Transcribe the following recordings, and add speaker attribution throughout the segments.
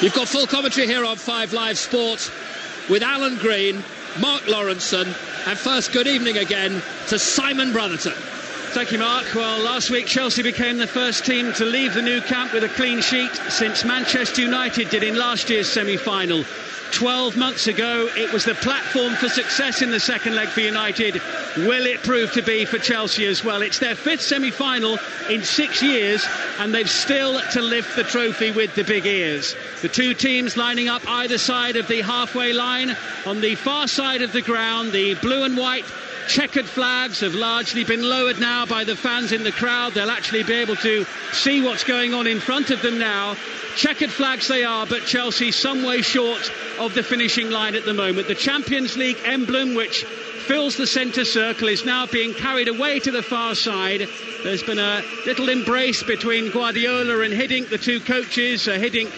Speaker 1: You've got full commentary here on 5 Live Sport with Alan Green, Mark Lawrenson, and first, good evening again to Simon Brotherton.
Speaker 2: Thank you, Mark. Well, last week Chelsea became the first team to leave the Nou Camp with a clean sheet since Manchester United did in last year's semi final. 12 months ago, it was the platform for success in the second leg for United. Will it prove to be for Chelsea as well? It's their fifth semi final in six years, and they've still to lift the trophy with the big ears. The two teams lining up either side of the halfway line. On the far side of the ground, the blue and white checkered flags have largely been lowered now by the fans in the crowd. They'll actually be able to see what's going on in front of them now. Checkered flags they are, but Chelsea some way short of the finishing line at the moment. The Champions League emblem, which fills the centre circle, is now being carried away to the far side. There's been a little embrace between Guardiola and Hiddink, the two coaches. Uh, Hiddink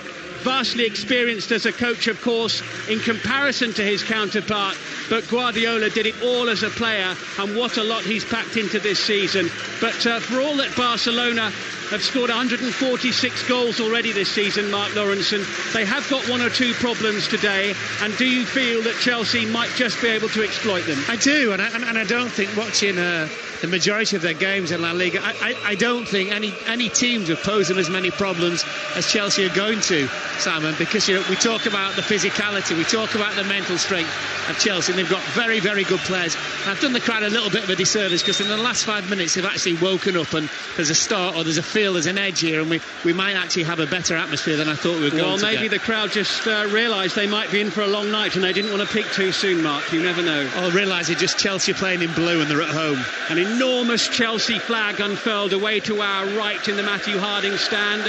Speaker 2: vastly experienced as a coach, of course, in comparison to his counterpart. But Guardiola did it all as a player, and what a lot he's packed into this season. But uh, for all that Barcelona have scored 146 goals already this season, Mark Lawrenson. They have got one or two problems today, and do you feel that Chelsea might just be able to exploit them?
Speaker 3: I do, and I, and I don't think watching uh, the majority of their games in La Liga, I, I, I, don't think any any teams have posed them as many problems as Chelsea are going to, Simon, because you know, we talk about the physicality, we talk about the mental strength of Chelsea, and they've got very, very good players. I've done the crowd a little bit of a disservice because in the last five minutes they've actually woken up and there's a start or there's a feel there's an edge here, and we, we might actually have a better atmosphere than I thought we were going
Speaker 2: well,
Speaker 3: to.
Speaker 2: Well, maybe
Speaker 3: get.
Speaker 2: the crowd just uh, realised they might be in for a long night and they didn't want to peak too soon, Mark. You never know.
Speaker 3: Or realise it's just Chelsea playing in blue and they're at home.
Speaker 2: An enormous Chelsea flag unfurled away to our right in the Matthew Harding stand,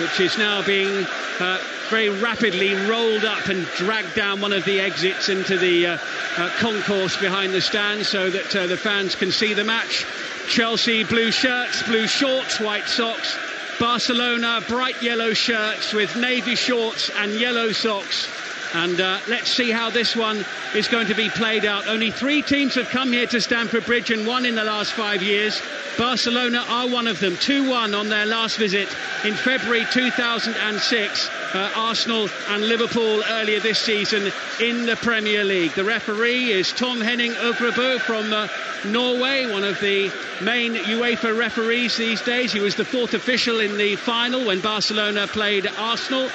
Speaker 2: which is now being. Uh, very rapidly rolled up and dragged down one of the exits into the uh, uh, concourse behind the stand so that uh, the fans can see the match. Chelsea blue shirts, blue shorts, white socks. Barcelona bright yellow shirts with navy shorts and yellow socks. And uh, let's see how this one is going to be played out. Only three teams have come here to Stamford Bridge and won in the last five years. Barcelona are one of them. 2 1 on their last visit in February 2006. Uh, Arsenal and Liverpool earlier this season in the Premier League. The referee is Tom Henning Øvrebø from uh, Norway, one of the main UEFA referees these days. He was the fourth official in the final when Barcelona played Arsenal.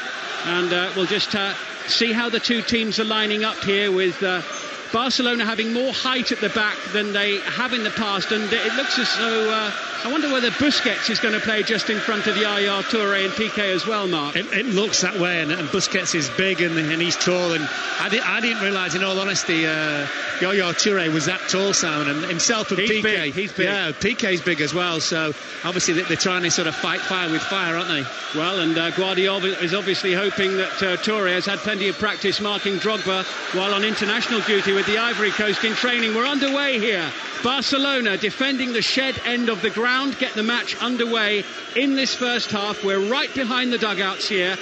Speaker 2: And uh, we'll just uh, see how the two teams are lining up here with uh, Barcelona having more height at the back than they have in the past, and it looks as though uh, I wonder whether Busquets is going to play just in front of Yaya Toure and Piqué as well, Mark.
Speaker 3: It, it looks that way, and, and, Busquets is big and, and he's tall, and I, di- I didn't realise, in all honesty, uh, Yaya Toure was that tall, Simon, and himself and
Speaker 2: he's
Speaker 3: Piqué.
Speaker 2: Big. He's big.
Speaker 3: Yeah, Piqué's big as well, so obviously they're trying to sort of fight fire with fire, aren't they?
Speaker 2: Well, and uh, Guardiola is obviously hoping that uh, Toure has had plenty of practice marking Drogba while on international duty with the Ivory Coast in training. We're underway here. Barcelona defending the shed end of the ground, get the match underway in this first half. We're right behind the dugouts here.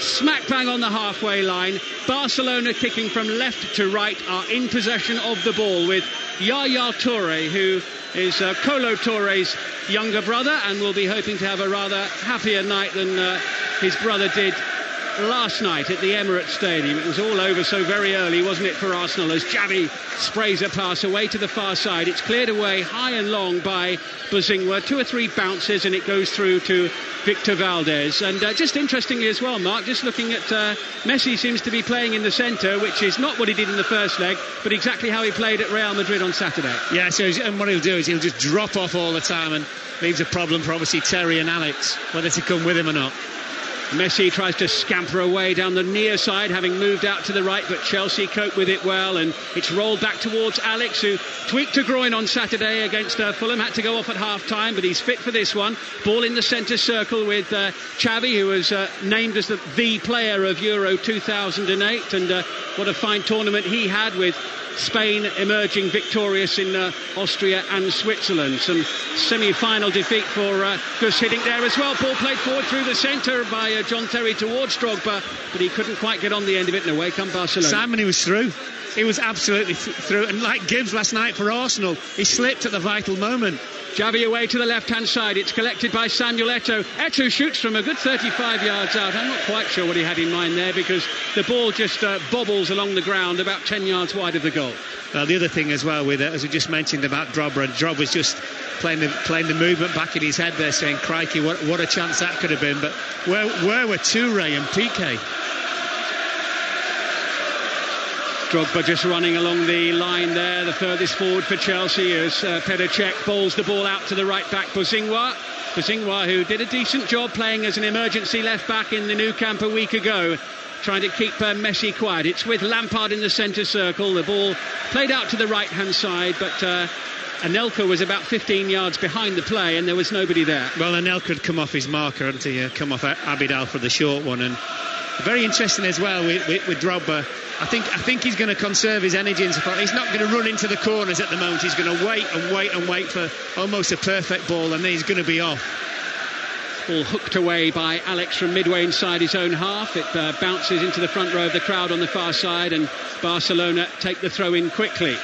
Speaker 2: Smack bang on the halfway line. Barcelona kicking from left to right are in possession of the ball with Yaya Toure, who is uh, Kolo Toure's younger brother and will be hoping to have a rather happier night than uh, his brother did last night at the Emirates Stadium. It was all over so very early, wasn't it, for Arsenal as Xavi sprays a pass away to the far side. It's cleared away high and long by Bosingwa. Two or three bounces and it goes through to Victor Valdés. And uh, just interestingly as well, Mark, just looking at uh, Messi seems to be playing in the centre, which is not what he did in the first leg, but exactly how he played at Real Madrid on Saturday.
Speaker 3: Yeah, so and what he'll do is he'll just drop off all the time and leaves a problem for obviously Terry and Alex, whether to come with him or not.
Speaker 2: Messi tries to scamper away down the near side, having moved out to the right, but Chelsea cope with it well, and it's rolled back towards Alex, who tweaked a groin on Saturday against uh, Fulham, had to go off at half time, but he's fit for this one. Ball in the centre circle with uh, who was uh, named as the, the player of Euro 2008, and uh, what a fine tournament he had with Spain emerging victorious in uh, Austria and Switzerland. Some semi-final defeat for uh, Gus Hiddink there as well. Ball played forward through the centre by uh, John Terry towards Drogba, but he couldn't quite get on the end of it, and away come Barcelona.
Speaker 3: Simon, he was through. He was absolutely th- through. And like Gibbs last night for Arsenal, he slipped at the vital moment.
Speaker 2: Xavi away to the left-hand side. It's collected by Samuel Eto'o. Eto'o shoots from a good 35 yards out. I'm not quite sure what he had in mind there because the ball just uh, bobbles along the ground about 10 yards wide of the goal.
Speaker 3: Well, the other thing as well with it, as we just mentioned about Drogba, Drob was just playing the, playing the movement back in his head there, saying, crikey, what, what a chance that could have been. But where, where were Toure and Piqué?
Speaker 2: Drogba just running along the line there, the furthest forward for Chelsea as uh, Petr Cech bowls the ball out to the right back, Bosingwa. Bosingwa, who did a decent job playing as an emergency left back in the Nou Camp a week ago, trying to keep uh, Messi quiet. It's with Lampard in the centre circle. The ball played out to the right hand side, but. Uh, Anelka was about 15 yards behind the play and there was nobody there.
Speaker 3: Well, Anelka had come off his marker, hadn't he? Uh, come off Abidal for the short one. And very interesting as well with, with, with Drogba. I think I think he's going to conserve his energy and support. He's not going to run into the corners at the moment. He's going to wait and wait and wait for almost a perfect ball, and then he's going to be off.
Speaker 2: Ball hooked away by Alex from midway inside his own half. It uh, bounces into the front row of the crowd on the far side, and Barcelona take the throw in quickly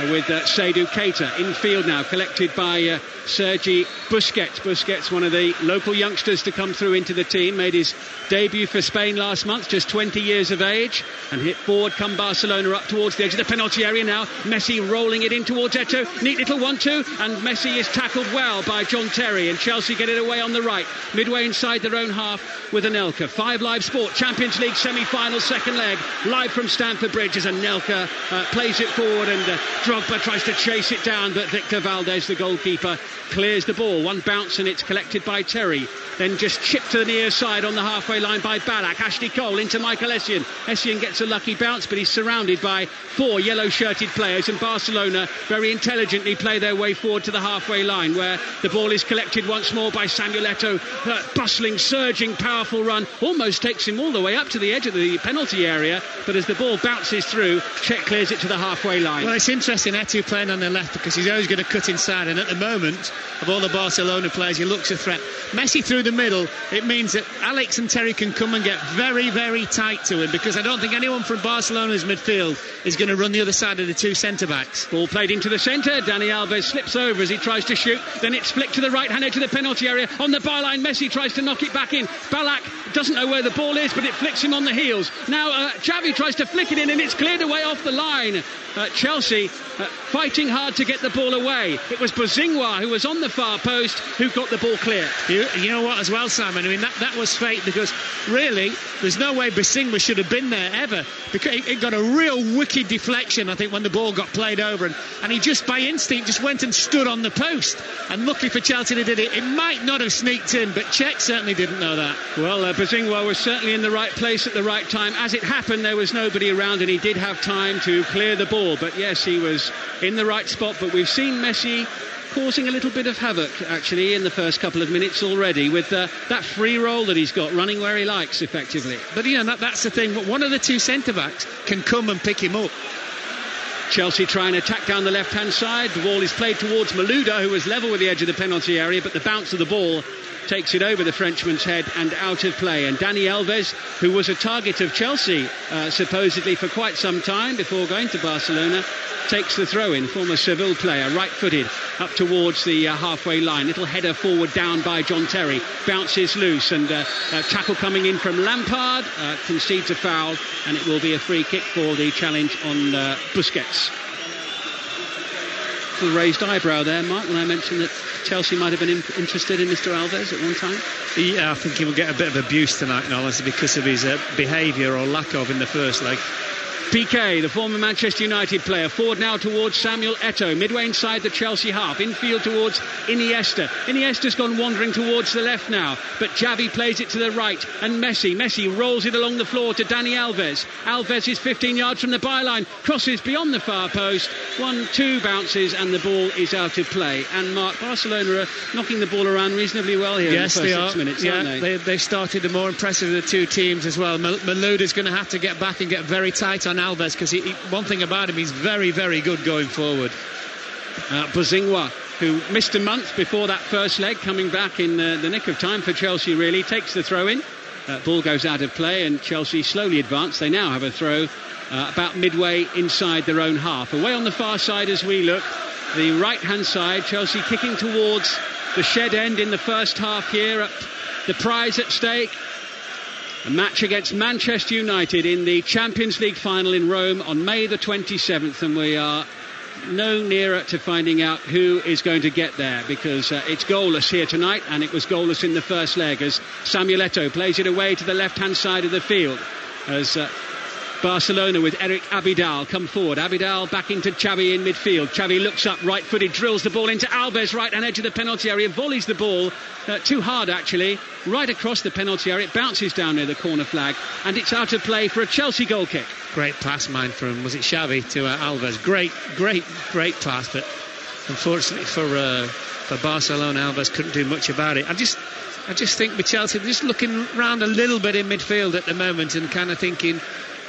Speaker 2: with uh, Seydou Keita in field now, collected by uh, Sergi Busquets. Busquets, one of the local youngsters to come through into the team, made his debut for Spain last month, just 20 years of age, and hit forward come Barcelona up towards the edge of the penalty area now. Messi rolling it in towards Eto'o. Neat little one-two, and Messi is tackled well by John Terry, and Chelsea get it away on the right, midway inside their own half with Anelka. Five Live Sport Champions League semi-final second leg, live from Stamford Bridge as Anelka uh, plays it forward, and uh, Drogba tries to chase it down, but Victor Valdés, the goalkeeper, clears the ball. One bounce and it's collected by Terry. Then just chipped to the near side on the halfway line by Ballack. Ashley Cole into Michael Essien. Essien gets a lucky bounce, but he's surrounded by four yellow shirted players. And Barcelona very intelligently play their way forward to the halfway line where the ball is collected once more by Samuel Eto'o. Uh, bustling, surging, powerful run. Almost takes him all the way up to the edge of the penalty area. But as the ball bounces through, Cech clears it to the halfway line.
Speaker 3: Well, it's interesting, Eto'o playing on the left because he's always going to cut inside. And at the moment, of all the Barcelona players, he looks a threat. Messi through the middle, it means that Alex and Terry can come and get very, very tight to him because I don't think anyone from Barcelona's midfield is going to run the other side of the two centre backs.
Speaker 2: Ball played into the centre. Dani Alves slips over as he tries to shoot. Then it's flicked to the right hand of the penalty area. On the byline, Messi tries to knock it back in. Ballack doesn't know where the ball is, but it flicks him on the heels. Now uh, Xavi tries to flick it in and it's cleared away off the line. Uh, Chelsea uh, fighting hard to get the ball away. It was Bosingwa who was on the far post who got the ball clear.
Speaker 3: You, you know what, as well, Simon? I mean, that, that was fate because really, there's no way Bosingwa should have been there ever because it, it, got a real wicked deflection, I think, when the ball got played over. And, and he just, by instinct, just went and stood on the post. And lucky for Chelsea, they did it. It might not have sneaked in, but Cech certainly didn't know that.
Speaker 2: Well, uh, was certainly in the right place at the right time. As it happened, there was nobody around, and he did have time to clear the ball. But yes, he was in the right spot. But we've seen Messi causing a little bit of havoc actually in the first couple of minutes already with uh, that free roll that he's got running where he likes effectively.
Speaker 3: But you know that, that's the thing. But one of the two centre backs can come and pick him up.
Speaker 2: Chelsea trying to attack down the left hand side. The ball is played towards Malouda, who was level with the edge of the penalty area, but the bounce of the ball takes it over the Frenchman's head and out of play. And Dani Alves, who was a target of Chelsea uh, supposedly for quite some time before going to Barcelona, takes the throw in. Former Seville player, right footed, up towards the uh, halfway line. Little header forward down by John Terry. Bounces loose and uh, a tackle coming in from Lampard. Uh, concedes a foul and it will be a free kick for the challenge on uh, Busquets. Raised eyebrow there, Mark, when I mentioned that Chelsea might have been in- interested in Mr. Alves at one time.
Speaker 3: Yeah, I think he will get a bit of abuse tonight, Nolan, because of his uh, behaviour or lack of in the first leg.
Speaker 2: Piqué, the former Manchester United player, forward now towards Samuel Eto'o, midway inside the Chelsea half, infield towards Iniesta. Iniesta's gone wandering towards the left now, but Xavi plays it to the right, and Messi. Messi rolls it along the floor to Dani Alves. Alves is 15 yards from the byline, crosses beyond the far post, one, two bounces, and the ball is out of play. And Mark, Barcelona are knocking the ball around reasonably well here
Speaker 3: yes,
Speaker 2: in the first
Speaker 3: they
Speaker 2: six
Speaker 3: are.
Speaker 2: minutes,
Speaker 3: yeah,
Speaker 2: they?
Speaker 3: they? They started the more impressive of the two teams as well. Malouda's going to have to get back and get very tight on Alves because one thing about him, he's very, very good going forward.
Speaker 2: Uh, who missed a month before that first leg, coming back in uh, the nick of time for Chelsea, really, takes the throw in. Uh, ball goes out of play, and Chelsea slowly advance. They now have a throw uh, about midway inside their own half. Away on the far side as we look, the right hand side. Chelsea kicking towards the shed end in the first half here. At the prize at stake. A match against Manchester United in the Champions League final in Rome on May the 27th, and we are no nearer to finding out who is going to get there because uh, it's goalless here tonight, and it was goalless in the first leg as Samuel Eto'o plays it away to the left hand side of the field as uh, Barcelona with Eric Abidal come forward. Abidal back into Xavi in midfield. Xavi looks up, right footed, drills the ball into Alves, right hand edge of the penalty area, volleys the ball uh, too hard actually, right across the penalty area. It bounces down near the corner flag, and it's out of play for a Chelsea goal kick.
Speaker 3: Great pass, mine from was it Xavi to uh, Alves? Great, great, great pass, but unfortunately for uh, for Barcelona, Alves couldn't do much about it. I just. I just think with Chelsea, they're just looking around a little bit in midfield at the moment and kind of thinking,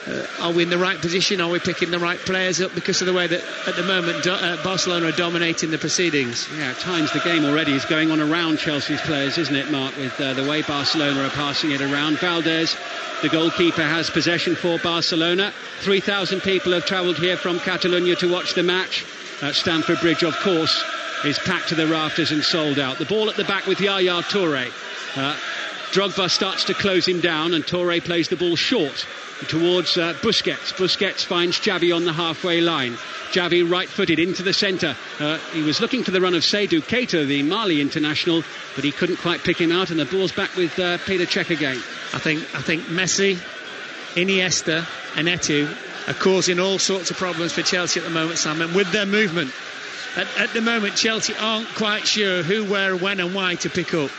Speaker 3: uh, are we in the right position? Are we picking the right players up because of the way that at the moment do, uh, Barcelona are dominating the proceedings?
Speaker 2: Yeah, at times the game already is going on around Chelsea's players, isn't it, Mark? With uh, the way Barcelona are passing it around. Valdés, the goalkeeper, has possession for Barcelona. 3,000 people have travelled here from Catalonia to watch the match. At Stamford Bridge, of course, is packed to the rafters and sold out. The ball at the back with Yaya Toure. Uh, Drogba starts to close him down, and Toure plays the ball short towards uh, Busquets. Busquets finds Xavi on the halfway line. Xavi right-footed into the centre. Uh, he was looking for the run of Seydou Keita, the Mali international, but he couldn't quite pick him out, and the ball's back with uh, Petr Cech again.
Speaker 3: I think I think Messi, Iniesta, and Eto'o are causing all sorts of problems for Chelsea at the moment, Simon, with their movement. At, at the moment, Chelsea aren't quite sure who, where, when, and why to pick up.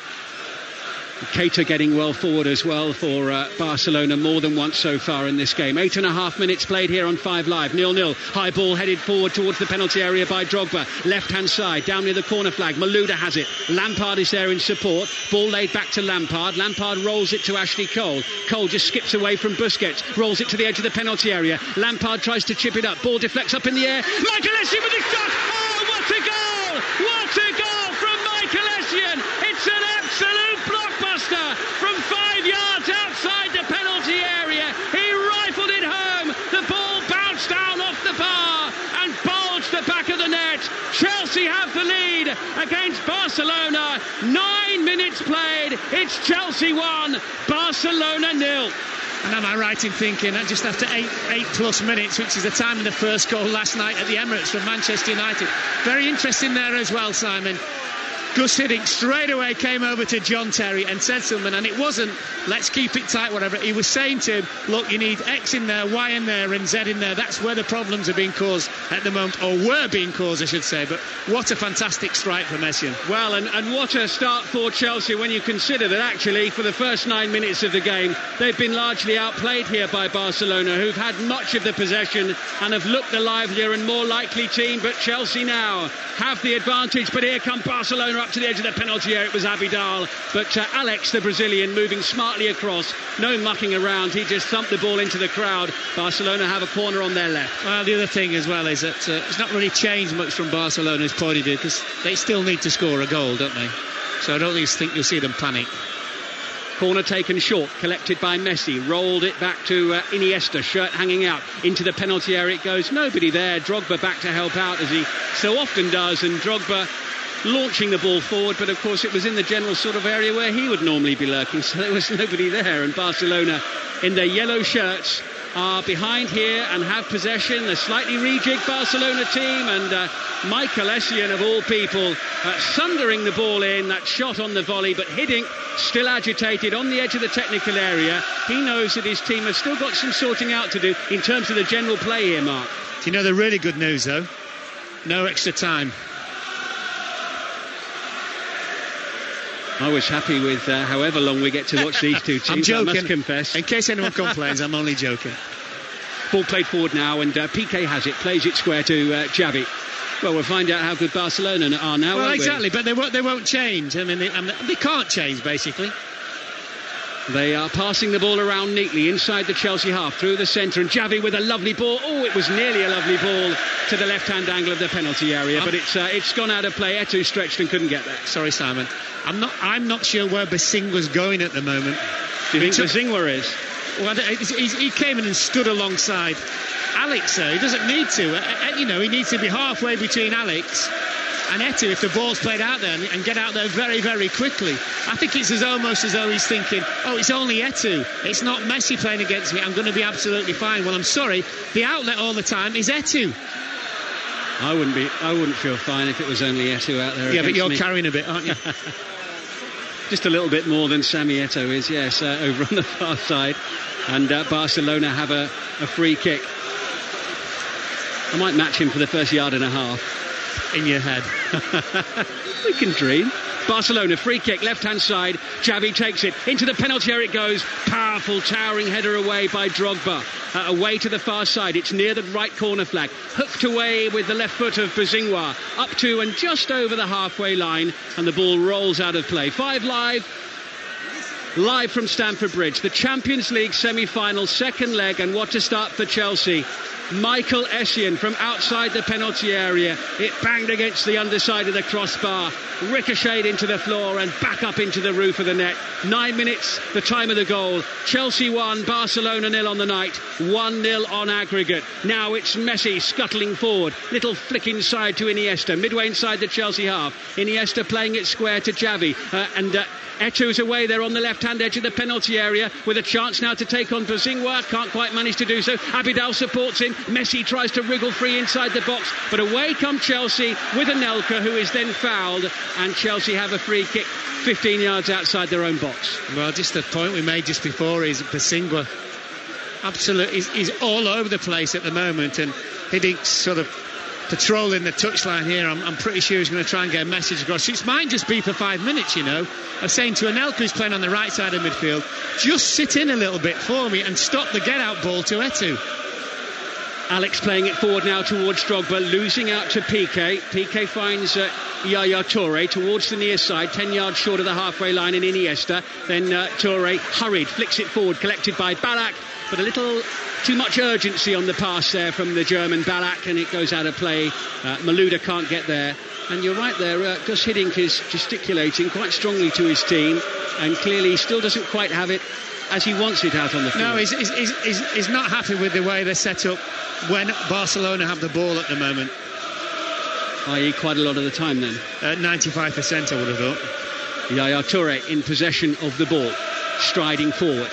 Speaker 2: Keita getting well forward as well for uh, Barcelona more than once so far in this game. Eight and a half minutes played here on Five Live. Nil nil. High ball headed forward towards the penalty area by Drogba. Left hand side down near the corner flag. Malouda has it. Lampard is there in support. Ball laid back to Lampard. Lampard rolls it to Ashley Cole. Cole just skips away from Busquets. Rolls it to the edge of the penalty area. Lampard tries to chip it up. Ball deflects up in the air. Michael Essien with the shot. Oh, what a goal! What a goal from Michael Essien! It's an from five yards outside the penalty area. He rifled it home. The ball bounced down off the bar and bulged the back of the net. Chelsea have the lead against Barcelona. Nine minutes played. It's Chelsea one, Barcelona nil.
Speaker 3: And am I right in thinking that just after eight, eight plus minutes, which is the time of the first goal last night at the Emirates from Manchester United, very interesting there as well, Simon. Gus Hiddink straight away came over to John Terry and said something, and it wasn't let's keep it tight, whatever. He was saying to him, look, you need X in there, Y in there, and Z in there. That's where the problems are being caused at the moment, or were being caused, I should say. But what a fantastic strike from Essien.
Speaker 2: Well, and, and what a start for Chelsea when you consider that actually for the first nine minutes of the game, they've been largely outplayed here by Barcelona, who've had much of the possession and have looked the livelier and more likely team. But Chelsea now have the advantage. But here come Barcelona up to the edge of the penalty area. It was Abidal. But uh, Alex, the Brazilian, moving smartly across. No mucking around. He just thumped the ball into the crowd. Barcelona have a corner on their left.
Speaker 3: Well, the other thing as well is that uh, it's not really changed much from Barcelona's point of view because they still need to score a goal, don't they? So I don't really think you'll see them panic.
Speaker 2: Corner taken short, collected by Messi, rolled it back to uh, Iniesta, shirt hanging out into the penalty area. It goes, nobody there. Drogba back to help out as he so often does, and Drogba launching the ball forward, but of course it was in the general sort of area where he would normally be lurking, so there was nobody there. And Barcelona, in their yellow shirts, are behind here and have possession. A slightly rejigged Barcelona team, and uh, Michael Essien, of all people, uh, sundering the ball in. That shot on the volley, but Hiddink still agitated on the edge of the technical area. He knows that his team has still got some sorting out to do in terms of the general play here, Mark.
Speaker 3: Do you know the really good news, though? No extra time.
Speaker 2: I was happy with uh, however long we get to watch these two teams.
Speaker 3: I'm joking.
Speaker 2: I must confess.
Speaker 3: In case anyone complains, I'm only joking.
Speaker 2: Ball played forward now, and uh, Piqué has it, plays it square to uh, Xavi. Well, we'll find out how good Barcelona are now.
Speaker 3: Well, exactly,
Speaker 2: we?
Speaker 3: but they won't, they won't change. I mean, they, I mean, they can't change, basically.
Speaker 2: They are passing the ball around neatly inside the Chelsea half through the centre, and Xavi with a lovely ball. Oh, it was nearly a lovely ball to the left-hand angle of the penalty area, but it's uh, it's gone out of play. Eto'o stretched and couldn't get there.
Speaker 3: Sorry, Simon. I'm not I'm not sure where Bosingwa's going at the moment.
Speaker 2: Do you think took, Bosingwa is?
Speaker 3: Well, he came in and stood alongside Alex, so he doesn't need to. Uh, uh, you know, he needs to be halfway between Alex and Eto'o if the ball's played out there and, get out there very, very quickly. I think it's as almost as though he's thinking, oh, it's only Eto'o. It's not Messi playing against me. I'm going to be absolutely fine. Well, I'm sorry. The outlet all the time is Eto'o.
Speaker 2: I wouldn't be. I wouldn't feel fine if it was only Eto'o out there.
Speaker 3: Yeah, but you're
Speaker 2: me.
Speaker 3: carrying a bit, aren't you?
Speaker 2: Just a little bit more than Sammy Eto'o is, yes, uh, over on the far side. And uh, Barcelona have a, a free kick. I might match him for the first yard and a half
Speaker 3: in your head.
Speaker 2: we can dream. Barcelona free kick left hand side. Xavi takes it into the penalty area. It goes powerful towering header away by Drogba. Uh, away to the far side. It's near the right corner flag. Hooked away with the left foot of Bosingwa. Up to and just over the halfway line, and the ball rolls out of play. Five live. Live from Stamford Bridge, the Champions League semi final, second leg, and what a start for Chelsea. Michael Essien from outside the penalty area. It banged against the underside of the crossbar, ricocheted into the floor and back up into the roof of the net. Nine minutes, the time of the goal. Chelsea won, Barcelona nil on the night, 1 0 on aggregate. Now it's Messi scuttling forward. Little flick inside to Iniesta, midway inside the Chelsea half. Iniesta playing it square to Xavi. Uh, and uh, Eto'o's away there on the left-hand edge of the penalty area with a chance now to take on Bosingwa. Can't quite manage to do so. Abidal supports him. Messi tries to wriggle free inside the box, but away come Chelsea with Anelka, who is then fouled, and Chelsea have a free kick 15 yards outside their own box.
Speaker 3: Well, just the point we made just before is Bosingwa. Absolutely, he's all over the place at the moment, and Hiddink sort of patrolling the touchline here. I'm, I'm, pretty sure he's going to try and get a message across. It might just be for five minutes, you know. I'm saying to Anelka, who's playing on the right side of midfield, just sit in a little bit for me and stop the get out ball to Eto'o.
Speaker 2: Alex playing it forward now towards Drogba, losing out to Piqué. Piqué finds uh, Yaya Toure towards the near side, 10 yards short of the halfway line in Iniesta. Then uh, Toure hurried, flicks it forward, collected by Ballack, but a little too much urgency on the pass there from the German Ballack, and it goes out of play. Uh, Malouda can't get there. And you're right there, uh, Gus Hiddink is gesticulating quite strongly to his team, and clearly he still doesn't quite have it as he wants it out on the field.
Speaker 3: No, he's, he's, he's, he's not happy with the way they're set up when Barcelona have the ball at the moment.
Speaker 2: I.e., quite a lot of the time then?
Speaker 3: At 95%, I would have thought.
Speaker 2: Yaya Toure in possession of the ball, striding forward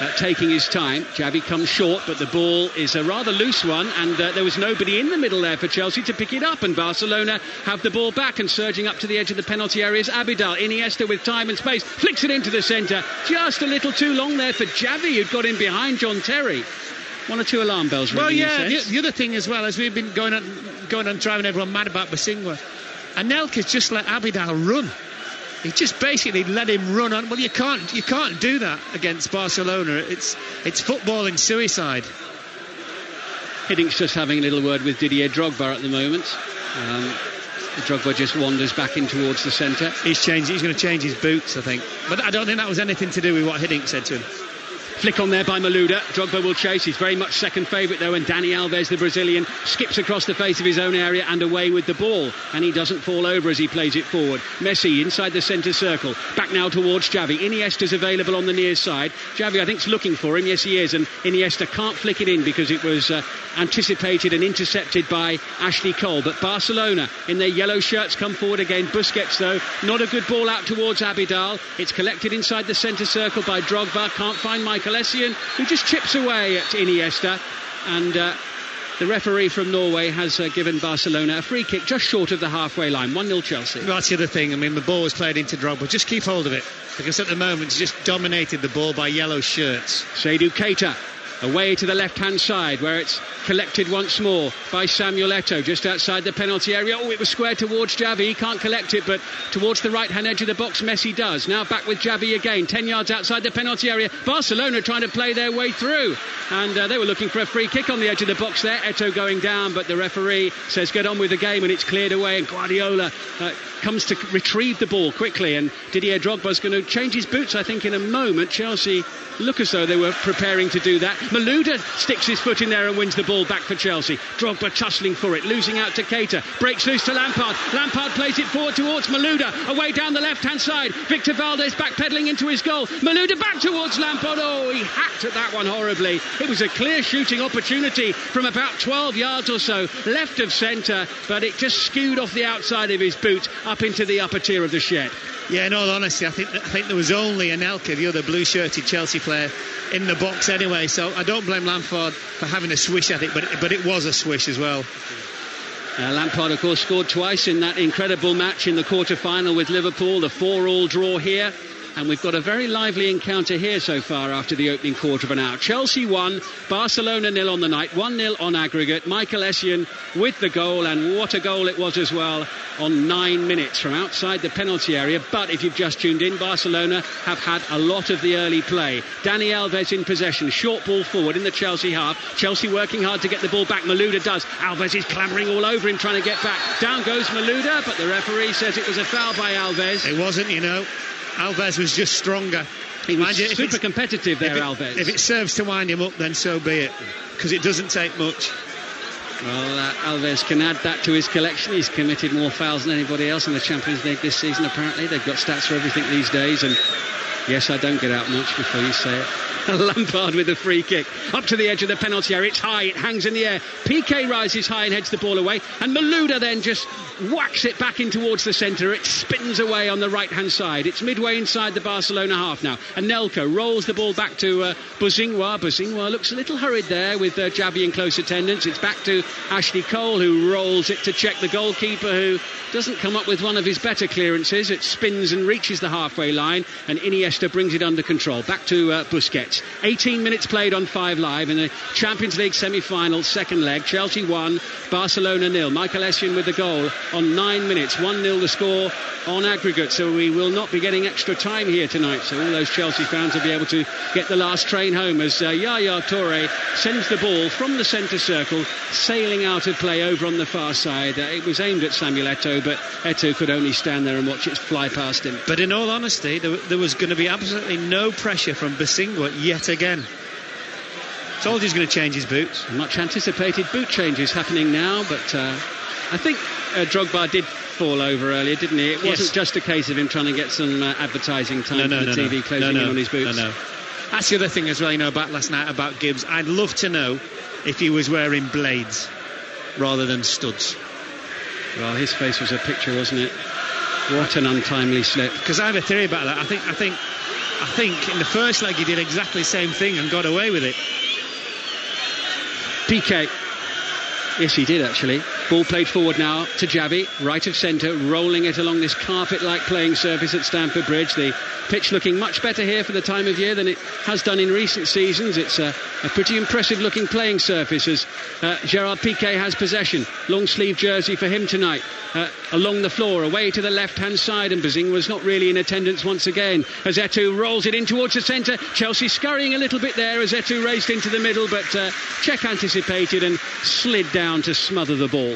Speaker 2: uh, taking his time. Xavi comes short, but the ball is a rather loose one, and uh, there was nobody in the middle there for Chelsea to pick it up. And Barcelona have the ball back and surging up to the edge of the penalty area is Abidal. Iniesta with time and space flicks it into the centre. Just a little too long there for Javi, who'd got in behind John Terry. One or two alarm bells
Speaker 3: ringing.
Speaker 2: Well,
Speaker 3: yeah. The, the, other thing as well, as we've been going on, going on driving everyone mad about Bosingwa, Anelka's just let Abidal run. He just basically let him run on. Well, you can't you can't do that against Barcelona. It's it's footballing suicide.
Speaker 2: Hiddink's just having a little word with Didier Drogba at the moment. Um, Drogba just wanders back in towards the centre.
Speaker 3: He's changed. He's going to change his boots, I think. But I don't think that was anything to do with what Hiddink said to him.
Speaker 2: Flick on there by Malouda. Drogba will chase. He's very much second favourite though, and Dani Alves, the Brazilian, skips across the face of his own area and away with the ball. And he doesn't fall over as he plays it forward. Messi inside the centre circle. Back now towards Xavi. Iniesta's available on the near side. Xavi, I think, is looking for him. Yes, he is. And Iniesta can't flick it in because it was uh, anticipated and intercepted by Ashley Cole. But Barcelona in their yellow shirts come forward again. Busquets, though, not a good ball out towards Abidal. It's collected inside the centre circle by Drogba. Can't find Michael. Kalesian, who just chips away at Iniesta. And uh, the referee from Norway has uh, given Barcelona a free kick just short of the halfway line. 1 0 Chelsea.
Speaker 3: That's the other thing. I mean, the ball was played into Drogba. Just keep hold of it. Because at the moment, he's just dominated the ball by yellow shirts.
Speaker 2: Seydou Keita away to the left hand side where it's collected once more by Samuel Eto'o just outside the penalty area. Oh, it was squared towards Xavi. He can't collect it, but towards the right hand edge of the box, Messi does. Now back with Xavi again, 10 yards outside the penalty area. Barcelona trying to play their way through, and uh, they were looking for a free kick on the edge of the box there. Eto'o going down, but the referee says get on with the game, and it's cleared away. And Guardiola uh, comes to retrieve the ball quickly, and Didier Drogba's going to change his boots, I think, in a moment. Chelsea look as though they were preparing to do that. Malouda sticks his foot in there and wins the ball back for Chelsea. Drogba tussling for it, losing out to Keita. Breaks loose to Lampard. Lampard plays it forward towards Malouda, Away down the left hand side. Victor Valdes backpedaling into his goal. Malouda back towards Lampard. Oh, he hacked at that one horribly. It was a clear shooting opportunity from about 12 yards or so, left of centre, but it just skewed off the outside of his boot up into the upper tier of the shed.
Speaker 3: Yeah, in all honesty, I think I think there was only Anelka, the other blue-shirted Chelsea player, in the box anyway. So I don't blame Lampard for having a swish at it, but but it was a swish as well.
Speaker 2: Uh, Lampard, of course, scored twice in that incredible match in the quarter-final with Liverpool. The four-all draw here. And we've got a very lively encounter here so far after the opening quarter of an hour. Chelsea won, Barcelona nil on the night, 1 0 on aggregate. Michael Essien with the goal, and what a goal it was as well on nine minutes from outside the penalty area. But if you've just tuned in, Barcelona have had a lot of the early play. Dani Alves in possession, short ball forward in the Chelsea half. Chelsea working hard to get the ball back. Malouda does. Alves is clambering all over him trying to get back. Down goes Malouda, but the referee says it was a foul by Alves.
Speaker 3: It wasn't, you know. Alves was just stronger.
Speaker 2: He was super competitive there,
Speaker 3: if it,
Speaker 2: Alves.
Speaker 3: If it serves to wind him up, then so be it, because it doesn't take much.
Speaker 2: Well, uh, Alves can add that to his collection. He's committed more fouls than anybody else in the Champions League this season, apparently. They've got stats for everything these days, and yes, I don't get out much before you say it. Lampard with a free kick. Up to the edge of the penalty area. It's high. It hangs in the air. Piqué rises high and heads the ball away. And Malouda then just whacks it back in towards the centre. It spins away on the right hand side. It's midway inside the Barcelona half now. And Nelka rolls the ball back to uh, Bosingwa. Bosingwa looks a little hurried there with uh, Xavi in close attendance. It's back to Ashley Cole who rolls it to Cech the goalkeeper who doesn't come up with one of his better clearances. It spins and reaches the halfway line. And Iniesta brings it under control. Back to uh, Busquets. 18 minutes played on 5 Live in the Champions League semi final, second leg. Chelsea 1, Barcelona nil. Michael Essien with the goal on 9 minutes. 1 0 the score on aggregate. So we will not be getting extra time here tonight. So all those Chelsea fans will be able to get the last train home as uh, Yaya Toure sends the ball from the centre circle, sailing out of play over on the far side. Uh, it was aimed at Samuel Eto'o, but Eto'o could only stand there and watch it fly past him.
Speaker 3: But in all honesty, there, there was going to be absolutely no pressure from Bosingwa yet again. Told he's going to change his boots.
Speaker 2: Much anticipated boot changes happening now, but uh, I think uh, Drogba did fall over earlier, didn't he? It wasn't yes. just a case of him trying to get some uh, advertising time no, no, for the no, TV closing in on his boots.
Speaker 3: No, no. That's the other thing as well, you know, about last night about Gibbs. I'd love to know if he was wearing blades rather than studs.
Speaker 2: Well, his face was a picture, wasn't it? What an untimely slip.
Speaker 3: Because I have a theory about that. I think, I think, I think in the first leg he did exactly the same thing and got away with it.
Speaker 2: Piqué. Yes, he did actually. Ball played forward now to Xavi, right of centre, rolling it along this carpet-like playing surface at Stamford Bridge. The pitch looking much better here for the time of year than it has done in recent seasons. It's a, a pretty impressive-looking playing surface as uh, Gerard Piqué has possession. Long sleeve jersey for him tonight. Uh, along the floor, away to the left-hand side, and Bosingwa not really in attendance once again. As Eto'o rolls it in towards the centre, Chelsea scurrying a little bit there as Eto'o raced into the middle, but uh, Cech anticipated and slid down to smother the ball.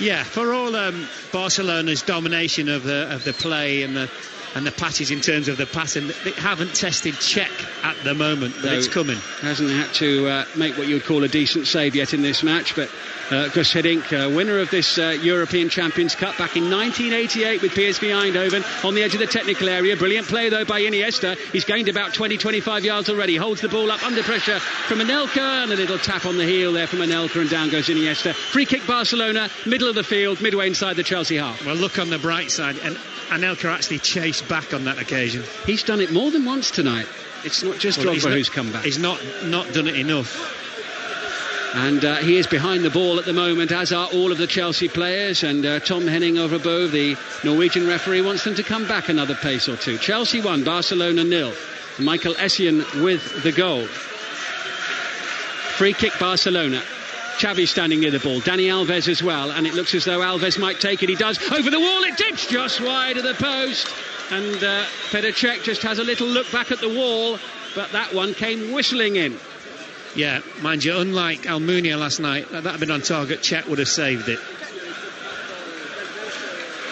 Speaker 3: Yeah, for all um, Barcelona's domination of the of the play and the and the passes in terms of the passing, they haven't tested Cech at the moment, but no, it's coming.
Speaker 2: Hasn't had to uh, make what you would call a decent save yet in this match, but uh, Gus Hiddink, uh, winner of this uh, European Champions Cup back in 1988 with PSV Eindhoven on the edge of the technical area. Brilliant play though by Iniesta. He's gained about 20, 25 yards already. Holds the ball up under pressure from Anelka and a little tap on the heel there from Anelka and down goes Iniesta. Free kick Barcelona, middle of the field, midway inside the Chelsea half.
Speaker 3: Well, look on the bright side, and Anelka actually chased back on that occasion.
Speaker 2: He's done it more than once tonight. It's not just well, Drogba who's come back.
Speaker 3: He's not not done it enough.
Speaker 2: And uh, he is behind the ball at the moment, as are all of the Chelsea players. And uh, Tom Henning Øvrebø, the Norwegian referee, wants them to come back another pace or two. Chelsea 1, Barcelona nil. Michael Essien with the goal. Free kick, Barcelona. Xavi standing near the ball. Dani Alves as well. And it looks as though Alves might take it. He does. Over the wall, it dips just wide of the post. And uh, Petr just has a little look back at the wall. But that one came whistling in.
Speaker 3: Yeah, mind you, unlike Almunia last night, that had been on target, Cech would have saved it.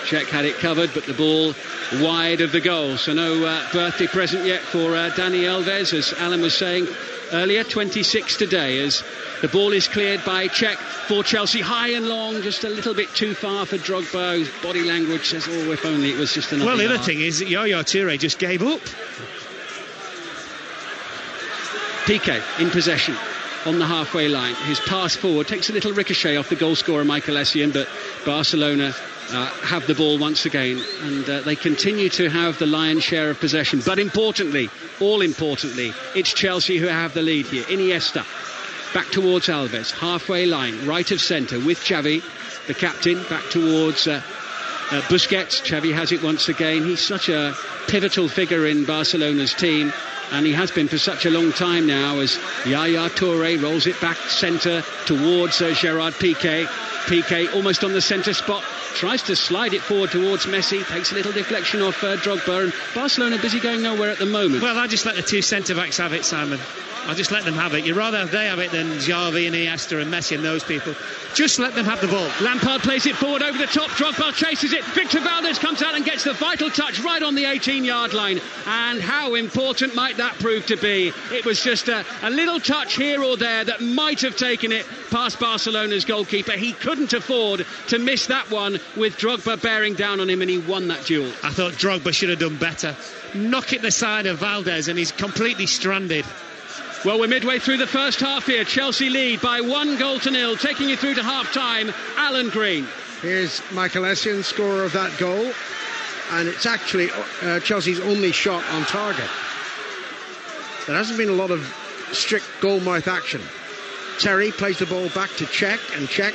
Speaker 2: Cech had it covered, but the ball wide of the goal. So no uh, birthday present yet for uh, Dani Alves, as Alan was saying earlier. 26 today as the ball is cleared by Cech for Chelsea, high and long, just a little bit too far for Drogba, body language says, oh, if only it was just another
Speaker 3: Well, the other thing is that Yaya Toure just gave up.
Speaker 2: Piqué in possession on the halfway line. His pass forward takes a little ricochet off the goal scorer Michael Essien, but Barcelona uh, have the ball once again, and uh, they continue to have the lion's share of possession. But importantly, all importantly, it's Chelsea who have the lead here. Iniesta back towards Alves, halfway line, right of centre with Xavi, the captain, back towards. Uh, uh, Busquets, Xavi has it once again. He's such a pivotal figure in Barcelona's team, and he has been for such a long time now. As Yaya Toure rolls it back centre towards uh, Gerard Piqué. Piqué almost on the centre spot, tries to slide it forward towards Messi, takes a little deflection off uh, Drogba, and Barcelona busy going nowhere at the moment.
Speaker 3: Well, I just let the two centre backs have it, Simon. I just let them have it. You'd rather they have it than Xavi and Iniesta and Messi and those people. Just let them have the ball.
Speaker 2: Lampard plays it forward over the top. Drogba chases it. Victor Valdés comes out and gets the vital touch right on the 18 yard line. And how important might that prove to be? It was just a, a little touch here or there that might have taken it past Barcelona's goalkeeper. He couldn't afford to miss that one with Drogba bearing down on him, and he won that duel.
Speaker 3: I thought Drogba should have done better. Knock it the side of Valdés, and he's completely stranded.
Speaker 2: Well, we're midway through the first half here. Chelsea lead by one goal to nil, taking you through to half time. Alan Green.
Speaker 4: Here's Michael Essien, scorer of that goal, and it's actually uh, Chelsea's only shot on target. There hasn't been a lot of strict goalmouth action. Terry plays the ball back to Cech, and Cech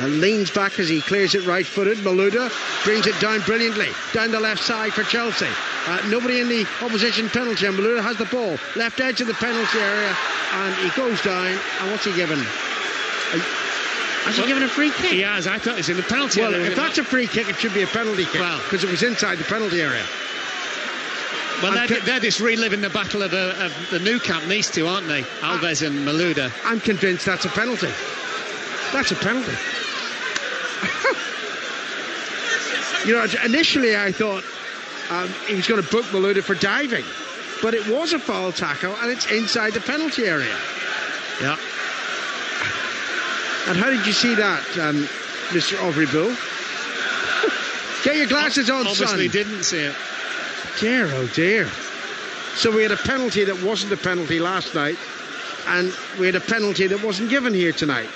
Speaker 4: uh, leans back as he clears it right footed. Malouda brings it down brilliantly, down the left side for Chelsea. Uh, nobody in the opposition penalty, and Malouda has the ball, left edge of the penalty area, and he goes down. And what's he given? A, has he given a free kick?
Speaker 3: He has. I thought it was in the penalty
Speaker 4: Well,
Speaker 3: area.
Speaker 4: if that's a free kick, it should be a penalty kick
Speaker 3: Well-
Speaker 4: because it was inside the penalty area.
Speaker 3: well, they're,
Speaker 4: co-
Speaker 3: they're just reliving the battle of the, of the Nou Camp, these two, aren't they? Alves and Malouda.
Speaker 4: I'm convinced that's a penalty. That's a penalty. You know, initially I thought um, he was going to book Malouda for diving, but it was a foul tackle and it's inside the penalty area.
Speaker 3: Yeah.
Speaker 4: And how did you see that, um, Mr. Øvrebø? Get your glasses on,
Speaker 3: Obviously
Speaker 4: son.
Speaker 3: didn't see it.
Speaker 4: Dear, oh dear. So we had a penalty that wasn't a penalty last night, and we had a penalty that wasn't given here tonight.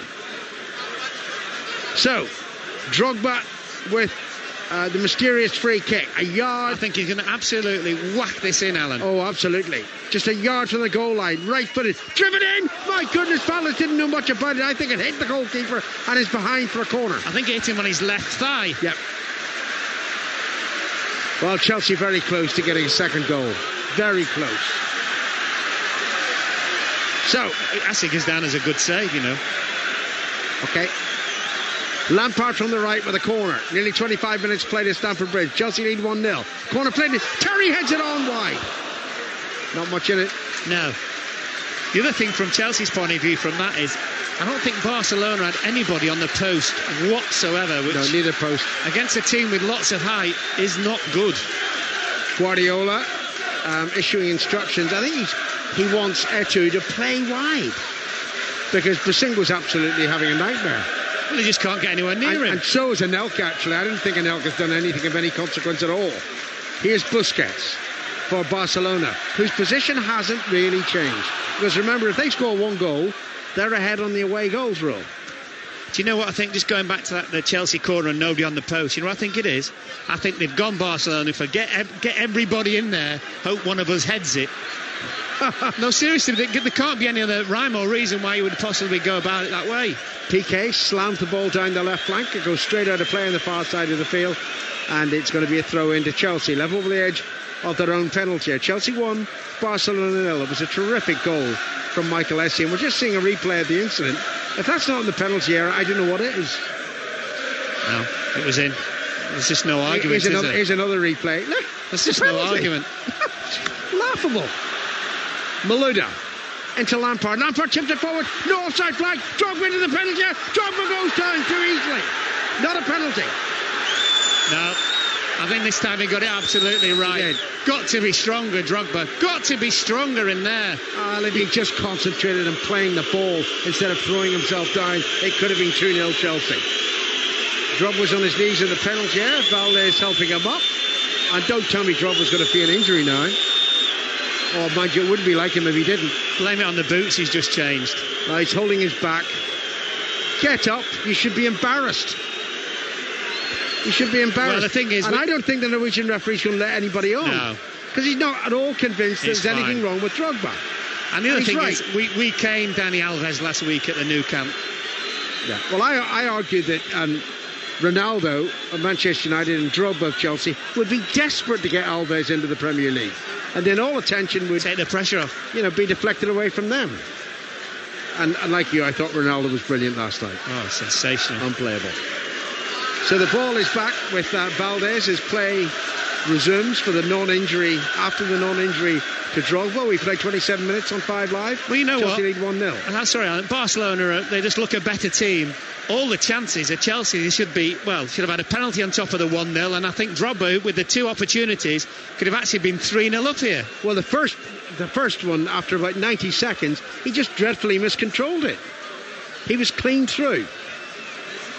Speaker 4: So, Drogba with uh, the mysterious free kick, A yard.
Speaker 3: I think he's going to absolutely whack this in, Alan.
Speaker 4: Oh, absolutely. Just a yard from the goal line, right footed, driven in. My goodness, Palace didn't know much about it. I think it hit the goalkeeper and is behind for a corner.
Speaker 3: I think it hit him on his left thigh.
Speaker 4: Yep. Well, Chelsea very close to getting a second goal. Very close. So,
Speaker 3: I think goes down as a good save, you know.
Speaker 4: okay. Lampard from the right with a corner. Nearly 25 minutes played at Stamford Bridge. Chelsea lead 1 0. Corner played. Terry heads it on wide. Not much in it.
Speaker 3: No. The other thing from Chelsea's point of view from that is, I don't think Barcelona had anybody on the post whatsoever, which
Speaker 4: No, neither post.
Speaker 3: against a team with lots of height is not good.
Speaker 4: Guardiola um, issuing instructions. I think he wants Eto'o to play wide because Bosingwa's absolutely having a nightmare.
Speaker 3: Well, they just can't get anywhere near
Speaker 4: And,
Speaker 3: him.
Speaker 4: and so is Anelka, actually. I don't think Anelka's done anything of any consequence at all. Here's Busquets for Barcelona, whose position hasn't really changed. Because remember, if they score one goal, they're ahead on the away goals rule.
Speaker 3: Do you know what I think? Just going back to that, the Chelsea corner and nobody on the post. You know what I think it is? I think they've gone Barcelona for get get everybody in there. Hope one of us heads it. no, seriously, there, can't be any other rhyme or reason why you would possibly go about it that way.
Speaker 4: Piqué slams the ball down the left flank. It goes straight out of play on the far side of the field. And it's going to be a throw into Chelsea. Level over the edge of their own penalty. area. Chelsea won, Barcelona nil. It was a terrific goal from Michael Essien. We're just seeing a replay of the incident. If that's not in the penalty area, I don't know what is.
Speaker 3: No, it was in. There's just no argument.
Speaker 4: Here's
Speaker 3: is
Speaker 4: another, here's another replay. Look,
Speaker 3: There's just no argument.
Speaker 4: Laughable. Malouda into Lampard. Lampard chips it forward. No offside flag. Drogba into the penalty. Drogba goes down too easily. Not a penalty.
Speaker 3: No. I think this time he got it absolutely right. Got to be stronger, Drogba. Got to be stronger in there.
Speaker 4: Ah, if he just concentrated on playing the ball instead of throwing himself down, it could have been 2 0 Chelsea. Drogba was on his knees in the penalty area. Valdés helping him up. And don't tell me Drogba's going to feel an injury now. Or mind you, it wouldn't be like him if he didn't.
Speaker 3: Blame it on the boots he's just changed.
Speaker 4: Uh, he's holding his back. Get up. You should be embarrassed. You should be embarrassed.
Speaker 3: Well, the thing is,
Speaker 4: and I don't think the Norwegian referee's going to let anybody on.
Speaker 3: No.
Speaker 4: Because he's not at all convinced
Speaker 3: He's
Speaker 4: there's anything wrong with Drogba.
Speaker 3: And the other
Speaker 4: He's
Speaker 3: thing
Speaker 4: right.
Speaker 3: is, we, we came Dani Alves last week at the Nou Camp.
Speaker 4: Yeah. Well, I, I argue that um, Ronaldo of Manchester United and Drogba of Chelsea would be desperate to get Alves into the Premier League, and then all attention would,
Speaker 3: Take the pressure off.
Speaker 4: you know, be deflected away from them. And, and like you, I thought Ronaldo was brilliant last night,
Speaker 3: Oh, sensational.
Speaker 4: unplayable. So the ball is back with uh, Valdés. His play resumes for the non-injury after the non-injury to Drogba. We played 27 minutes on Five Live.
Speaker 3: Well, you know
Speaker 4: Chelsea
Speaker 3: what?
Speaker 4: lead one 0
Speaker 3: And that's sorry, Barcelona, uh, they just look a better team. All the chances at Chelsea, they should be, well, should have had a penalty on top of the 1 0. And I think Drogba, with the two opportunities, could have actually been 3 0 up here.
Speaker 4: Well, the first, the first one after about 90 seconds, he just dreadfully miscontrolled it. He was clean through.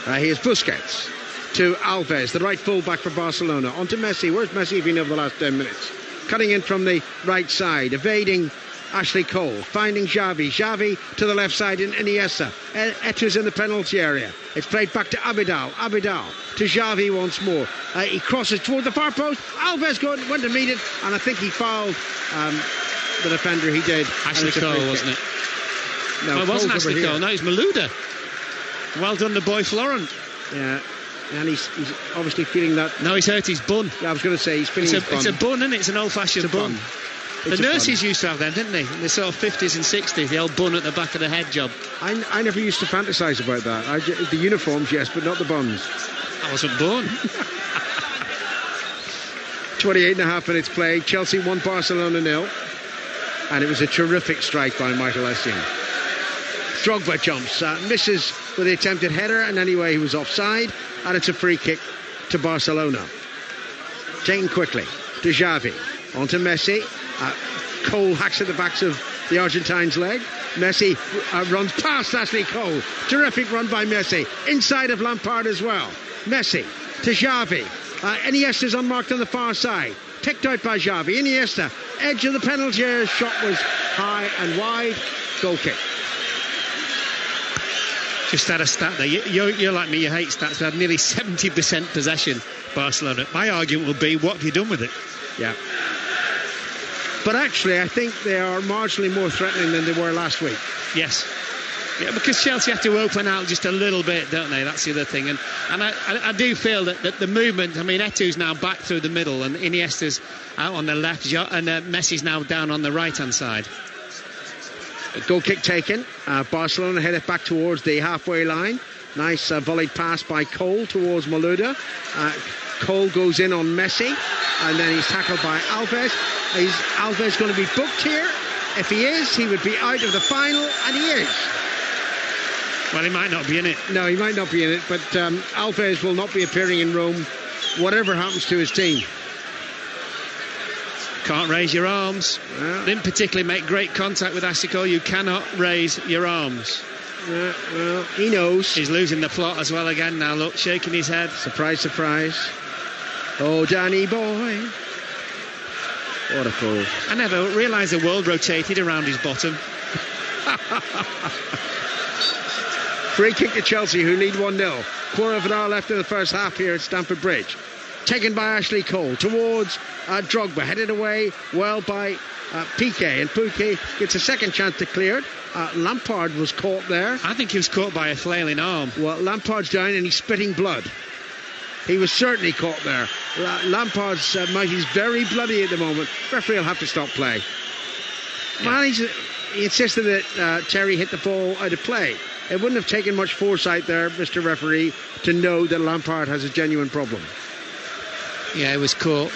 Speaker 4: Uh, here's Busquets to Alves, the right fullback for Barcelona. On to Messi. Where's Messi been over the last 10 minutes? Cutting in from the right side, evading Ashley Cole, finding Xavi. Xavi to the left side in Iniesta. E- Eto's in the penalty area. It's played back to Abidal. Abidal to Xavi once more. Uh, he crosses toward the far post. Alves going, went to meet it, and I think he fouled um, the defender. He did.
Speaker 3: Ashley Cole, wasn't it?
Speaker 4: No,
Speaker 3: well, it wasn't Ashley. Cole. No, it's Malouda. Well done, the boy Florent.
Speaker 4: Yeah, and he's, he's obviously feeling that.
Speaker 3: No, he's hurt his bun.
Speaker 4: Yeah, I was going to say he's feeling
Speaker 3: It's a,
Speaker 4: his
Speaker 3: it's a bun, isn't it? It's an old fashioned
Speaker 4: It's bun.
Speaker 3: bun. The nurses
Speaker 4: bun.
Speaker 3: used to have them, didn't they? In the sort of 50s and 60s, the old bun at the back of the head job.
Speaker 4: I, I never used to fantasize about that. I, the uniforms, yes, but not the buns.
Speaker 3: I wasn't born.
Speaker 4: 28 and a half minutes played. Chelsea won Barcelona nil. And it was a terrific strike by Michael Essien. Drogba jumps, uh, misses with the attempted header, and anyway, he was offside. And it's a free kick to Barcelona. Taken quickly to Xavi. On to Messi. Uh, Cole hacks at the backs of the Argentine's leg. Messi uh, runs past Ashley Cole. Terrific run by Messi. Inside of Lampard as well. Messi to Xavi. Uh, Iniesta's unmarked on the far side. Picked out by Xavi. Iniesta, edge of the penalty area. Shot was high and wide. Goal kick.
Speaker 3: Just had a stat there. You, you're, you're like me, you hate stats. We had nearly 70% possession, Barcelona. My argument would be, what have you done with it?
Speaker 4: Yeah. But actually, I think they are marginally more threatening than they were last week.
Speaker 3: Yes. Yeah, because Chelsea have to open out just a little bit, don't they? That's the other thing. And and I, I, I do feel that, that the movement, I mean, Eto's now back through the middle and Iniesta's out on the left and uh, Messi's now down on the right hand side.
Speaker 4: Goal kick taken. Uh, Barcelona headed back towards the halfway line. Nice uh, volleyed pass by Cole towards Malouda. Uh, Cole goes in on Messi, and then he's tackled by Alves. Is Alves going to be booked here? If he is, he would be out of the final, and he is.
Speaker 3: Well, he might not be in it.
Speaker 4: No, he might not be in it, but um, Alves will not be appearing in Rome, whatever happens to his team.
Speaker 3: Can't raise your arms.
Speaker 4: Yeah.
Speaker 3: Didn't particularly make great contact with Asiko. You cannot raise your arms.
Speaker 4: Yeah, well, he knows.
Speaker 3: He's losing the plot as well again now. Look, shaking his head.
Speaker 4: Surprise, surprise. Oh, Danny boy. What a fool.
Speaker 3: I never realised the world rotated around his bottom.
Speaker 4: Free kick to Chelsea, who lead 1 0. Quarter of an hour left in the first half here at Stamford Bridge. Taken by Ashley Cole towards uh, Drogba, headed away well by uh, Piqué, and Piqué gets a second chance to clear it. Uh, Lampard was caught there.
Speaker 3: I think he was caught by a flailing arm.
Speaker 4: Well, Lampard's down and he's spitting blood. He was certainly caught there. La- Lampard's uh, mouth is very bloody at the moment. Referee will have to stop play. Man, he's, he insisted that uh, Terry hit the ball out of play. It wouldn't have taken much foresight there, Mr. Referee, to know that Lampard has a genuine problem.
Speaker 3: Yeah, he was caught.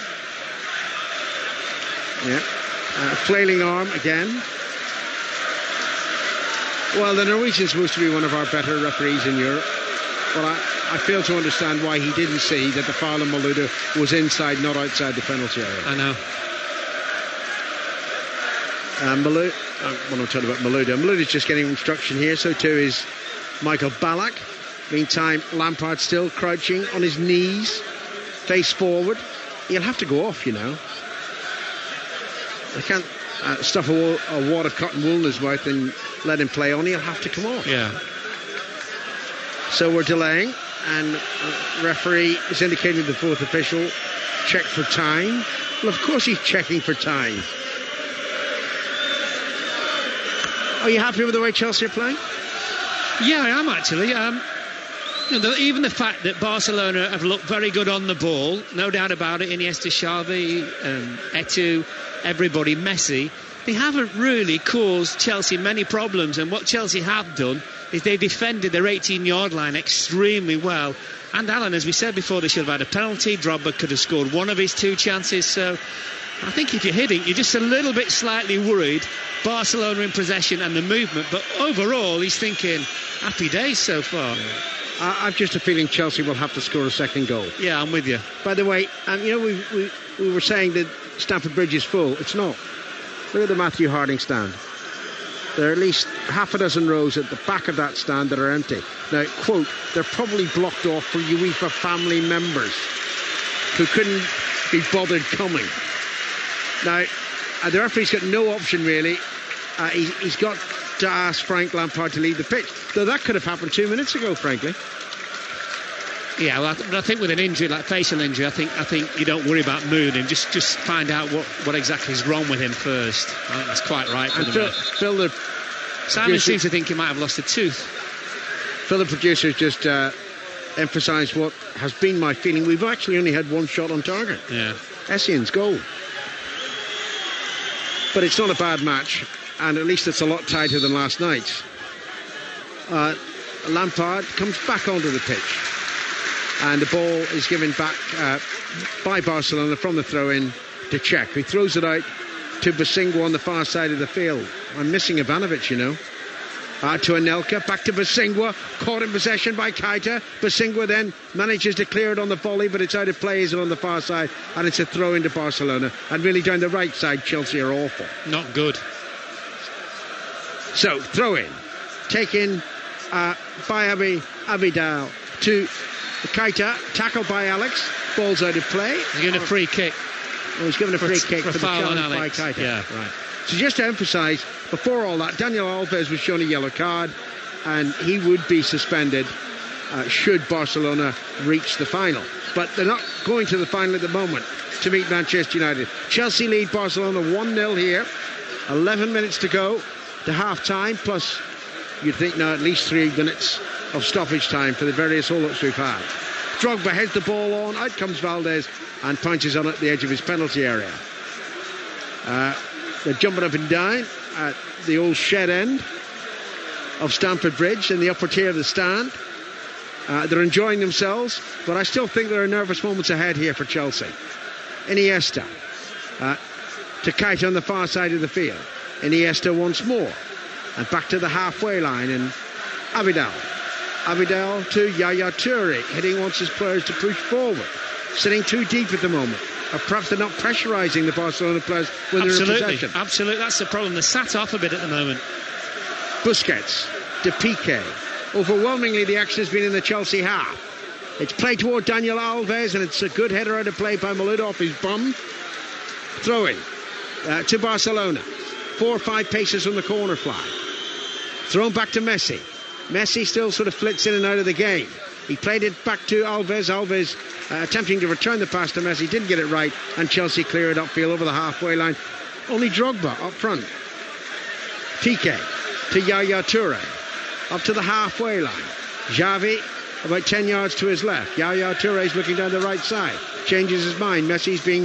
Speaker 4: Yeah. Uh, flailing arm again. Well, the Norwegian's supposed to be one of our better referees in Europe. But I, I fail to understand why he didn't see that the foul on Malouda was inside, not outside the penalty area.
Speaker 3: I know.
Speaker 4: Malou, uh, when I'm talking about Malouda, Malouda's just getting instruction here, so too is Michael Ballack. Meantime, Lampard still crouching on his knees, face forward. He'll have to go off, you know. I can't uh, stuff a, wall, a wad of cotton wool in his mouth and let him play on. He'll have to come off.
Speaker 3: Yeah.
Speaker 4: So we're delaying, and uh, referee is indicating the fourth official check for time. Well, of course he's checking for time. Are you happy with the way Chelsea are playing?
Speaker 3: Yeah, I am actually. Um, you know, the, even the fact that Barcelona have looked very good on the ball, no doubt about it. Iniesta, Xavi, um, Eto'o, everybody, Messi. They haven't really caused Chelsea many problems, and what Chelsea have done is they defended their 18-yard line extremely well. And Alan, as we said before, they should have had a penalty. Drogba could have scored one of his two chances. So I think if you're hitting, you're just a little bit slightly worried. Barcelona in possession and the movement, but overall, he's thinking happy days so far.
Speaker 4: I, I've just a feeling Chelsea will have to score a second goal.
Speaker 3: Yeah, I'm with you.
Speaker 4: By the way, um, you know, we, we, we were saying that Stamford Bridge is full. It's not. Look at the Matthew Harding stand. There are at least half a dozen rows at the back of that stand that are empty. Now, quote, they're probably blocked off for UEFA family members who couldn't be bothered coming. Now, uh, the referee's got no option really. Uh, he, he's got to ask Frank Lampard to leave the pitch. Though that could have happened two minutes ago, frankly.
Speaker 3: Yeah, well, I, th- I think with an injury like facial injury, I think I think you don't worry about mood and just just find out what, what exactly is wrong with him first. I think that's quite right for
Speaker 4: And
Speaker 3: the
Speaker 4: Phil. Phil, the,
Speaker 3: Simon seems to think he might have lost a tooth.
Speaker 4: Phil, the producer, just uh, emphasised what has been my feeling. We've actually only had one shot on target.
Speaker 3: Yeah.
Speaker 4: Essien's goal. But it's not a bad match, and at least it's a lot tighter than last night. Uh, Lampard comes back onto the pitch, and the ball is given back uh, by Barcelona from the throw in to Cech, who throws it out to Bosingwa on the far side of the field. I'm missing Ivanovic, you know. Uh, to Anelka, back to Bosingwa, caught in possession by Keita. Bosingwa then manages to clear it on the volley, but it's out of play, is on the far side, and it's a throw into Barcelona. And really down the right side, Chelsea are awful.
Speaker 3: Not good.
Speaker 4: So, throw in. Taken uh, by Abi, Abidal to Keita, tackled by Alex, ball's out of play.
Speaker 3: He's given a free kick.
Speaker 4: Oh, he's given a free kick
Speaker 3: for
Speaker 4: for, the
Speaker 3: foul on
Speaker 4: challenge by
Speaker 3: Alex. Yeah.
Speaker 4: right. So just to emphasise, before all that, Daniel Alves was shown a yellow card, and he would be suspended uh, should Barcelona reach the final. But they're not going to the final at the moment to meet Manchester United. Chelsea lead Barcelona 1 0 here. 11 minutes to go to half time, plus you'd think now at least three minutes of stoppage time for the various hold-ups we've had. Drogba heads the ball on, out comes Valdés and punches on at the edge of his penalty area. Uh, they're jumping up and down at the old shed end of Stamford Bridge in the upper tier of the stand. Uh, they're enjoying themselves, but I still think there are nervous moments ahead here for Chelsea. Iniesta uh, to Keita on the far side of the field. Iniesta once more. And back to the halfway line and Abidal. Abidal to Yaya Toure. Hiddink wants his players to push forward. Sitting too deep at the moment. Or perhaps they're not pressurising the Barcelona players when they're in
Speaker 3: Absolutely.
Speaker 4: possession.
Speaker 3: Absolutely. That's the problem. They're sat off a bit at the moment.
Speaker 4: Busquets to Piqué. Overwhelmingly, the action has been in the Chelsea half. It's played toward Daniel Alves, and it's a good header out of play by Malouda off his bum. Throw in uh, to Barcelona. Four or five paces from the corner flag. Thrown back to Messi. Messi still sort of flits in and out of the game. He played it back to Alves. Alves uh, attempting to return the pass to Messi, didn't get it right, and Chelsea clear it upfield over the halfway line. Only Drogba up front. Piqué to Yaya Toure. Up to the halfway line. Xavi about 10 yards to his left. Yaya is looking down the right side. Changes his mind. Messi's being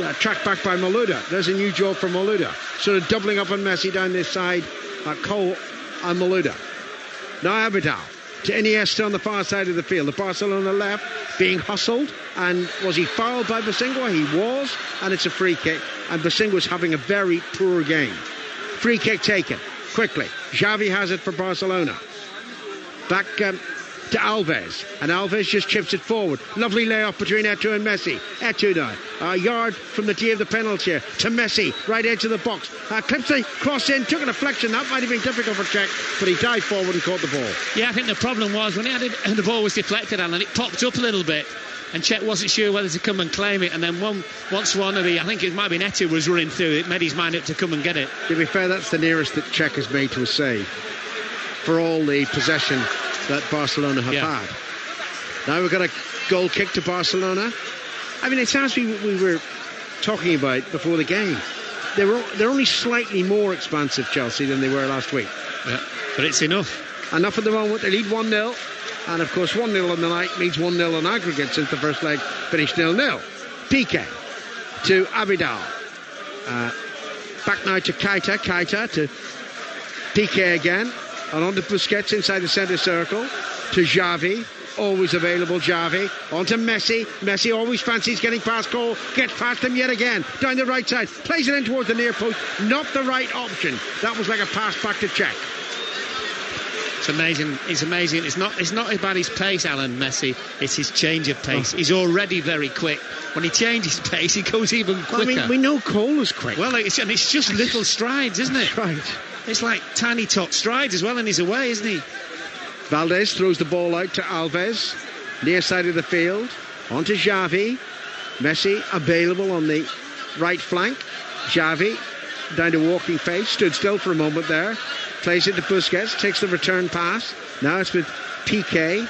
Speaker 4: uh, tracked back by Malouda. There's a new job for Malouda. Sort of doubling up on Messi down this side. Uh, Cole and Malouda. Now Abidal to Iniesta on the far side of the field. The Barcelona left being hustled. And was he fouled by Bosingwa? He was. And it's a free kick. And Bosingwa's having a very poor game. Free kick taken. Quickly. Xavi has it for Barcelona. Back um, to Alves. And Alves just chips it forward. Lovely layoff between Eto'o and Messi. Eto'o now, a yard from the tee of the penalty to Messi, right edge of the box. Uh, clips the cross in, took a deflection. That might have been difficult for Cech, but he dived forward and caught the ball.
Speaker 3: Yeah, I think the problem was when he had it, and the ball was deflected, and it popped up a little bit and Cech wasn't sure whether to come and claim it. And then one, once one of the, I think it might have been Eto'o was running through, it made his mind up to come and get it.
Speaker 4: To be fair, that's the nearest that Cech has made to a save for all the possession that Barcelona have yeah. had. Now we've got a goal kick to Barcelona. I mean, it's as we, we were talking about before the game. They're, they're only slightly more expansive, Chelsea, than they were last week.
Speaker 3: Yeah, but it's enough.
Speaker 4: Enough at the moment. They lead 1 0. And of course, 1 0 in the night means 1 0 on aggregate since the first leg finished 0 0. Piqué to Abidal. Uh, back now to Keita. Keita to Piqué again. And on to Busquets inside the centre circle. To Xavi. Always available, Xavi. On to Messi. Messi always fancies getting past Cole. Gets past him yet again. Down the right side. Plays it in towards the near post. Not the right option. That was like a pass back to Cech.
Speaker 3: It's amazing. It's amazing. It's not. It's not about his pace, Alan Messi. It's his change of pace. Oh. He's already very quick. When he changes pace, he goes even quicker.
Speaker 4: Well, I mean, we know Cole is quick.
Speaker 3: Well, it's, and it's just little strides, isn't it?
Speaker 4: right.
Speaker 3: It's like tiny tot strides as well, and he's away, isn't he?
Speaker 4: Valdés throws the ball out to Alves, near side of the field, onto Xavi. Messi available on the right flank. Xavi down to walking face, stood still for a moment there. Plays it to Busquets, takes the return pass. Now it's with Piqué.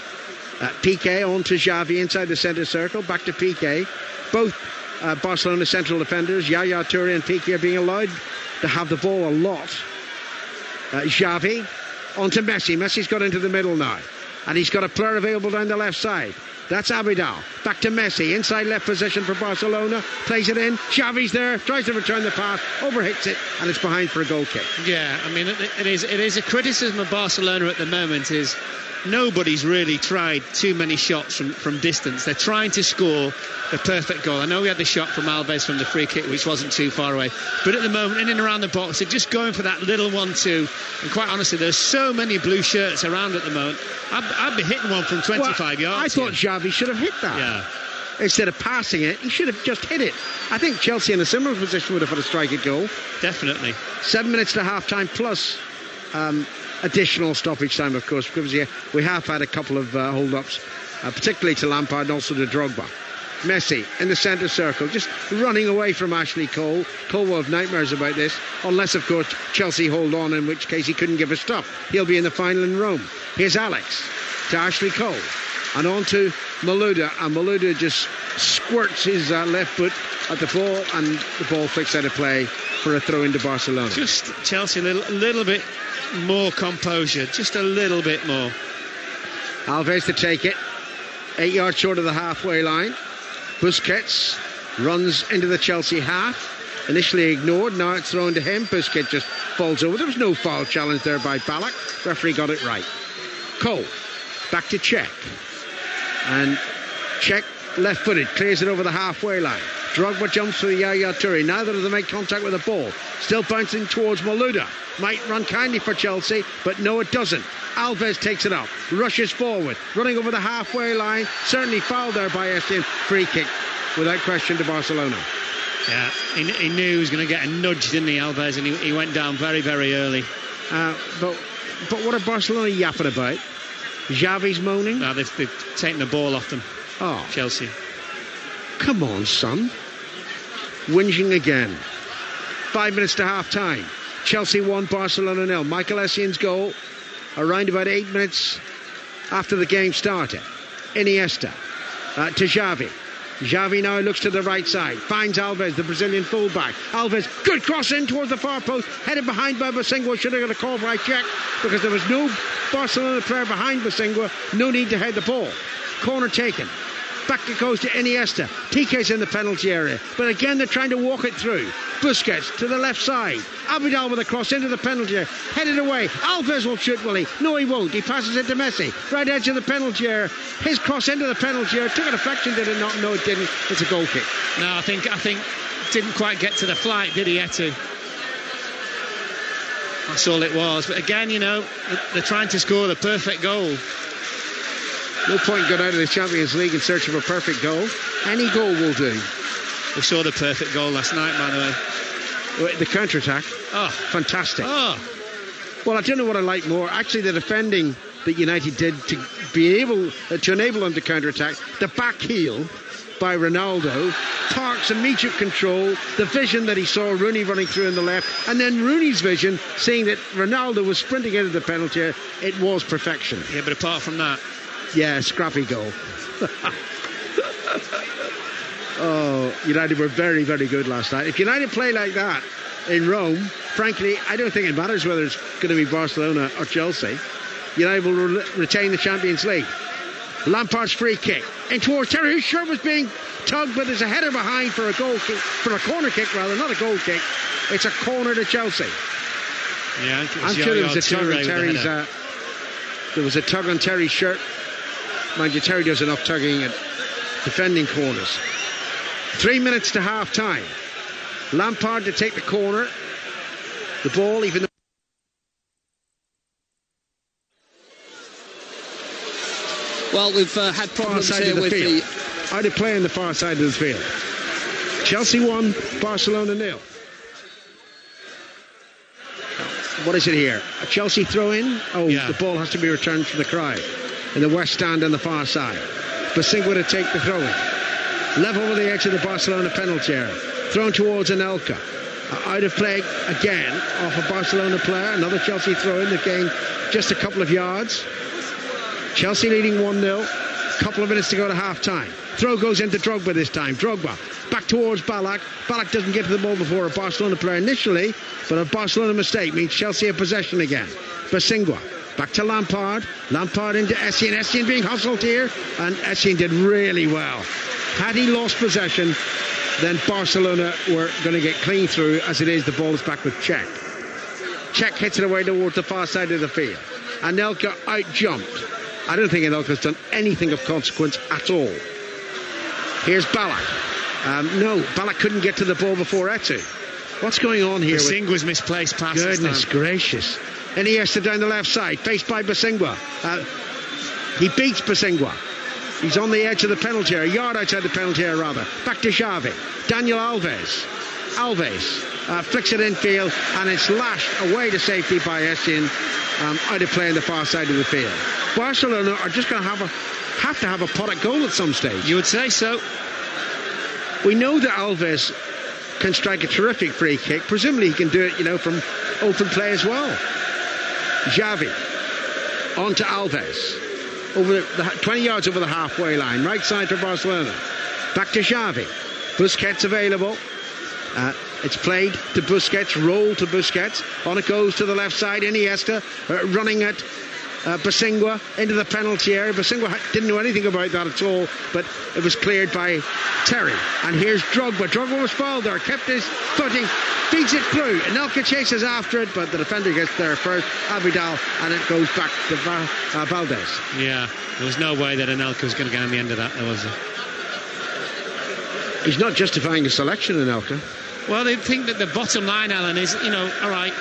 Speaker 4: Uh, Piqué on to Xavi inside the centre circle, back to Piqué. Both uh, Barcelona central defenders, Yaya Toure and Piqué, are being allowed to have the ball a lot. Uh, Xavi onto Messi. Messi's got into the middle now. And he's got a player available down the left side. That's Abidal. Back to Messi. Inside left position for Barcelona. Plays it in. Xavi's there. Tries to return the pass. Overhits it. And it's behind for a goal kick.
Speaker 3: Yeah, I mean, it, it is it is a criticism of Barcelona at the moment is nobody's really tried too many shots from, from distance. They're trying to score the perfect goal. I know we had the shot from Alves from the free kick, which wasn't too far away. But at the moment, in and around the box, they're just going for that little one-two. And quite honestly, there's so many blue shirts around at the moment. I'd, I'd be hitting one from 25
Speaker 4: well,
Speaker 3: yards.
Speaker 4: I thought here. Xavi should have hit that.
Speaker 3: Yeah.
Speaker 4: Instead of passing it, he should have just hit it. I think Chelsea in a similar position would have had a strike at goal.
Speaker 3: Definitely.
Speaker 4: Seven minutes to half time plus um, additional stoppage time, of course, because yeah, we have had a couple of uh, hold ups, uh, particularly to Lampard and also to Drogba. Messi in the centre circle, just running away from Ashley Cole. Cole will have nightmares about this, unless, of course, Chelsea hold on, in which case he couldn't give a stop. He'll be in the final in Rome. Here's Alex to Ashley Cole and on to Malouda, and Malouda just squirts his uh, left foot at the ball, and the ball flicks out of play for a throw into Barcelona.
Speaker 3: Just Chelsea a little, a little bit more composure, just a little bit more.
Speaker 4: Alves to take it, eight yards short of the halfway line. Busquets runs into the Chelsea half. Initially ignored, now it's thrown to him. Busquets just falls over. There was no foul challenge there by Ballack. Referee got it right. Cole back to Cech. And Cech left footed, clears it over the halfway line. Drogba jumps for the Yaya Toure. Neither of them make contact with the ball. Still bouncing towards Malouda. Might run kindly for Chelsea, but no, it doesn't. Alves takes it up, rushes forward, running over the halfway line. Certainly fouled there by Essien. Free kick, without question, to Barcelona.
Speaker 3: Yeah, he, he knew he was going to get a nudge, didn't he, Alves? And he, he went down very, very early.
Speaker 4: Uh, but but what are Barcelona yapping about? Xavi's moaning?
Speaker 3: No, they've, they've taken the ball off them.
Speaker 4: Oh.
Speaker 3: Chelsea.
Speaker 4: Come on, son. Whinging again. Five minutes to half time. Chelsea 1, Barcelona nil. Michael Essien's goal around about eight minutes after the game started. Iniesta uh, to Xavi. Xavi now looks to the right side, finds Alves, the Brazilian fullback. Alves, good cross in towards the far post, headed behind by Bosingwa. Should have got a call a check because there was no Barcelona player behind Bosingwa. No need to head the ball. Corner taken. Back it goes to Iniesta. TK's in the penalty area. But again, they're trying to walk it through. Busquets to the left side. Abidal with a cross into the penalty area. Headed away. Alves will shoot, will he? No, he won't. He passes it to Messi. Right edge of the penalty area. His cross into the penalty area. Took a deflection, did it not? No, it didn't. It's a goal kick.
Speaker 3: No, I think I think didn't quite get to the flight, did he, Eto'o? That's all it was. But again, you know, they're trying to score the perfect goal.
Speaker 4: No point going out of the Champions League in search of a perfect goal. Any goal will do.
Speaker 3: We saw the perfect goal last night, by the way.
Speaker 4: The counter attack.
Speaker 3: Oh,
Speaker 4: Fantastic.
Speaker 3: oh,
Speaker 4: Well, I don't know what I like more. Actually, the defending that United did to be able uh, to enable them to counter attack. The back heel by Ronaldo. Park's immediate control. The vision that he saw Rooney running through in the left. And then Rooney's vision, seeing that Ronaldo was sprinting into the penalty. It was perfection.
Speaker 3: yeah, but apart from that,
Speaker 4: Yeah, scrappy goal. oh, United were very, very good last night. If United play like that in Rome, frankly, I don't think it matters whether it's going to be Barcelona or Chelsea. United will re- retain the Champions League. Lampard's free kick in towards Terry, whose shirt was being tugged, but there's a header behind for a goal kick, for a corner kick rather, not a goal kick. It's a corner to Chelsea.
Speaker 3: yeah, I think it
Speaker 4: I'm sure there was a tug on Terry's. Uh, there was a tug on Terry's shirt. Mind you, Terry does enough tugging at defending corners. Three minutes to half time. Lampard to take the corner. The ball, even though.
Speaker 1: Well, we've uh, had
Speaker 4: far
Speaker 1: problems
Speaker 4: side
Speaker 1: here
Speaker 4: of the
Speaker 1: with
Speaker 4: field.
Speaker 1: the.
Speaker 4: How they play on the far side of the field. Chelsea won, Barcelona nil. What is it here? A Chelsea throw in? Oh,
Speaker 3: Yeah.
Speaker 4: the ball has to be returned to the crowd in the west stand on the far side. Bosingwa to take the throw in. Level with the edge of the Barcelona penalty area. Thrown towards Anelka. Uh, out of play again off a Barcelona player. Another Chelsea throw in that gained just a couple of yards. Chelsea leading 1 0. Couple of minutes to go to half time. Throw goes into Drogba this time. Drogba back towards Ballack. Ballack doesn't get to the ball before a Barcelona player initially, but a Barcelona mistake means Chelsea have possession again. Bosingwa back to Lampard. Lampard into Essien. Essien being hustled here, and Essien did really well. Had he lost possession, then Barcelona were going to get clean through. As it is, the ball is back with Cech. Cech hits it away towards the far side of the field. Anelka out jumped. I don't think Anelka's done anything of consequence at all. Here's Ballack. Um, no, Ballack couldn't get to the ball before Eto'o. What's going on here? The with-
Speaker 3: was misplaced pass.
Speaker 4: Goodness gracious. Iniesta down the left side, faced by Bosingwa. Uh, he beats Bosingwa. He's on the edge of the penalty area, a yard outside the penalty area rather. Back to Xavi. Daniel Alves. Alves uh, flicks it infield and it's lashed away to safety by Essien um, out of play on the far side of the field. Barcelona are just going to have a have to have a pot at goal at some stage.
Speaker 3: You would say so.
Speaker 4: We know that Alves can strike a terrific free kick. Presumably he can do it, you know, from open play as well. Xavi on to Alves. Over the, the 20 yards over the halfway line, right side for Barcelona. Back to Xavi. Busquets available. Uh, it's played to Busquets, roll to Busquets. On it goes to the left side. Iniesta uh, running at uh, Bosingwa into the penalty area. Bosingwa didn't know anything about that at all, but it was cleared by Terry. And here's Drogba. Drogba was fouled there, kept his footing, feeds it through. Anelka chases after it, but the defender gets there first. Abidal, and it goes back to Va- uh, Valdés.
Speaker 3: Yeah, there was no way that Anelka was going to get on the end of that, there was there?
Speaker 4: He's not justifying his selection, Anelka.
Speaker 3: Well, they think that the bottom line, Alan, is you know, all right,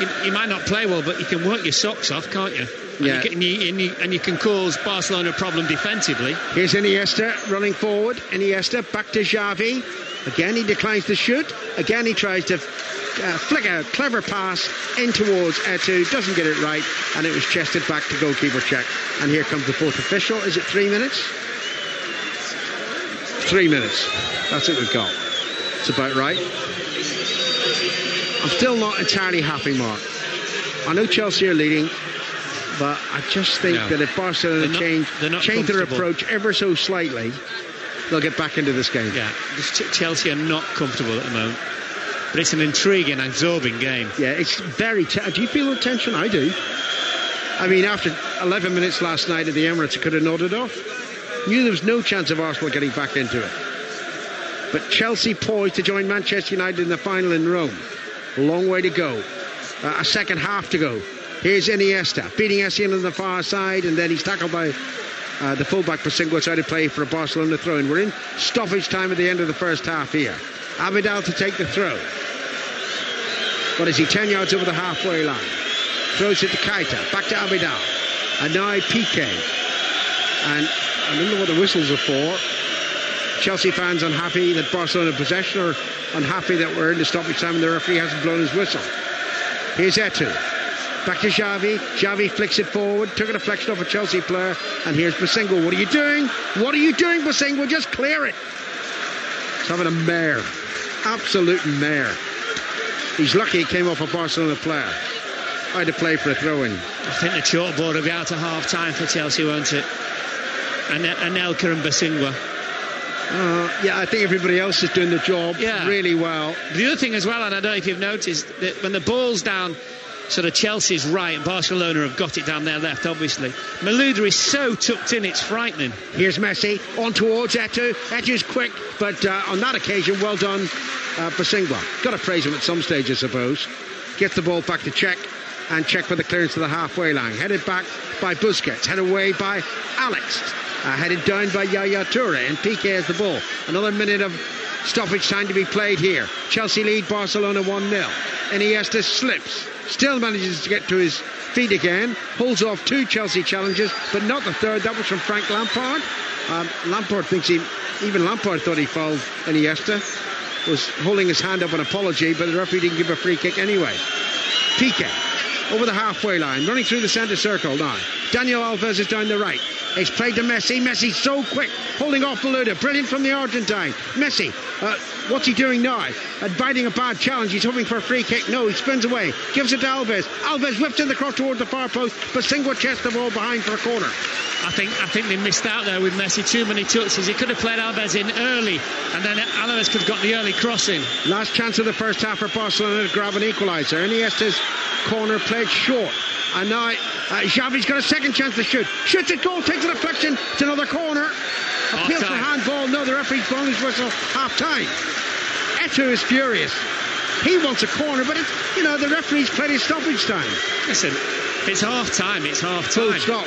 Speaker 3: you, you might not play well, but you can work your socks off, can't you? And
Speaker 4: Yeah.
Speaker 3: You can, and, you, and, you, and you can cause Barcelona a problem defensively.
Speaker 4: Here's Iniesta running forward. Iniesta back to Xavi. Again, he declines to shoot. Again, he tries to uh, flick a clever pass in towards Eto'o. Doesn't get it right, and it was chested back to goalkeeper Cech. And here comes the fourth official. Is it three minutes? Three minutes. That's what we've got. It's about right. I'm still not entirely happy, Mark. I know Chelsea are leading, but I just think
Speaker 3: No.
Speaker 4: that if Barcelona
Speaker 3: They're
Speaker 4: change,
Speaker 3: not
Speaker 4: change their approach ever so slightly, they'll get back into this game.
Speaker 3: Yeah, Ch- Chelsea are not comfortable at the moment. But it's an intriguing, absorbing game.
Speaker 4: Yeah, it's very. Do you feel the tension? I do. I mean, after 11 minutes last night at the Emirates, I could have nodded off. Knew there was no chance of Arsenal getting back into it. But Chelsea poised to join Manchester United in the final in Rome. A long way to go. Uh, a second half to go. Here's Iniesta beating Essien on the far side, and then he's tackled by uh, the fullback Bosingwa out of play for a Barcelona throw in. We're in stoppage time at the end of the first half here. Abidal to take the throw. What is he? 10 yards over the halfway line. Throws it to Keita. Back to Abidal. And now Piqué. And I don't know what the whistles are for. Chelsea fans unhappy that Barcelona possession or unhappy that we're in the stoppage time and the referee hasn't blown his whistle. Here's Eto'o. Back to Xavi. Xavi flicks it forward. Took it a deflection off a Chelsea player. And here's Bosingwa. What are you doing? What are you doing, Bosingwa? Just clear it. He's having a mare. Absolute mare. He's lucky he came off a Barcelona player. I had to play for a throw in.
Speaker 3: I think the chalkboard will be out at half time for Chelsea, won't it? And Anelka and Bosingwa.
Speaker 4: Uh, yeah, I think everybody else is doing the job yeah. really well.
Speaker 3: The other thing as well, and I don't know if you've noticed, that when the ball's down sort of Chelsea's right and Barcelona have got it down their left, obviously. Malouda is so tucked in, it's frightening.
Speaker 4: Here's Messi on towards Eto'o. Eto'o's quick, but uh, on that occasion, well done, uh, Bosingwa. Got to praise him at some stage, I suppose. Gets the ball back to Cech and Cech with the clearance to the halfway line. Headed back by Busquets, headed away by Alex. Uh, headed down by Yaya Toure, and Piqué has the ball. Another minute of stoppage time to be played here. Chelsea lead Barcelona 1 0. Iniesta slips, still manages to get to his feet again, Pulls off two Chelsea challenges, but not the third. That was from Frank Lampard. Um, Lampard thinks he, even Lampard thought he fouled Iniesta. Was holding his hand up an apology, but the referee didn't give a free kick anyway. Piqué over the halfway line, running through the centre circle now. Daniel Alves is down the right. He's played to Messi. Messi so quick, holding off the Malouda. Brilliant from the Argentine. Messi, uh, what's he doing now? Inviting a bad challenge. He's hoping for a free kick. No, he spins away. Gives it to Alves. Alves whips in the cross towards the far post, but Singwa chests the ball behind for a corner.
Speaker 3: I think I think they missed out there with Messi. Too many touches. He could have played Alves in early, and then Alves could have got the early crossing.
Speaker 4: Last chance of the first half for Barcelona to grab an equaliser. Iniesta's corner played short. And now uh, Xavi's got a second chance to shoot. Shoots it, goal, takes a deflection. It's another corner. Appeals for handball. No, the referee's blown his whistle. Half time. Eto'o is furious. He wants a corner, but it's, you know, the referee's played his stoppage time.
Speaker 3: Listen, it's half time. It's half time.
Speaker 4: Full stop.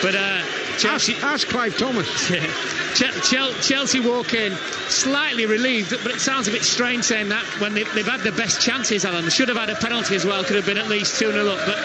Speaker 3: But uh,
Speaker 4: Chelsea. Ask, ask Clive Thomas.
Speaker 3: Chelsea walk in slightly relieved, but it sounds a bit strange saying that when they, have had the best chances, Alan. They should have had a penalty as well, could have been at least 2 0 up. But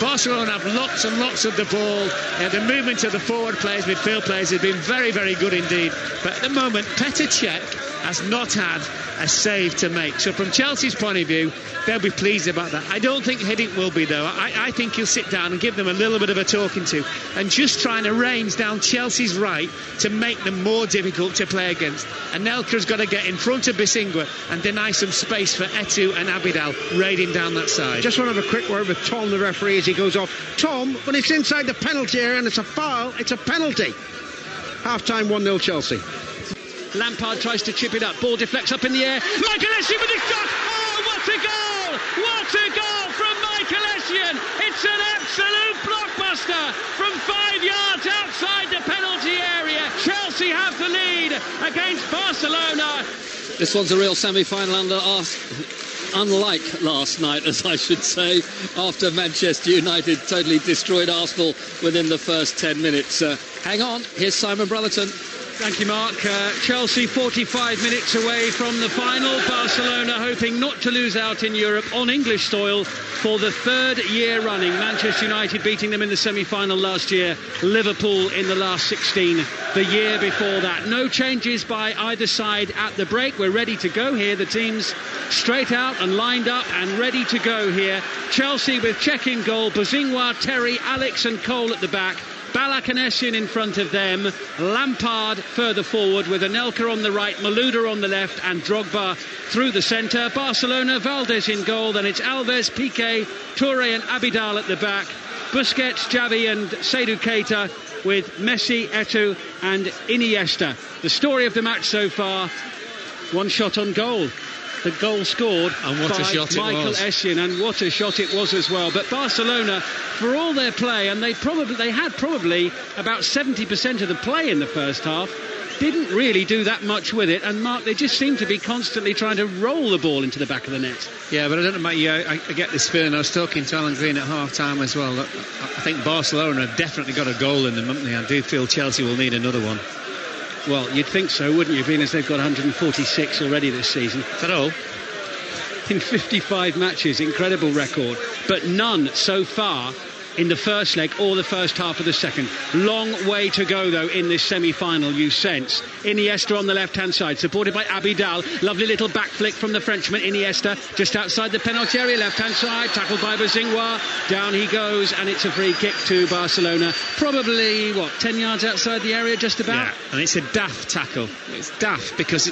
Speaker 3: Barcelona have lots and lots of the ball. Yeah, the movement of the forward players, midfield players, has been very, very good indeed. But at the moment, Petr Cech has not had a save to make. So from Chelsea's point of view, they'll be pleased about that. I don't think Hiddink will be though. I, I, think he'll sit down and give them a little bit of a talking to and just try and arrange down Chelsea's right to make them more difficult to play against. And Nelka's got to get in front of Bosingwa and deny some space for Eto'o and Abidal raiding down that side.
Speaker 4: Just want to have a quick word with Tom, the referee, as he goes off. Tom, when it's inside the penalty area and it's a foul, it's a penalty. Half time 1 0 Chelsea.
Speaker 2: Lampard tries to chip it up. Ball deflects up in the air. Michael Essien with a shot. Oh, what a goal! What a goal from Michael Essien! It's an absolute blockbuster from five yards outside the penalty area. Chelsea have the lead against Barcelona.
Speaker 1: This one's a real semi-final under us unlike last night, as I should say, after Manchester United totally destroyed Arsenal within the first 10 minutes. Uh, hang on, here's Simon Brotherton.
Speaker 2: Thank you, Mark. Uh, Chelsea 45 minutes away from the final. Barcelona hoping not to lose out in Europe on English soil for the third year running. Manchester United beating them in the semi-final last year. Liverpool in the last 16 the year before that. No changes by either side at the break. We're ready to go here. The teams straight out and lined up and ready to go here. Chelsea with Cech in goal. Bosingwa, Terry, Alex and Cole at the back. Essien in front of them. Lampard further forward with Anelka on the right, Malouda on the left, and Drogba through the centre. Barcelona, Valdés in goal. Then it's Alves, Piqué, Toure, and Abidal at the back. Busquets, Xavi, and Seydou Keita with Messi, Eto'o, and Iniesta. The story of the match so far one shot on goal the goal scored
Speaker 3: and what
Speaker 2: by
Speaker 3: a shot
Speaker 2: Michael Essien, and what a shot it was as well. But Barcelona, for all their play, and they probably they had probably about 70% of the play in the first half. Didn't really do that much with it, and Mark, they just seem to be constantly trying to roll the ball into the back of the net.
Speaker 3: Yeah, but I don't know about you. I, I get this feeling. I was talking to Alan Green at half time as well. I think Barcelona have definitely got a goal in them, haven't they? I do feel Chelsea will need another one.
Speaker 2: Well, you'd think so, wouldn't you, being as they've got 146 already this season?
Speaker 3: Is that all?
Speaker 2: In 55 matches, incredible record. But none so far in the first leg or the first half of the second. Long way to go, though, in this semi final, you sense. Iniesta on the left hand side, supported by Abidal. Lovely little back flick from the Frenchman. Iniesta just outside the penalty area, left hand side, tackled by Bosingwa. Down he goes, and it's a free kick to Barcelona. Probably, what, 10 yards outside the area, just about?
Speaker 3: Yeah, and it's a daft tackle. It's daft because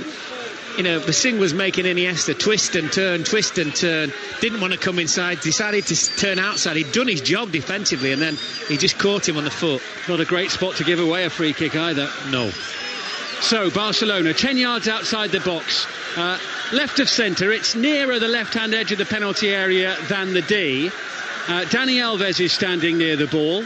Speaker 3: you know, Basing was making Iniesta twist and turn, twist and turn. Didn't want to come inside, decided to turn outside. He'd done his job defensively and then he just caught him on the foot.
Speaker 2: Not a great spot to give away a free kick either.
Speaker 3: No.
Speaker 2: So, Barcelona, 10 yards outside the box. Uh, left of centre, it's nearer the left hand edge of the penalty area than the D. Uh, Dani Alves is standing near the ball.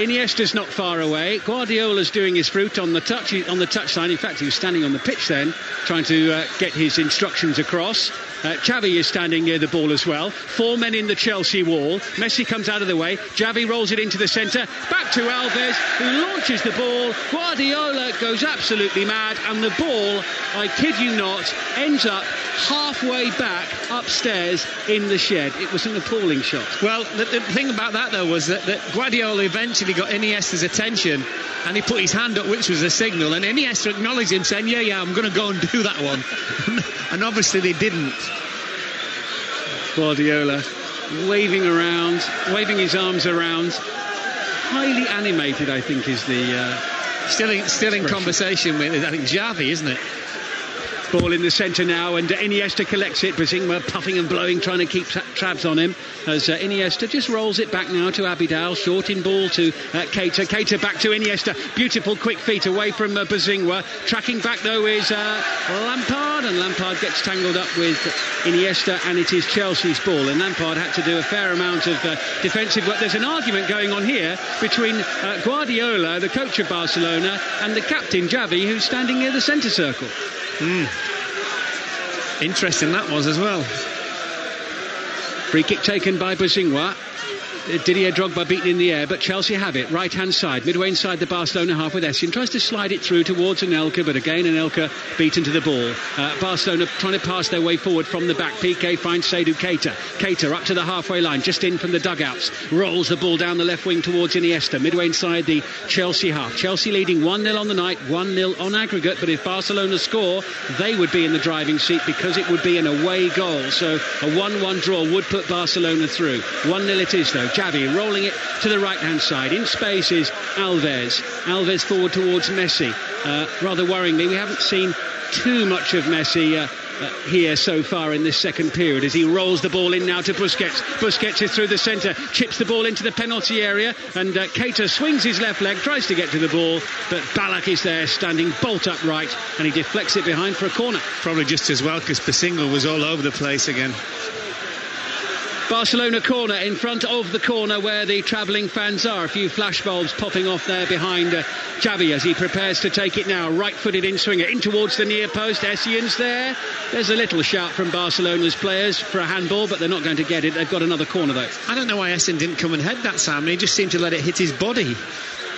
Speaker 2: Iniesta's not far away. Guardiola's doing his fruit on the touch on the touchline. In fact, he was standing on the pitch then, trying to uh, get his instructions across. Uh, Xavi is standing near the ball as well. Four men in the Chelsea wall. Messi comes out of the way. Xavi rolls it into the centre. Back to Alves, who launches the ball. Guardiola goes absolutely mad, and the ball, I kid you not, ends up halfway back upstairs in the shed. It was an appalling shot.
Speaker 3: Well, the, the thing about that though was that, that Guardiola eventually got Iniesta's attention, and he put his hand up, which was a signal, and Iniesta acknowledged him, saying, "Yeah, yeah, I'm going to go and do that one," and obviously they didn't.
Speaker 2: Guardiola waving around, waving his arms around. Highly animated, I think, is the. Uh,
Speaker 3: still in, still in conversation with, I think, Xavi, isn't it?
Speaker 2: Ball in the centre now, and Iniesta collects it. Bosingwa puffing and blowing, trying to keep tra- traps on him. As uh, Iniesta just rolls it back now to Abidal. Short in ball to uh, Keita. Keita back to Iniesta. Beautiful quick feet away from uh. Tracking back though is uh, Lampard, and Lampard gets tangled up with Iniesta, and it is Chelsea's ball. And Lampard had to do a fair amount of uh, defensive work. There's an argument going on here between uh, Guardiola, the coach of Barcelona, and the captain Xavi, who's standing near the centre circle.
Speaker 3: Mm. Interesting that was as well.
Speaker 2: Free kick taken by Bosingwa. Didier Drogba beaten in the air, but Chelsea have it. Right hand side, midway inside the Barcelona half with Essien. Tries to slide it through towards Anelka, but again Anelka beaten to the ball. Uh, Barcelona trying to pass their way forward from the back. Piqué finds Seydou Keita. Keita up to the halfway line, just in from the dugouts. Rolls the ball down the left wing towards Iniesta. Midway inside the Chelsea half. Chelsea leading 1 0 on the night, 1 0 on aggregate, but if Barcelona score, they would be in the driving seat because it would be an away goal. So a 1 1 draw would put Barcelona through. 1 0 it is, though. Xavi rolling it to the right hand side. In space is Alves. Alves forward towards Messi. Uh, rather worryingly, we haven't seen too much of Messi. Uh, uh, here so far in this second period as he rolls the ball in now to Busquets. Busquets is through the centre, chips the ball into the penalty area, and uh, Keita swings his left leg, tries to get to the ball, but Ballack is there standing bolt upright, and he deflects it behind for a corner.
Speaker 3: Probably just as well because Bosingwa was all over the place again.
Speaker 2: Barcelona corner in front of the corner where the travelling fans are. A few flashbulbs popping off there behind uh, Xavi as he prepares to take it now. Right footed in swinger in towards the near post. Essien's there. There's a little shout from Barcelona's players for a handball, but they're not going to get it. They've got another corner though.
Speaker 3: I don't know why Essien didn't come and head that, Sam. He just seemed to let it hit his body.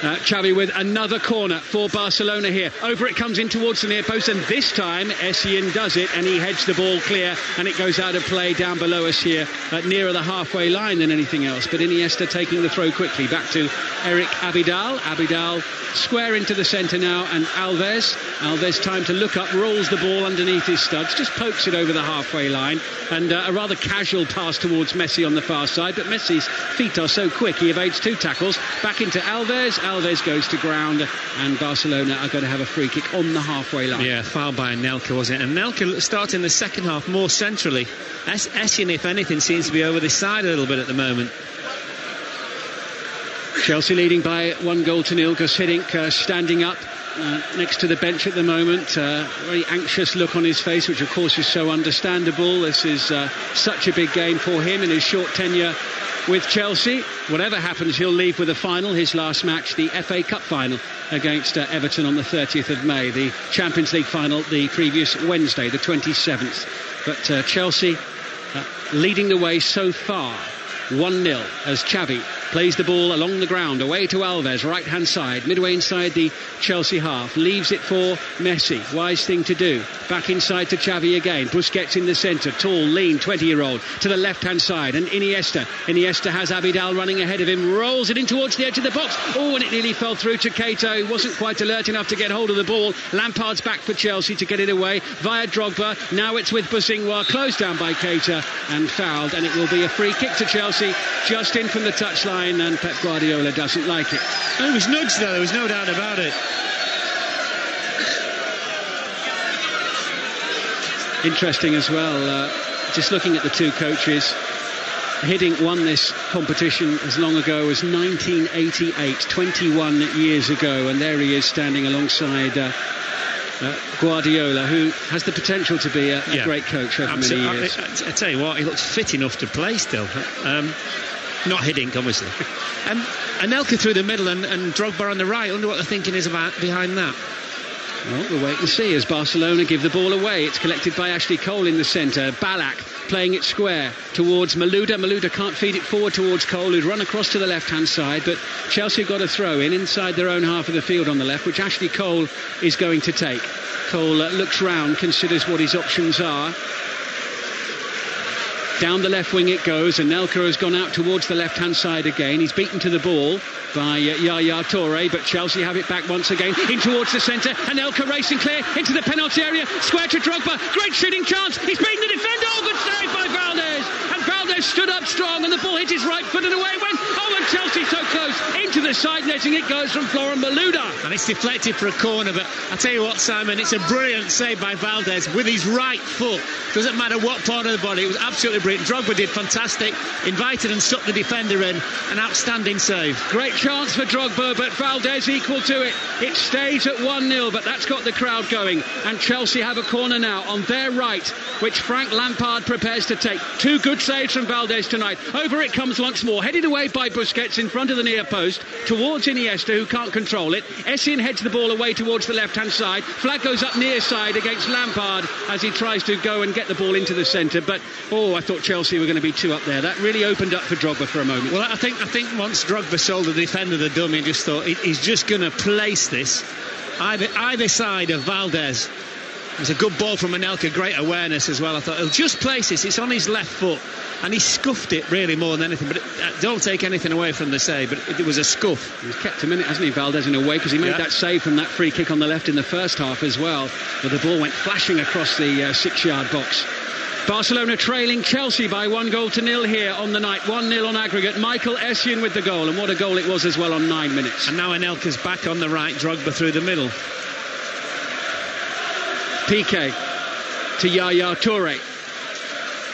Speaker 2: Uh, Xavi with another corner for Barcelona here. Over it comes in towards the near post, and this time Essien does it, and he heads the ball clear, and it goes out of play down below us here, uh, nearer the halfway line than anything else. But Iniesta taking the throw quickly back to Eric Abidal. Abidal square into the centre now, and Alves. Alves time to look up, rolls the ball underneath his studs, just pokes it over the halfway line, and uh, a rather casual pass towards Messi on the far side. But Messi's feet are so quick, he evades two tackles. Back into Alves. Alves goes to ground, and Barcelona are going to have a free kick on the halfway line.
Speaker 3: Yeah, foul by Anelka, wasn't it? And Anelka starting the second half more centrally. Es- Essien, if anything, seems to be over this side a little bit at the moment.
Speaker 2: Chelsea leading by one goal to nil. Gus Hiddink uh, standing up uh, next to the bench at the moment. Uh, very anxious look on his face, which of course is so understandable. This is uh, such a big game for him in his short tenure with Chelsea. Whatever happens, he'll leave with a final, his last match, the FA Cup final against uh, Everton on the 30th of May, the Champions League final the previous Wednesday, the 27th. But uh, Chelsea uh, leading the way so far, 1 0 as Xavi Plays the ball along the ground, away to Alves, right hand side, midway inside the Chelsea half. Leaves it for Messi. Wise thing to do. Back inside to Xavi again. Busquets in the centre. Tall, lean, 20 year old. To the left hand side. And Iniesta. Iniesta has Abidal running ahead of him. Rolls it in towards the edge of the box. Oh, and it nearly fell through to Keita, He wasn't quite alert enough to get hold of the ball. Lampard's back for Chelsea to get it away via Drogba. Now it's with Bosingwa. Closed down by Keita and fouled. And it will be a free kick to Chelsea. Just in from the touchline and Pep Guardiola doesn't like it.
Speaker 3: It was nudged though, there was no doubt about it.
Speaker 2: Interesting as well, uh, just looking at the two coaches. Hiddink won this competition as long ago as 1988, 21 years ago, and there he is standing alongside uh, uh, Guardiola, who has the potential to be a, a yeah, great coach over absolutely. many years.
Speaker 3: I, I, I, tell you what, he looks fit enough to play still. Um, not Hiddink, obviously. Um, Anelka through the middle and, and Drogba on the right. I wonder what the thinking is about behind that.
Speaker 2: Well, we'll wait and see as Barcelona give the ball away. It's collected by Ashley Cole in the centre. Ballack playing it square towards Malouda. Malouda can't feed it forward towards Cole, who'd run across to the left hand side. But Chelsea got a throw in inside their own half of the field on the left, which Ashley Cole is going to take. Cole uh, looks round, considers what his options are. Down the left wing it goes, and Anelka has gone out towards the left hand side again. He's beaten to the ball by uh, Yaya Toure, but Chelsea have it back once again in towards the centre. Anelka racing clear into the penalty area. Square to Drogba. Great shooting chance. He's beaten the defender. Oh, good save by Valdés. Stood up strong, and the ball hit his right foot and away went. Oh, and Chelsea so close into the side netting. It goes from Florent Malouda.
Speaker 3: And it's deflected for a corner, but I tell you what, Simon, it's a brilliant save by Valdés with his right foot. Doesn't matter what part of the body. It was absolutely brilliant. Drogba did fantastic. Invited and stuck the defender in. An outstanding save.
Speaker 2: Great chance for Drogba, but Valdés equal to it. It stays at 1 0, but that's got the crowd going. And Chelsea have a corner now on their right, which Frank Lampard prepares to take. Two good saves from Valdés tonight. Over it comes once more, headed away by Busquets in front of the near post towards Iniesta, who can't control it. Essien heads the ball away towards the left hand side. Flag goes up near side against Lampard as he tries to go and get the ball into the centre. But oh, I thought Chelsea were going to be two up there. That really opened up for Drogba for a moment.
Speaker 3: Well, I think I think once Drogba sold the defender the dummy, just thought he's just going to place this either either side of Valdés. It was a good ball from Anelka, great awareness as well. I thought he'll just place this. It's on his left foot, and he scuffed it really more than anything. But it, uh, don't take anything away from the save, but it, it was a scuff.
Speaker 2: He's kept a minute, hasn't he, Valdés, in a way because he made yeah. that save from that free kick on the left in the first half as well. But the ball went flashing across the uh, six-yard box. Barcelona trailing Chelsea by one goal to nil here on the night. 1 nil on aggregate. Michael Essien with the goal, and what a goal it was as well on nine minutes.
Speaker 3: And now Anelka's back on the right, Drogba through the middle.
Speaker 2: Piqué to Yaya Toure.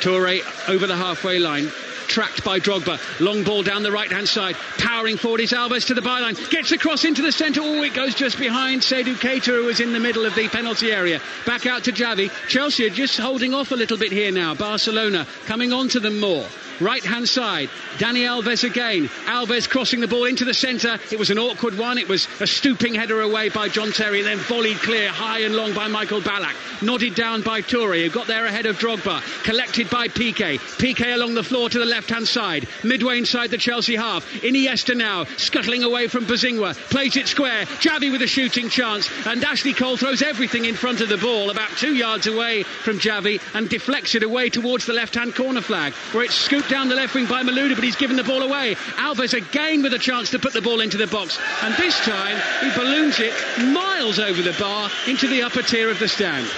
Speaker 2: Toure over the halfway line tracked by Drogba. Long ball down the right hand side. Powering forward is Alves to the byline. Gets across into the centre. Oh, it goes just behind Seydou Keita, who was in the middle of the penalty area. Back out to Xavi. Chelsea are just holding off a little bit here now. Barcelona coming on to them more right hand side. Dani Alves again. Alves crossing the ball into the centre. It was an awkward one. It was a stooping header away by John Terry, and then volleyed clear high and long by Michael Ballack. Nodded down by Toure, who got there ahead of Drogba. Collected by Piqué. Piqué along the floor to the left hand side. Midway inside the Chelsea half. Iniesta now scuttling away from Bosingwa. Plays it square. Xavi with a shooting chance. And Ashley Cole throws everything in front of the ball about two yards away from Xavi, and deflects it away towards the left hand corner flag where it's scooped down the left wing by Malouda, but he's given the ball away. Alves again with a chance to put the ball into the box, and this time he balloons it miles over the bar into the upper tier of the stand.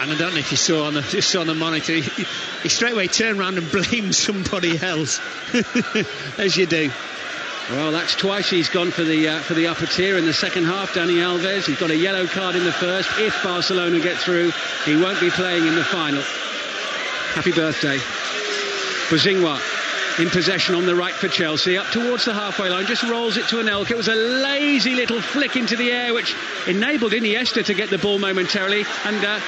Speaker 3: And I don't know if you saw on the saw on the monitor, he, he straight away turned around and blamed somebody else, as you do.
Speaker 2: Well, that's twice he's gone for the uh, for the upper tier in the second half. Dani Alves, he's got a yellow card in the first. If Barcelona get through, he won't be playing in the final. Happy birthday. Bosingwa in possession on the right for Chelsea, up towards the halfway line, just rolls it to Anelka. It was a lazy little flick into the air, which enabled Iniesta to get the ball momentarily. And uh,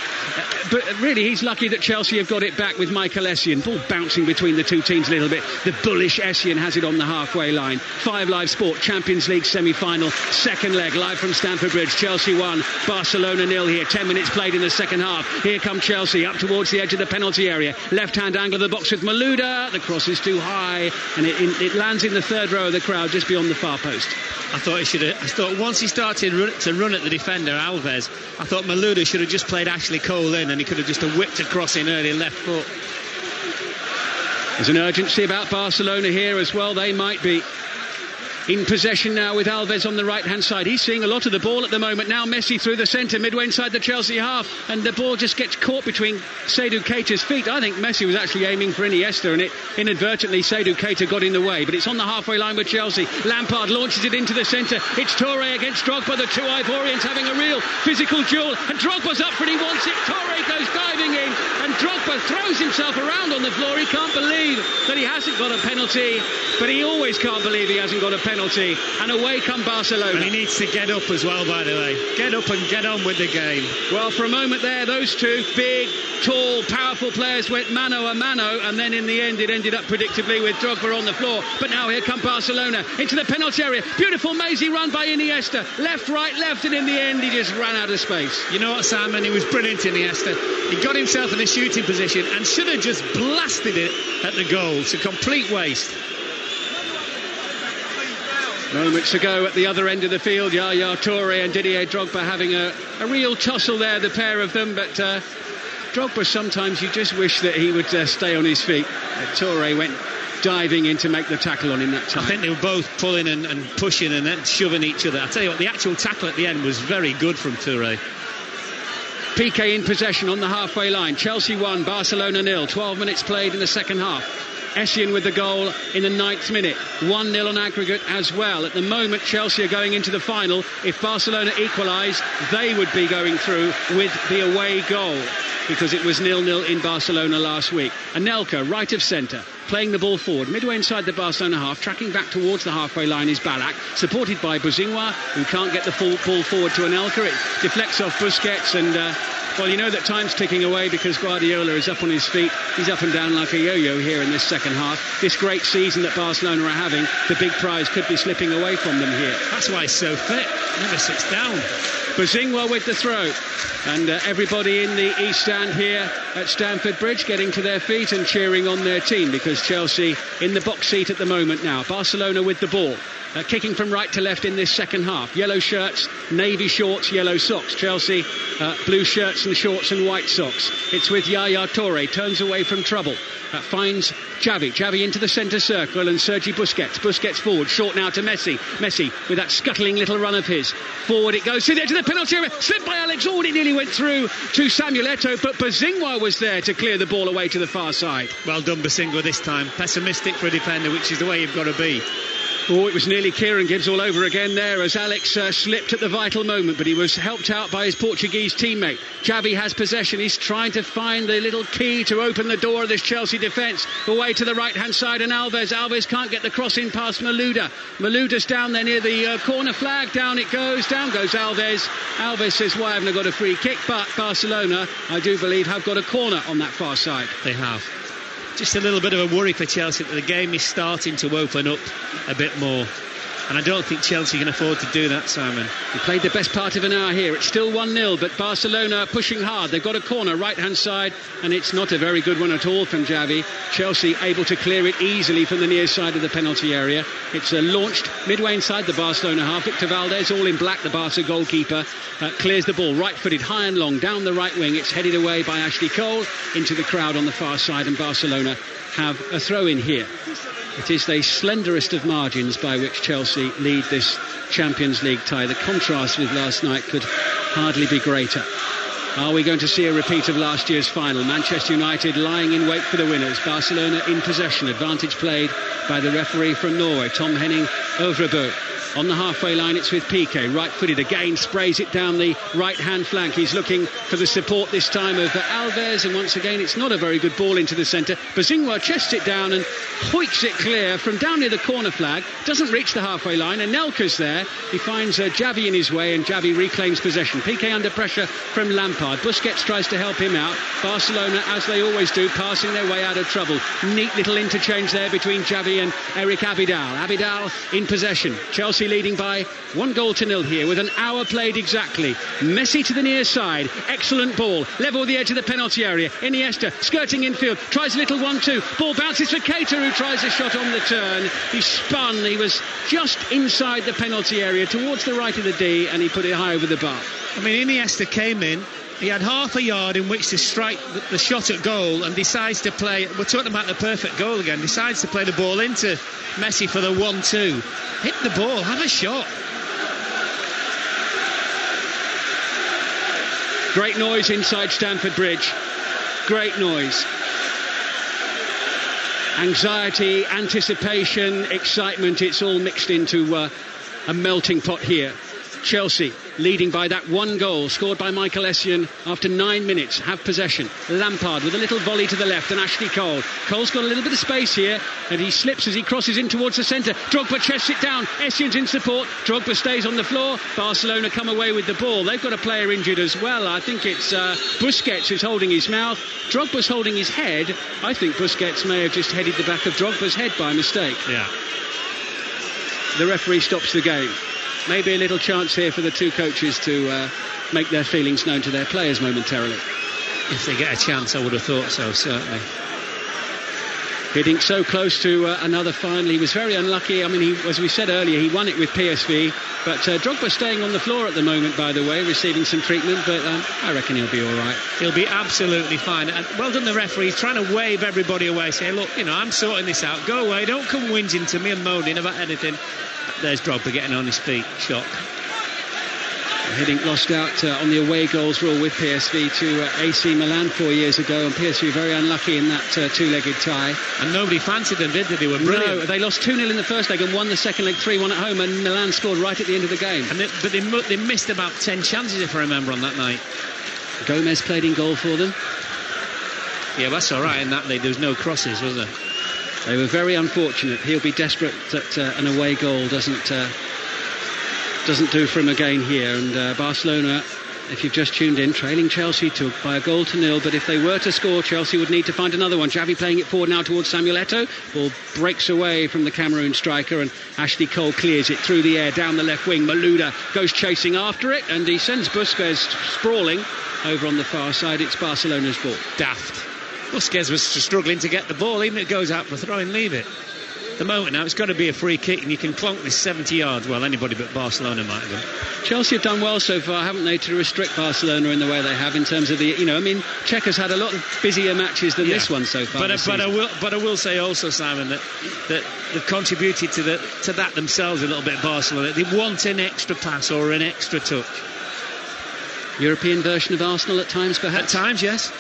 Speaker 2: but really, he's lucky that Chelsea have got it back with Michael Essien. Ball bouncing between the two teams a little bit. The bullish Essien has it on the halfway line. Five Live Sport Champions League semi-final, second leg, live from Stamford Bridge. Chelsea won, Barcelona nil here. Ten minutes played in the second half. Here come Chelsea up towards the edge of the penalty area. Left-hand angle of the box with Malouda. The cross is too high high, and it, it lands in the third row of the crowd just beyond the far post.
Speaker 3: I thought he should have. I thought once he started to run at the defender Alves, I thought Malouda should have just played Ashley Cole in, and he could have just whipped across in early left foot.
Speaker 2: There's an urgency about Barcelona here as well. They might be in possession now with Alves on the right hand side. He's seeing a lot of the ball at the moment. Now Messi through the centre, midway inside the Chelsea half, and the ball just gets caught between Seydou Keita's feet. I think Messi was actually aiming for Iniesta, and it inadvertently Seydou Keita got in the way. But it's on the halfway line with Chelsea. Lampard launches it into the centre. It's Toure against Drogba, the two Ivorians having a real physical duel, and Drogba's up for it. He wants it. Toure goes diving in, and Drogba throws himself around on the floor. He can't believe that he hasn't got a penalty, but he always can't believe he hasn't got a penalty penalty, and away come Barcelona.
Speaker 3: And he needs to get up as well, by the way. Get up and get on with the game.
Speaker 2: Well, for a moment there, those two big, tall, powerful players went mano a mano, and then in the end, it ended up predictably with Drogba on the floor. But now here come Barcelona into the penalty area. Beautiful mazy run by Iniesta. Left, right, left, and in the end, he just ran out of space.
Speaker 3: You know what, Simon? He was brilliant, Iniesta. He got himself in a shooting position and should have just blasted it at the goal. It's a complete waste.
Speaker 2: Moments ago at the other end of the field, Yaya Toure and Didier Drogba having a, a real tussle there, the pair of them. But uh, Drogba, sometimes you just wish that he would uh, stay on his feet. Uh, Toure went diving in to make the tackle on him that time.
Speaker 3: I think they were both pulling and, and pushing and then shoving each other. I tell you what, the actual tackle at the end was very good from Toure.
Speaker 2: Piqué in possession on the halfway line. Chelsea 1, Barcelona nil. 12 minutes played in the second half. Essien with the goal in the ninth minute. 1 0 on aggregate as well. At the moment, Chelsea are going into the final. If Barcelona equalise, they would be going through with the away goal because it was nil-nil in Barcelona last week. Anelka, right of centre, playing the ball forward, midway inside the Barcelona half, tracking back towards the halfway line is Ballack, supported by Bosingwa, who can't get the ball forward to Anelka. It deflects off Busquets and uh, well, you know that time's ticking away because Guardiola is up on his feet. He's up and down like a yo-yo here in this second half. This great season that Barcelona are having, the big prize could be slipping away from them here.
Speaker 3: That's why he's so fit. Never sits down.
Speaker 2: Bosingwa with the throw. And uh, everybody in the East Stand here at Stamford Bridge getting to their feet and cheering on their team because Chelsea in the box seat at the moment now. Barcelona with the ball. Uh, kicking from right to left in this second half. Yellow shirts, navy shorts, yellow socks. Chelsea, uh, blue shirts and shorts and white socks. It's with Yaya Toure, turns away from trouble. Uh, finds Xavi. Xavi into the centre circle and Sergi Busquets. Busquets forward, short now to Messi. Messi with that scuttling little run of his. Forward it goes. To the penalty area. Slipped by Alex. It nearly went through to Samuel Eto'o, but Bosingwa was there to clear the ball away to the far side.
Speaker 3: Well done, Bosingwa, this time. Pessimistic for a defender, which is the way you've got to be.
Speaker 2: Oh, it was nearly Kieran Gibbs all over again there as Alex uh, slipped at the vital moment, but he was helped out by his Portuguese teammate. Xavi has possession. He's trying to find the little key to open the door of this Chelsea defence. Away to the right hand side, and Alves. Alves can't get the cross in past Malouda. Malouda's down there near the uh, corner flag. Down it goes. Down goes Alves. Alves says, Why haven't I got a free kick? But Barcelona, I do believe, have got a corner on that far side.
Speaker 3: They have just a little bit of a worry for Chelsea that the game is starting to open up a bit more. And I don't think Chelsea can afford to do that, Simon.
Speaker 2: We played the best part of an hour here. It's still 1 0, but Barcelona are pushing hard. They've got a corner right hand side, and it's not a very good one at all from Xavi. Chelsea able to clear it easily from the near side of the penalty area. It's uh, launched midway inside the Barcelona half. Victor Valdés, all in black, the Barca goalkeeper, uh, clears the ball right footed, high and long, down the right wing. It's headed away by Ashley Cole into the crowd on the far side, and Barcelona have a throw in here. It is the slenderest of margins by which Chelsea lead this Champions League tie. The contrast with last night could hardly be greater. Are we going to see a repeat of last year's final? Manchester United lying in wait for the winners. Barcelona in possession. Advantage played by the referee from Norway, Tom Henning Øvrebø. On the halfway line, it's with Piqué, right footed again, sprays it down the right hand flank. He's looking for the support this time of Alves, and once again, it's not a very good ball into the centre. Bosingwa chests it down and hoiks it clear from down near the corner flag, doesn't reach the halfway line, and Anelka's there. He finds uh, Xavi in his way, and Xavi reclaims possession. Piqué under pressure from Lampard. Busquets tries to help him out. Barcelona, as they always do, passing their way out of trouble. Neat little interchange there between Xavi and Eric Abidal. Abidal in possession. Chelsea Chelsea leading by one goal to nil here with an hour played exactly. Messi to the near side. Excellent ball. Level the edge of the penalty area. Iniesta skirting infield. Tries a little one-two. Ball bounces for Keita who tries a shot on the turn. He spun. He was just inside the penalty area towards the right of the D and he put it high over the bar.
Speaker 3: I mean, Iniesta came in he had half a yard in which to strike the, shot at goal and decides to play. We're talking about the perfect goal again. Decides to play the ball into Messi for the 1 2. Hit the ball, have a shot.
Speaker 2: Great noise inside Stamford Bridge. Great noise. Anxiety, anticipation, excitement, it's all mixed into uh, a melting pot here. Chelsea leading by that one goal scored by Michael Essien after nine minutes have possession. Lampard with a little volley to the left and Ashley Cole. Cole's got a little bit of space here and he slips as he crosses in towards the centre. Drogba chests it down. Essien's in support. Drogba stays on the floor. Barcelona come away with the ball. They've got a player injured as well. I think it's uh, Busquets who's holding his mouth. Drogba's holding his head. I think Busquets may have just headed the back of Drogba's head by mistake.
Speaker 3: Yeah.
Speaker 2: The referee stops the game maybe a little chance here for the two coaches to uh, make their feelings known to their players momentarily.
Speaker 3: If they get a chance, I would have thought so, certainly.
Speaker 2: Hitting so close to uh, another final. He was very unlucky. I mean, he, as we said earlier, he won it with PSV. But uh, Drogba staying on the floor at the moment, by the way, receiving some treatment. But um, I reckon he'll be all right.
Speaker 3: He'll be absolutely fine. And well done, the referee. He's trying to wave everybody away, say, look, you know, I'm sorting this out. Go away. Don't come whinging to me and moaning about anything. There's Drogba getting on his feet. Shock.
Speaker 2: Hiddink lost out uh, on the away goals rule with PSV to uh, AC Milan four years ago, and PSV very unlucky in that uh, two-legged tie.
Speaker 3: And nobody fancied them, did they? They were brilliant.
Speaker 2: No, they lost 2-0 in the first leg and won the second leg 3-1 at home, and Milan scored right at the end of the game.
Speaker 3: They, but they, they missed about 10 chances, if I remember, on that night.
Speaker 2: Gomes played in goal for them.
Speaker 3: Yeah, that's all right in that league. There was no crosses, was there?
Speaker 2: They were very unfortunate. He'll be desperate that uh, an away goal doesn't uh, doesn't do for him again here. And uh, Barcelona, if you've just tuned in, trailing Chelsea to, by a goal to nil. But if they were to score, Chelsea would need to find another one. Xavi playing it forward now towards Samuel Eto'o. Ball breaks away from the Cameroon striker, and Ashley Cole clears it through the air down the left wing. Malouda goes chasing after it, and he sends Busquets sprawling over on the far side. It's Barcelona's ball.
Speaker 3: Daft. Busquets was struggling to get the ball, even it goes out for throw and leave it. The moment now, it's got to be a free kick, and you can clonk this 70 yards. Well, anybody but Barcelona might have done.
Speaker 2: Chelsea have done well so far, haven't they, to restrict Barcelona in the way they have in terms of the, you know, I mean, Cech has had a lot of busier matches than yeah. this one so far.
Speaker 3: But, but I will, but I will say also, Simon, that that they've contributed to the to that themselves a little bit. Barcelona, they want an extra pass or an extra touch.
Speaker 2: European version of Arsenal at times, perhaps.
Speaker 3: At times, yes.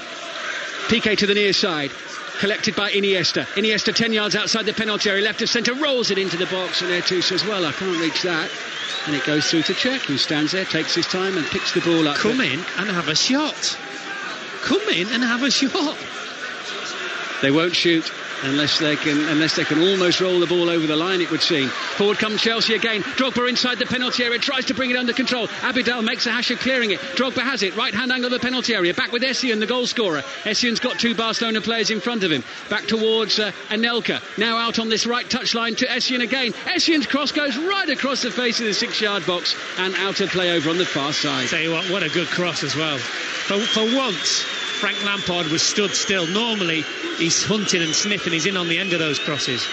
Speaker 2: Piqué to the near side. Collected by Iniesta. Iniesta 10 yards outside the penalty area, left of centre, rolls it into the box, and Eto'o says, Well, I can't reach that. And it goes through to Cech, who stands there, takes his time, and picks the ball up.
Speaker 3: Come in and have a shot. Come in and have a shot.
Speaker 2: They won't shoot unless they can unless they can almost roll the ball over the line it would seem. Forward comes Chelsea again. Drogba inside the penalty area tries to bring it under control. Abidal makes a hash of clearing it. Drogba has it right hand angle of the penalty area. Back with Essien the goal scorer. Essien's got two Barcelona players in front of him. Back towards uh, Anelka. Now out on this right touchline to Essien again. Essien's cross goes right across the face of the six yard box and out of play over on the far side.
Speaker 3: Tell you what what a good cross as well. For, for once Frank Lampard was stood still. Normally, he's hunting and sniffing. He's in on the end of those crosses.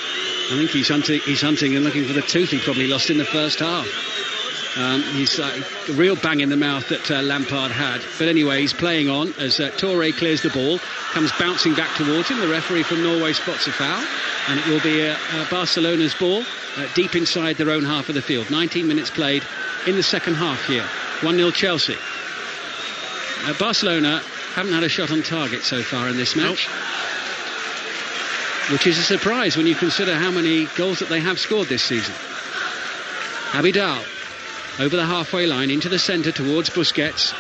Speaker 2: I think he's hunting, he's hunting and looking for the tooth he probably lost in the first half. Um, he's uh, a real bang in the mouth that uh, Lampard had. But anyway, he's playing on as uh, Toure clears the ball, comes bouncing back towards him. The referee from Norway spots a foul, and it will be uh, uh, Barcelona's ball uh, deep inside their own half of the field. 19 minutes played in the second half here. 1 0 Chelsea. Barcelona haven't had a shot on target so far in this match. Nope. Which is a surprise when you consider how many goals that they have scored this season. Abidal over the halfway line into the centre towards Busquets.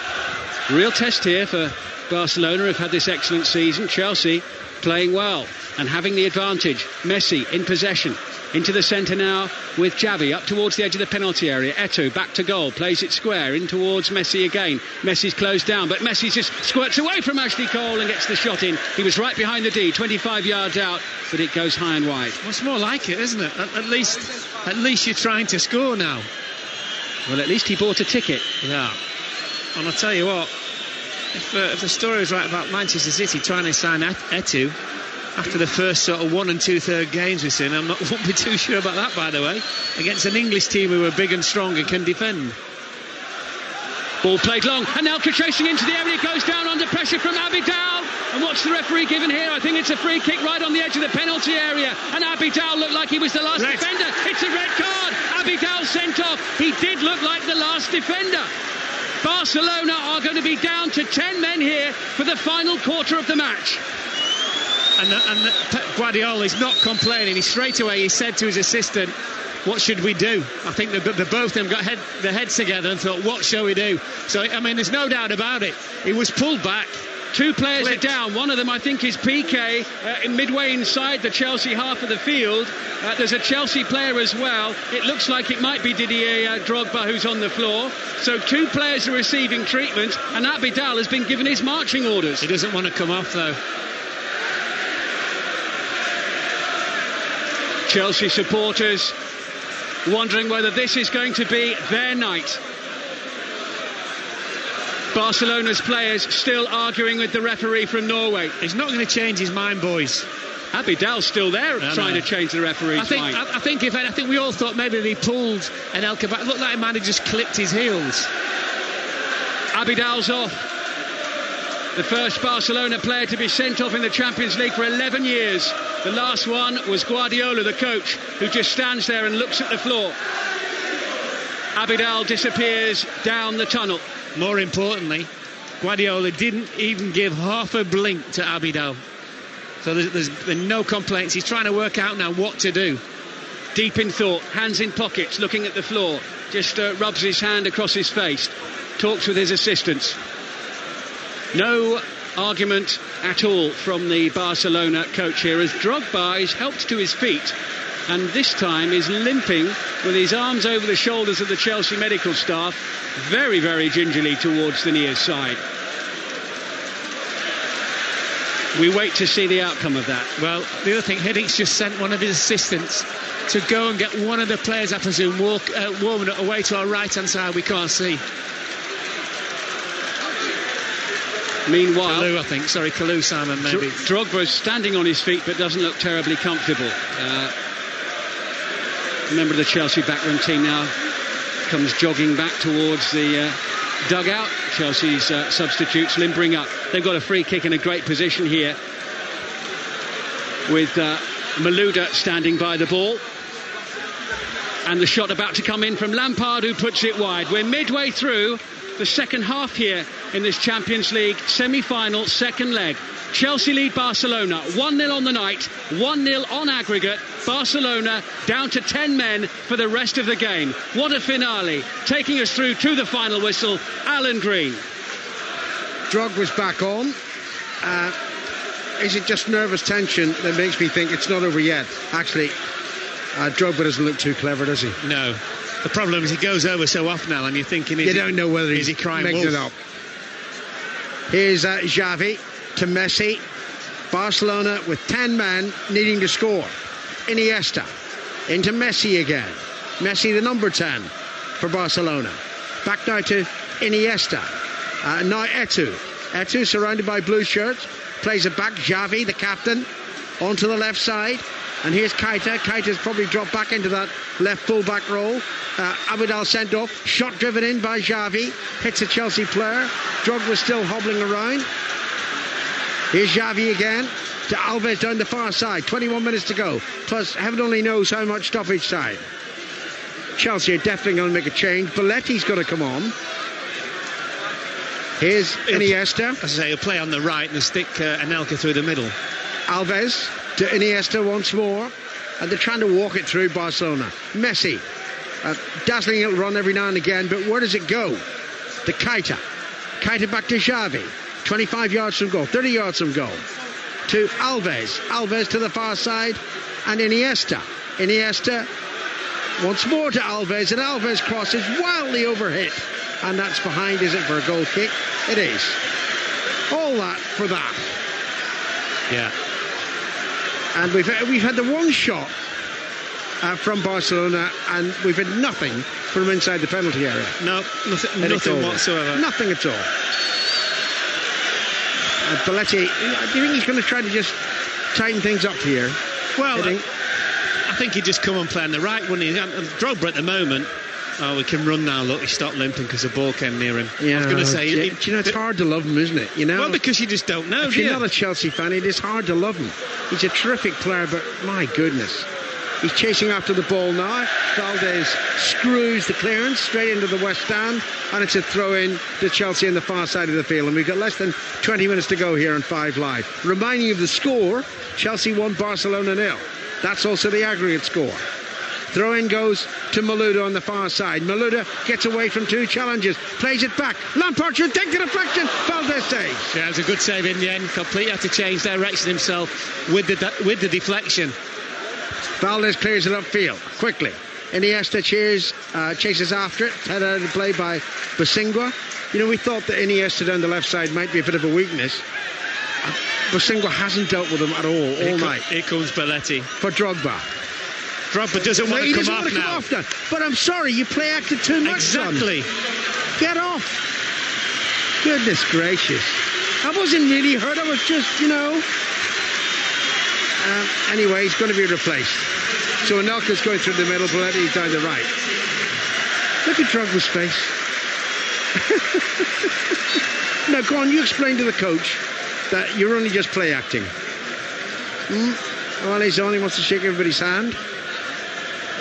Speaker 2: Real test here for Barcelona who've had this excellent season. Chelsea playing well and having the advantage. Messi in possession. Into the centre now with Xavi up towards the edge of the penalty area. Eto'o back to goal, plays it square in towards Messi again. Messi's closed down, but Messi just squirts away from Ashley Cole and gets the shot in. He was right behind the D, 25 yards out, but it goes high and wide.
Speaker 3: Well, it's more like it, isn't it? At, at least, at least you're trying to score now.
Speaker 2: Well, at least he bought a ticket.
Speaker 3: Yeah. And I'll tell you what, if, uh, if the story is right about Manchester City trying to sign Et- Eto'o after the first sort of one and two third games we've seen, I'm not won't be too sure about that, by the way, against an English team who are big and strong and can defend.
Speaker 2: Ball played long, and Anelka chasing into the area, goes down under pressure from Abidal. And what's the referee given here? I think it's a free kick right on the edge of the penalty area. And Abidal looked like he was the last
Speaker 3: Red.
Speaker 2: defender. It's a red card. Abidal sent off. He did look like the last defender. Barcelona are going to be down to 10 men here for the final quarter of the match.
Speaker 3: And, the, and the, Guardiola is not complaining. He straight away he said to his assistant, "What should we do?" I think the, the both of them got head, their heads together and thought, "What shall we do?" So I mean, there's no doubt about it. He was pulled back.
Speaker 2: Two players
Speaker 3: Clipped.
Speaker 2: are down. One of them, I think, is Piqué uh, in midway inside the Chelsea half of the field. Uh, there's a Chelsea player as well. It looks like it might be Didier uh, Drogba who's on the floor. So two players are receiving treatment, and Abidal has been given his marching orders.
Speaker 3: He doesn't want to come off though.
Speaker 2: Chelsea supporters wondering whether this is going to be their night. Barcelona's players still arguing with the referee from Norway.
Speaker 3: He's not going to change his mind, boys.
Speaker 2: Abidal's still there trying to change the referee's
Speaker 3: I think,
Speaker 2: mind.
Speaker 3: I, I think if I think we all thought maybe he pulled an El. Looked like he might have just clipped his heels.
Speaker 2: Abidal's off. The first Barcelona player to be sent off in the Champions League for 11 years. The last one was Guardiola, the coach, who just stands there and looks at the floor. Abidal disappears down the tunnel.
Speaker 3: More importantly, Guardiola didn't even give half a blink to Abidal. So there's, there's been no complaints. He's trying to work out now what to do.
Speaker 2: Deep in thought, hands in pockets, looking at the floor. Just uh, rubs his hand across his face, talks with his assistants. No argument at all from the Barcelona coach here as Drogba is helped to his feet and this time is limping with his arms over the shoulders of the Chelsea medical staff very, very gingerly towards the near side. We wait to see the outcome of that.
Speaker 3: Well, the other thing, Hiddink's just sent one of his assistants to go and get one of the players, I presume, walk, uh, warming away to our right hand side. We can't see.
Speaker 2: Meanwhile,
Speaker 3: Kalou, I think. Sorry, Kalou, Simon, maybe.
Speaker 2: Dro- Drogba's standing on his feet but doesn't look terribly comfortable. Uh, a member of the Chelsea backroom team now comes jogging back towards the uh, dugout. Chelsea's uh, substitutes limbering up. They've got a free kick in a great position here with uh, Malouda standing by the ball. And the shot about to come in from Lampard, who puts it wide. We're midway through the second half here in this Champions League semi final, second leg. Chelsea lead Barcelona 1 0 on the night, 1 0 on aggregate. Barcelona down to 10 men for the rest of the game. What a finale. Taking us through to the final whistle, Alan Green.
Speaker 4: Drog was back on. Uh, is it just nervous tension that makes me think it's not over yet? Actually, uh, Drogba doesn't look too clever, does he?
Speaker 3: No. The problem is he goes over so often now, and you're thinking,
Speaker 4: You
Speaker 3: he-
Speaker 4: don't know whether he's
Speaker 3: he crying
Speaker 4: making
Speaker 3: wolf?
Speaker 4: it up. Here's uh, Xavi to Messi. Barcelona with 10 men needing to score. Iniesta into Messi again. Messi, the number 10 for Barcelona. Back now to Iniesta. Uh, now Eto'o. Eto'o surrounded by blue shirts. Plays it back. Xavi, the captain, onto the left side. And here's Keita. Keita's probably dropped back into that left full-back role. Uh, Abidal sent off. Shot driven in by Xavi. Hits a Chelsea player. Drogba still hobbling around. Here's Xavi again to Alves down the far side. 21 minutes to go. Plus, heaven only knows how much stoppage time. Chelsea are definitely going to make a change. Belletti's got to come on. Here's Iniesta.
Speaker 3: As I say, he'll play on the right and stick uh, Anelka through the middle.
Speaker 4: Alves to Iniesta once more. And they're trying to walk it through Barcelona. Messi. A dazzling little run every now and again, but where does it go? To Keita. Keita back to Xavi. 25 yards from goal, 30 yards from goal. To Alves. Alves to the far side. And Iniesta. Iniesta once more to Alves, and Alves crosses wildly overhit. And that's behind, is it, for a goal kick? It is. All that for that.
Speaker 3: Yeah.
Speaker 4: And we've, we've had the one shot uh, from Barcelona, and we've had nothing from inside the penalty area.
Speaker 3: No, nothing, nothing whatsoever.
Speaker 4: Nothing at all. Uh, Belletti, do you think he's going to try to just tighten things up here?
Speaker 3: Well,
Speaker 4: I think.
Speaker 3: I think he'd just come and play on the right, wouldn't he? Drogba at the moment. Oh, we can run now. Look, he stopped limping because the ball came near him. Yeah, I was going to say,
Speaker 4: do,
Speaker 3: he-
Speaker 4: do you know, it's hard to love him, isn't it? You know,
Speaker 3: well, because you just don't know.
Speaker 4: if
Speaker 3: do
Speaker 4: you're
Speaker 3: you?
Speaker 4: not a Chelsea fan, it is hard to love him. He's a terrific player, but my goodness. He's chasing after the ball now. Valdés screws the clearance straight into the West Stand, and it's a throw in to Chelsea on the far side of the field. And we've got less than 20 minutes to go here on 5 Live. Reminding you of the score Chelsea 1, Barcelona nil. That's also the aggregate score. Throw in goes to Malouda on the far side. Malouda gets away from two challenges, plays it back. Lampard should take the deflection. Valdés saves.
Speaker 3: Yeah, it was a good save in the end. Completely had to change direction himself with the with the deflection.
Speaker 4: Valdés clears it upfield quickly. Iniesta cheers, uh, chases after it. Head out of play by Bosingwa. You know, we thought that Iniesta down the left side might be a bit of a weakness. Bosingwa hasn't dealt with him at all all
Speaker 3: Here
Speaker 4: night
Speaker 3: Here comes Belletti.
Speaker 4: for Drogba.
Speaker 3: Drogba doesn't want to
Speaker 4: doesn't
Speaker 3: come
Speaker 4: want
Speaker 3: off
Speaker 4: to come
Speaker 3: now.
Speaker 4: off now. But I'm sorry, you play acted too much. son.
Speaker 3: Exactly.
Speaker 4: Get off. Goodness gracious. I wasn't really hurt. I was just, you know. Um, anyway, he's going to be replaced. So Anelka's going through the middle, Belletti's down the right. Look at Drogba's face. now, go on, you explain to the coach that you're only just play acting. Hmm? Well, he's only wants to shake everybody's hand.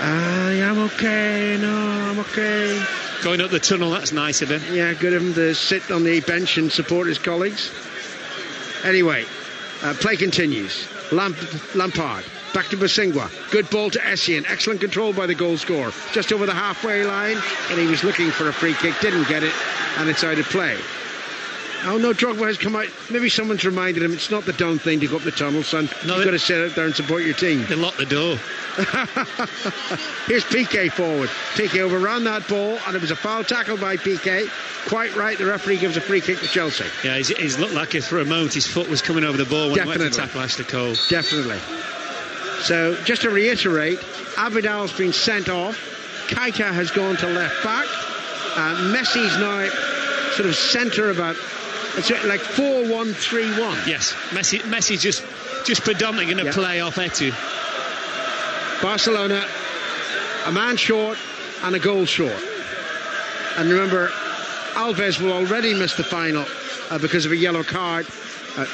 Speaker 4: Ah, yeah, I'm okay. No, I'm okay.
Speaker 3: Going up the tunnel, that's nice of him.
Speaker 4: Yeah, good of him to sit on the bench and support his colleagues. Anyway, uh, play continues. Lamp- Lampard back to Bosingwa. Good ball to Essien. Excellent control by the goal scorer. Just over the halfway line, and he was looking for a free kick, didn't get it, and it's out of play. Oh no, Drogba has come out. Maybe someone's reminded him it's not the dumb thing to go up the tunnel, son.
Speaker 3: No,
Speaker 4: You've got to sit out there and support your team.
Speaker 3: They locked the door.
Speaker 4: Here's Piqué forward. Piqué overran that ball, and it was a foul tackle by Piqué. Quite right. The referee gives a free kick to Chelsea.
Speaker 3: Yeah, he's, he's looked like if for a moment his foot was coming over the ball when he went
Speaker 4: Definitely.
Speaker 3: to tackle Ashley Cole.
Speaker 4: Definitely. So just to reiterate, Abidal's been sent off. Keita has gone to left back. Uh, Messi's now sort of centre about. It's like 4 1 3 1.
Speaker 3: Yes, Messi, Messi just just predominantly going to play off Eto'o.
Speaker 4: Barcelona, a man short and a goal short. And remember, Alves will already miss the final uh, because of a yellow card uh,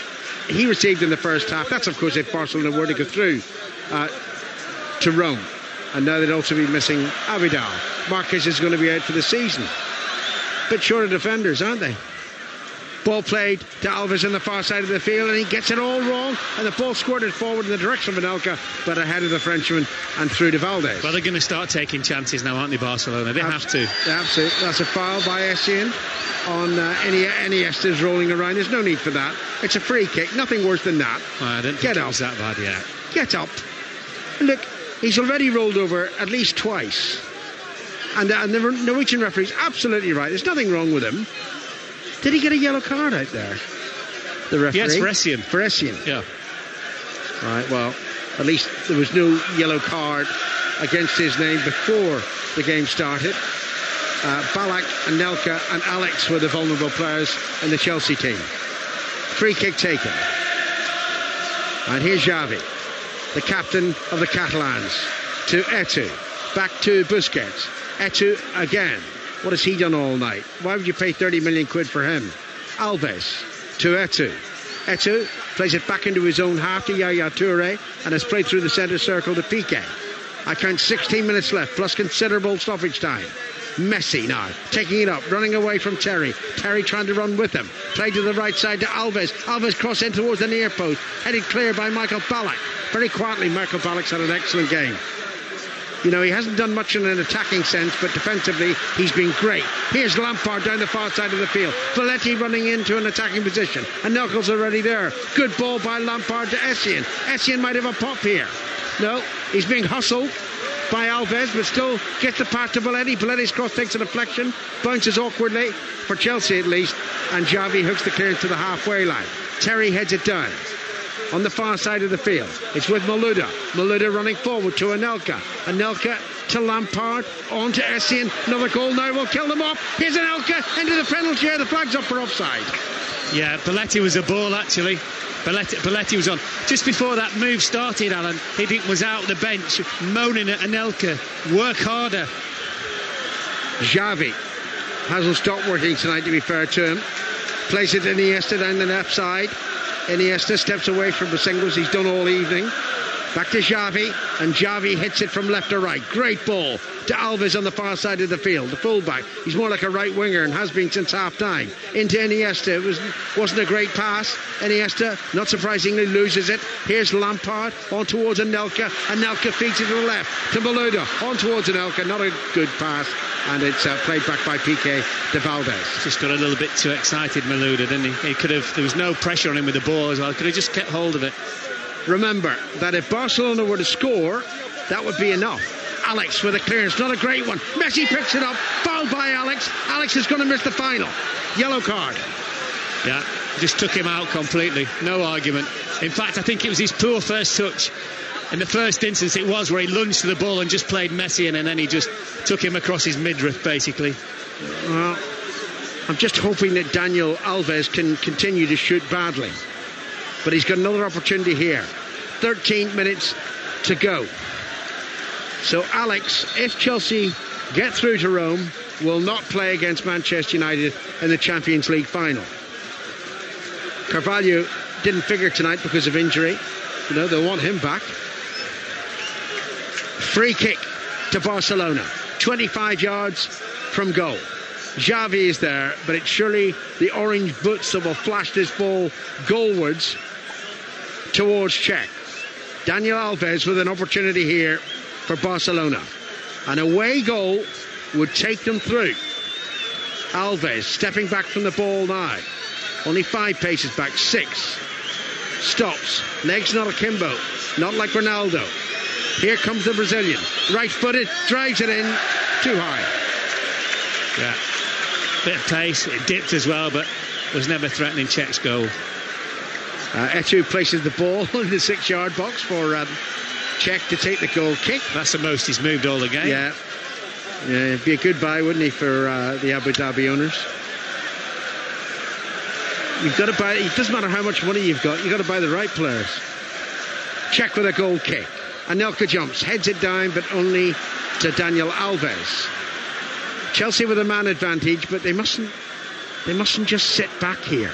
Speaker 4: he received in the first half. That's, of course, if Barcelona were to go through uh, to Rome. And now they'd also be missing Abidal. Marquez is going to be out for the season. Bit short of defenders, aren't they? Ball played to Alves in the far side of the field, and he gets it all wrong. And the ball squirted forward in the direction of Anelka, but ahead of the Frenchman and through to Valdés.
Speaker 3: Well, they're going to start taking chances now, aren't they, Barcelona? They have to.
Speaker 4: They have to. That's a foul by Essien on uh, any Iniesta's rolling around. There's no need for that. It's a free kick. Nothing worse than that.
Speaker 3: Well, I don't
Speaker 4: Get up.
Speaker 3: that bad yet.
Speaker 4: Get up. Look, he's already rolled over at least twice. And, and the Norwegian referee's absolutely right. There's nothing wrong with him. Did he get a yellow card out there? The referee?
Speaker 3: Yes, for Essien. Yeah.
Speaker 4: Right, well, at least there was no yellow card against his name before the game started. Uh, Ballack and Anelka and Alex were the vulnerable players in the Chelsea team. Free kick taken. And here's Xavi, the captain of the Catalans, to Eto'o. Back to Busquets. Eto'o again. What has he done all night? Why would you pay 30 million quid for him? Alves to Eto'o. Eto'o plays it back into his own half to Yaya Toure and has played through the centre circle to Piqué. I count 16 minutes left plus considerable stoppage time. Messi now taking it up, running away from Terry. Terry trying to run with him. Play to the right side to Alves. Alves cross in towards the near post, headed clear by Michael Ballack. Very quietly, Michael Ballack's had an excellent game. You know, he hasn't done much in an attacking sense, but defensively, he's been great. Here's Lampard down the far side of the field. Belletti running into an attacking position. And Knuckles already there. Good ball by Lampard to Essien. Essien might have a pop here. No, He's being hustled by Alves, but still gets the pass to Belletti. Belletti's cross takes a deflection, bounces awkwardly, for Chelsea at least, and Xavi hooks the clearance to the halfway line. Terry heads it down on the far side of the field. It's with Malouda. Malouda running forward to Anelka. Anelka to Lampard, on to Essien. Another goal now will kill them off. Here's Anelka into the penalty area. The flag's up for offside.
Speaker 3: Yeah, Belletti was a ball actually. Belletti, Belletti was on. Just before that move started, Alan, Hiddink was out the bench moaning at Anelka. Work harder.
Speaker 4: Xavi hasn't stopped working tonight, to be fair to him. Plays it in Iniesta down the left side. Iniesta steps away from the singles he's done all evening. Back to Xavi, and Xavi hits it from left to right. Great ball to Alves on the far side of the field, the fullback. He's more like a right winger and has been since half time. Into Iniesta. It was, wasn't a great pass. Iniesta, not surprisingly, loses it. Here's Lampard on towards Anelka. Anelka feeds it to the left to Malouda. On towards Anelka. Not a good pass. And it's uh, played back by Piqué to Valdés.
Speaker 3: Just got a little bit too excited, Malouda, didn't he? He could have. There was no pressure on him with the ball as well. Could have just kept hold of it.
Speaker 4: Remember that if Barcelona were to score, that would be enough. Alex with a clearance, not a great one. Messi picks it up, fouled by Alex. Alex is going to miss the final. Yellow card.
Speaker 3: Yeah, just took him out completely. No argument. In fact, I think it was his poor first touch. In the first instance, it was where he lunged to the ball and just played Messi in, and then he just took him across his midriff, basically.
Speaker 4: Well, I'm just hoping that Daniel Alves can continue to shoot badly. But he's got another opportunity here. 13 minutes to go. So, Alex, if Chelsea get through to Rome, will not play against Manchester United in the Champions League final. Carvalho didn't figure tonight because of injury. You know, they'll want him back. Free kick to Barcelona, 25 yards from goal. Xavi is there, but it's surely the orange boots that will flash this ball goalwards towards Cech. Daniel Alves with an opportunity here for Barcelona. An away goal would take them through. Alves stepping back from the ball now. Only five paces back, six. Stops. Legs not akimbo. Not like Ronaldo. Here comes the Brazilian. Right footed, drives it in. Too high.
Speaker 3: Yeah. Bit of pace. It dipped as well, but was never threatening Cech's goal.
Speaker 4: Uh, Eto'o places the ball in the six yard box for um, Cech to take the goal kick.
Speaker 3: That's the most he's moved all the game.
Speaker 4: Yeah. Yeah, it'd be a good buy, wouldn't he, for uh, the Abu Dhabi owners? You've got to buy, it doesn't matter how much money you've got, you've got to buy the right players. Cech with a goal kick. Anelka jumps, heads it down, but only to Daniel Alves. Chelsea with a man advantage, but they mustn't they mustn't just sit back here.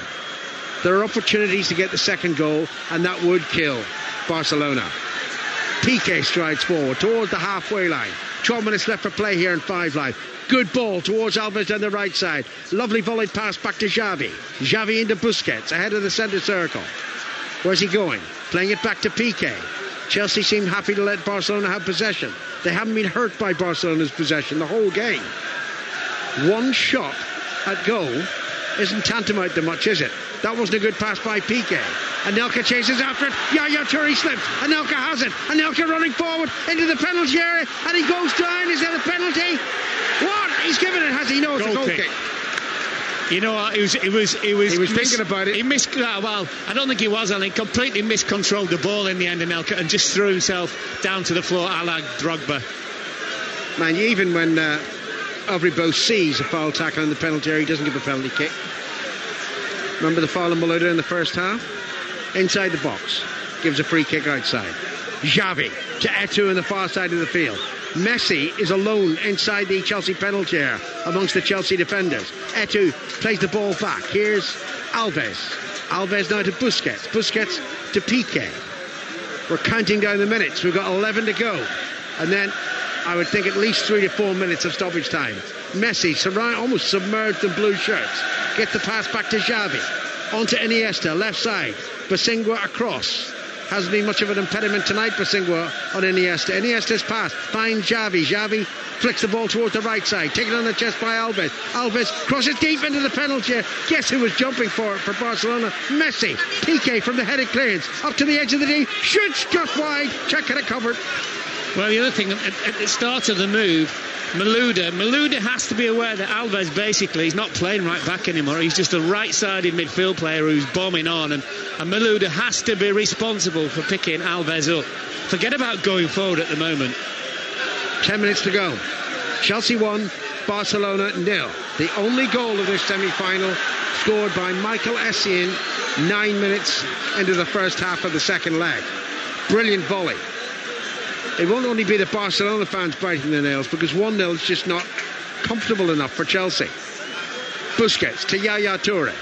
Speaker 4: There are opportunities to get the second goal, and that would kill Barcelona. Piqué strides forward towards the halfway line. 12 minutes left for play here in Five Live. Good ball towards Alves on the right side. Lovely volleyed pass back to Xavi. Xavi into Busquets ahead of the centre circle. Where's he going? Playing it back to Piqué. Chelsea seem happy to let Barcelona have possession. They haven't been hurt by Barcelona's possession the whole game. One shot at goal isn't tantamount to much, is it? That wasn't a good pass by Piqué. Anelka chases after it. Yaya Toure slips. Anelka has it. Anelka running forward into the penalty area, and he goes down. Is that a penalty? What? He's given it, has he? No, it's
Speaker 3: Goal
Speaker 4: a goal
Speaker 3: kick.
Speaker 4: kick.
Speaker 3: You know what? He was, It was, It was,
Speaker 4: He was thinking about it.
Speaker 3: He missed. uh, Well, I don't think he was. I think completely miscontrolled the ball in the end, of Anelka, and just threw himself down to the floor, a la Drogba.
Speaker 4: Man, even when uh, Øvrebø sees a foul tackle in the penalty area, he doesn't give a penalty kick. Remember the foul on Malouda in the first half? Inside the box. Gives a free kick outside. Xavi to Eto'o in the far side of the field. Messi is alone inside the Chelsea penalty area amongst the Chelsea defenders. Eto'o plays the ball back. Here's Alves. Alves now to Busquets. Busquets to Piqué. We're counting down the minutes. We've got 11 to go. And then I would think at least three to four minutes of stoppage time. Messi, surround, almost submerged in blue shirts, Get the pass back to Xavi. On to Iniesta, left side. Bosingwa across. Hasn't been much of an impediment tonight, Bosingwa on Iniesta. Iniesta's pass finds Xavi. Xavi flicks the ball towards the right side. Taken on the chest by Alves. Alves crosses deep into the penalty. Guess who was jumping for it for Barcelona? Messi. Piqué from the headed clearance. Up to the edge of the D. Shoots just wide. Cech it covered.
Speaker 3: Well, the other thing, at, at the start of the move, Malouda, Malouda has to be aware that Alves basically is not playing right back anymore. He's just a right-sided midfield player who's bombing on, and, and Malouda has to be responsible for picking Alves up. Forget about going forward at the moment.
Speaker 4: Ten minutes to go. Chelsea won, Barcelona nil. The only goal of this semi-final scored by Michael Essien nine minutes into the first half of the second leg. Brilliant volley. It won't only be the Barcelona fans biting their nails because 1 0 is just not comfortable enough for Chelsea. Busquets to Yaya Toure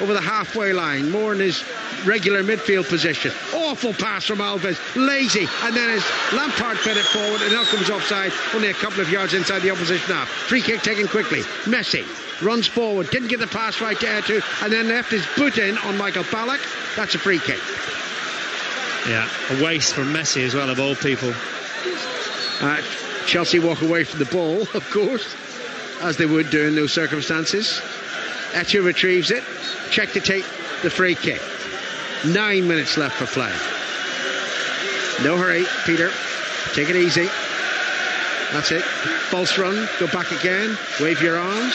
Speaker 4: over the halfway line, more in his regular midfield position. Awful pass from Alves, lazy, and then as Lampard fed it forward, and now comes offside, only a couple of yards inside the opposition half. Free kick taken quickly. Messi runs forward, didn't get the pass right to and then left his boot in on Michael Ballack. That's a free kick.
Speaker 3: Yeah, a waste from Messi as well, of all people.
Speaker 4: Uh, Chelsea walk away from the ball, of course, as they would do in those circumstances. Eto'o retrieves it. Cech to take the free kick. Nine minutes left for play. No hurry, Peter. Take it easy. That's it. False run. Go back again. Wave your arms.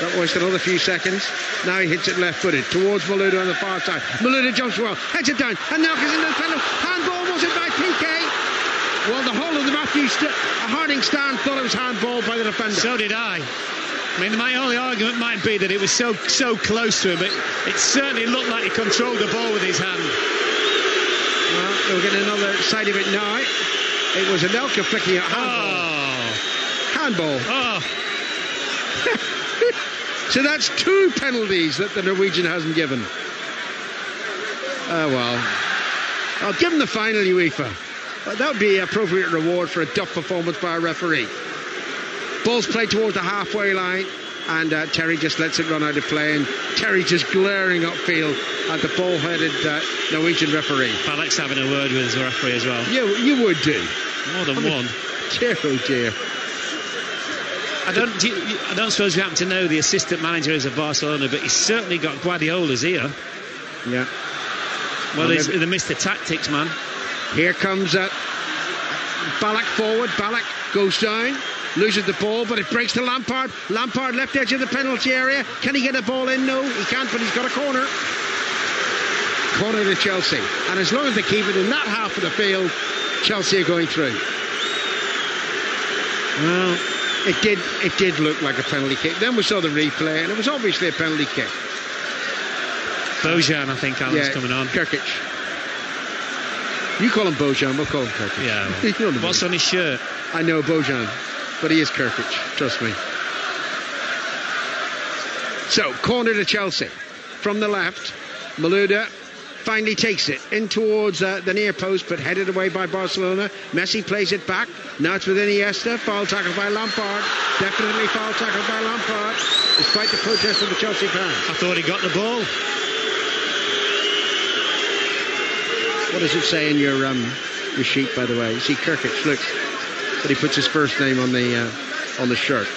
Speaker 4: Don't waste another few seconds. Now he hits it left footed towards Malouda on the far side. Malouda jumps well, heads it down, and now goes into the final. Handball was it by Piqué? Well, the whole of the Matthew St- Harding stand thought it was handball by the defender.
Speaker 3: So did I. I mean, my only argument might be that it was so so close to him, but it certainly looked like he controlled the ball with his hand.
Speaker 4: Well, we're getting another side of it now. It was Anelka flicking at handball.
Speaker 3: Oh.
Speaker 4: Handball.
Speaker 3: Oh.
Speaker 4: So that's two penalties that the Norwegian hasn't given. Oh well. I'll give him the final UEFA. That would be appropriate reward for a duff performance by a referee. Ball's played towards the halfway line, and uh, Terry just lets it run out of play, and Terry just glaring upfield at the ball-headed uh, Norwegian referee.
Speaker 3: Alex having a word with his referee as well.
Speaker 4: You, you would do.
Speaker 3: More than
Speaker 4: I mean,
Speaker 3: one.
Speaker 4: Dear, oh dear.
Speaker 3: I don't. Do you, I don't suppose you happen to know the assistant manager is of Barcelona, but he's certainly got Guardiola's ear.
Speaker 4: Yeah.
Speaker 3: Well,
Speaker 4: Well,
Speaker 3: he's the Mr. Tactics man.
Speaker 4: Here comes uh, Ballack forward. Ballack goes down, loses the ball, but it breaks to Lampard. Lampard left edge of the penalty area. Can he get a ball in? No, he can't, but he's got a corner. Corner to Chelsea. And as long as they keep it in that half of the field, Chelsea are going through. Well, it did it did look like a penalty kick. Then we saw the replay, and it was obviously a penalty kick.
Speaker 3: Bojan, I think, Alan's coming on.
Speaker 4: Krkic. You call him Bojan, we'll call him Krkic.
Speaker 3: Yeah.
Speaker 4: You know what I mean.
Speaker 3: What's on his shirt?
Speaker 4: I know Bojan, but he is Krkic, trust me. So, corner to Chelsea. From the left, Malouda finally takes it in towards uh, the near post, but headed away by Barcelona. Messi plays it back. Now it's with Iniesta. Foul tackle by Lampard. Definitely foul tackle by Lampard, despite the protest of the Chelsea fans.
Speaker 3: I thought he got the ball.
Speaker 4: What does it say in your um, your sheet, by the way? You see Krkic, look, but he puts his first name on the uh, on the shirt.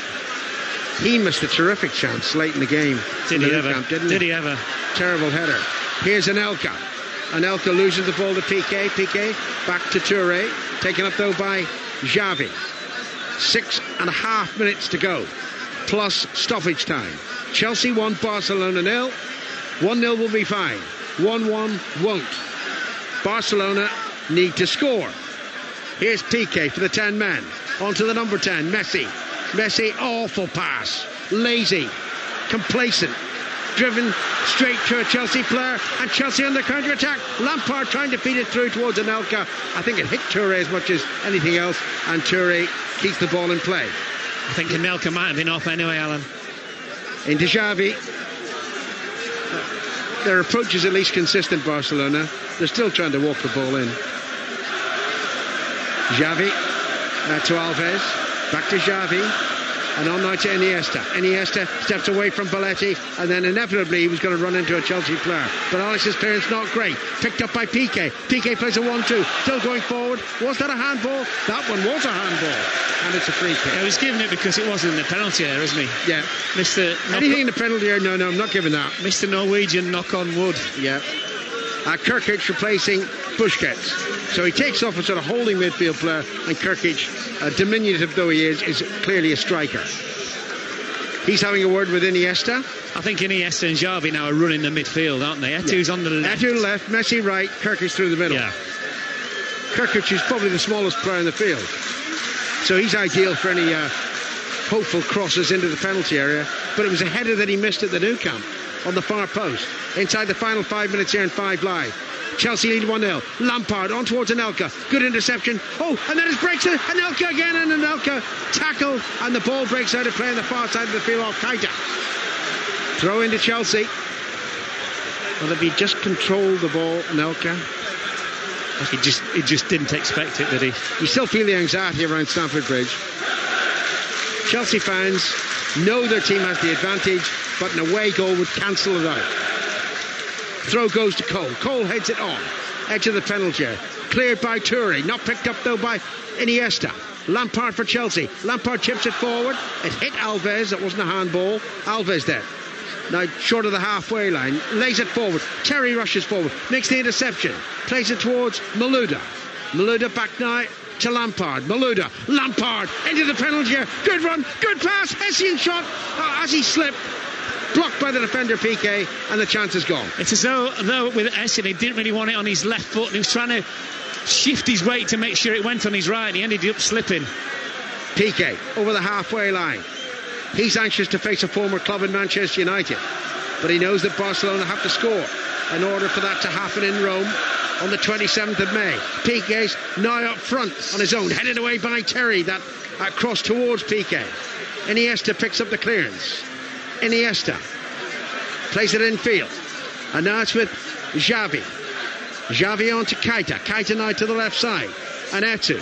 Speaker 4: He missed a terrific chance late in the game.
Speaker 3: Did he ever?
Speaker 4: Camp, didn't
Speaker 3: Did he ever?
Speaker 4: Terrible header. Here's Anelka. Anelka loses the ball to Piqué. Piqué back to Toure. Taken up though by Xavi. Six and a half minutes to go, plus stoppage time. Chelsea won, Barcelona nil. 1 0 will be fine. 1 1 won't. Barcelona need to score. Here's Piqué for the 10 men. On to the number 10, Messi. Messi, awful pass. Lazy. Complacent. Driven straight to a Chelsea player, and Chelsea on the counter attack. Lampard trying to feed it through towards Anelka. I think it hit Toure as much as anything else, and Toure keeps the ball in play.
Speaker 3: I think Anelka might have been off anyway, Alan.
Speaker 4: Into Xavi. Their approach is at least consistent, Barcelona. They're still trying to walk the ball in. Xavi. Now to Alves. Back to Xavi. And on now to Iniesta. Iniesta steps away from Belletti, and then inevitably he was going to run into a Chelsea player. But Alex's clearance not great. Picked up by Piqué. Piqué plays a 1-2. Still going forward. Was that a handball? That one was a handball. And it's a free
Speaker 3: Yeah,
Speaker 4: kick.
Speaker 3: he was giving it because it wasn't in the penalty area, isn't he?
Speaker 4: Yeah.
Speaker 3: Mr. Knock-
Speaker 4: Anything in the penalty area? No, no, I'm not giving that.
Speaker 3: Mr. Norwegian knock on wood.
Speaker 4: Yeah. Uh, Krkic replacing Busquets. So he takes off a sort of holding midfield player, and Krkic, uh, diminutive though he is, is clearly a striker. He's having a word with Iniesta.
Speaker 3: I think Iniesta and Xavi now are running the midfield, aren't they? Eto'o's yeah. on the left.
Speaker 4: Eto'o left, Messi right, Krkic through the middle.
Speaker 3: Yeah.
Speaker 4: Krkic is probably the smallest player in the field. So he's ideal for any uh, hopeful crosses into the penalty area. But it was a header that he missed at the Nou Camp on the far post. Inside the final five minutes here in five live. Chelsea lead 1 0. Lampard on towards Anelka. Good interception. Oh, and then it breaks to Anelka again, and Anelka tackle, and the ball breaks out of play on the far side of the field off Keita. Throw into Chelsea. Well, if he just controlled the ball, Anelka.
Speaker 3: He just he just didn't expect it, did he?
Speaker 4: You still feel the anxiety around Stamford Bridge. Chelsea fans know their team has the advantage, but an away goal would cancel it out. Throw goes to Cole. Cole heads it on. Edge of the penalty area. Cleared by Toure. Not picked up though by Iniesta. Lampard for Chelsea. Lampard chips it forward. It hit Alves. That wasn't a handball. Alves there. Now short of the halfway line. Lays it forward. Terry rushes forward. Makes the interception. Plays it towards Malouda. Malouda back now to Lampard. Malouda. Lampard into the penalty area. Good run. Good pass. Essien shot. Uh, as he slipped blocked by the defender Piqué, and the chance is gone.
Speaker 3: It's as though, though with Essien, he didn't really want it on his left foot, and he was trying to shift his weight to make sure it went on his right, and he ended up slipping.
Speaker 4: Piqué over the halfway line. He's anxious to face a former club in Manchester United, but he knows that Barcelona have to score in order for that to happen in Rome on the 27th of May. Piqué's now up front on his own, headed away by Terry. That, that cross towards Piqué. Iniesta picks up the clearance. Iniesta plays it in field. And now it's with Xavi. Xavi on to Keita. Keita now to the left side. And Eto'o.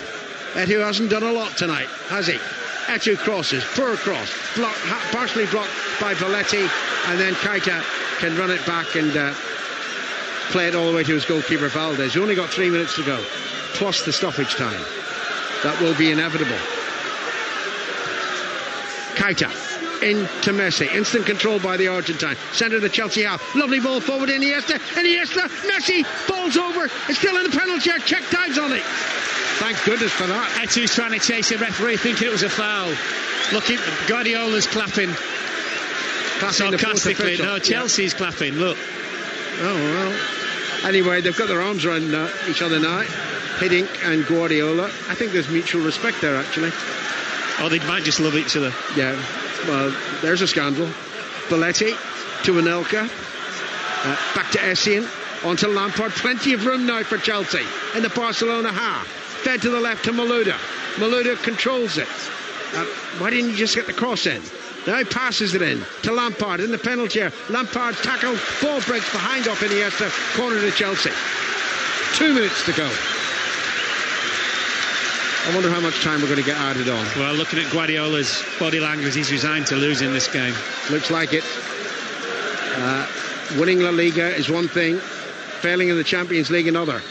Speaker 4: Eto'o hasn't done a lot tonight, has he? Eto'o crosses, poor cross, block, partially blocked by Belletti, and then Keita can run it back and uh, play it all the way to his goalkeeper Valdés. You only got three minutes to go, plus the stoppage time. That will be inevitable. Keita into Messi. Instant control by the Argentine. Centre of the Chelsea half. Lovely ball forward. Iniesta. Iniesta. Messi falls over. It's still in the penalty area. Cech dives on it. Thank goodness for that.
Speaker 3: Eto'o's trying to chase the referee, thinking it was a foul. Looking, Guardiola's clapping. clapping Sarcastically, no, Chelsea's yeah. clapping. Look.
Speaker 4: Oh well. Anyway, they've got their arms around uh, each other now. Hiddink and Guardiola. I think there's mutual respect there, actually.
Speaker 3: Oh, they might just love each other.
Speaker 4: Yeah. Well, there's a scandal. Belletti to Anelka. Uh, back to Essien. Onto Lampard. Plenty of room now for Chelsea in the Barcelona half. Fed to the left to Malouda. Malouda controls it. Uh, why didn't you just get the cross in? Now he passes it in to Lampard in the penalty area. Lampard tackle. Ball breaks behind off Iniesta. Corner to Chelsea. Two minutes to go. I wonder how much time we're going to get added on.
Speaker 3: Well, looking at Guardiola's body language, he's resigned to losing this game.
Speaker 4: Looks like it. Uh, winning La Liga is one thing, failing in the Champions League another.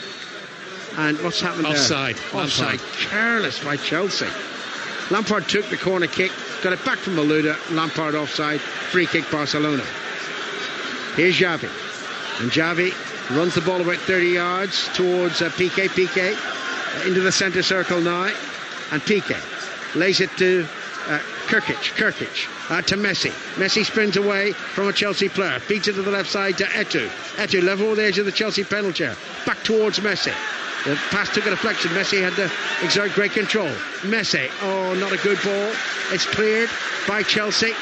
Speaker 4: And what's happened
Speaker 3: Offside.
Speaker 4: there? Offside. Offside. Careless by Chelsea. Lampard took the corner kick, got it back from Malouda. Lampard offside. Free kick Barcelona. Here's Xavi. And Xavi runs the ball about 30 yards towards uh, Piqué. Piqué into the centre circle now. And Piqué lays it to uh, Krkic. Krkic uh, to Messi. Messi spins away from a Chelsea player. Beats it to the left side to Eto'o. Eto'o level with the edge of the Chelsea penalty. Back towards Messi. The pass took a deflection. Messi had to exert great control. Messi, oh, not a good ball. It's cleared by Chelsea.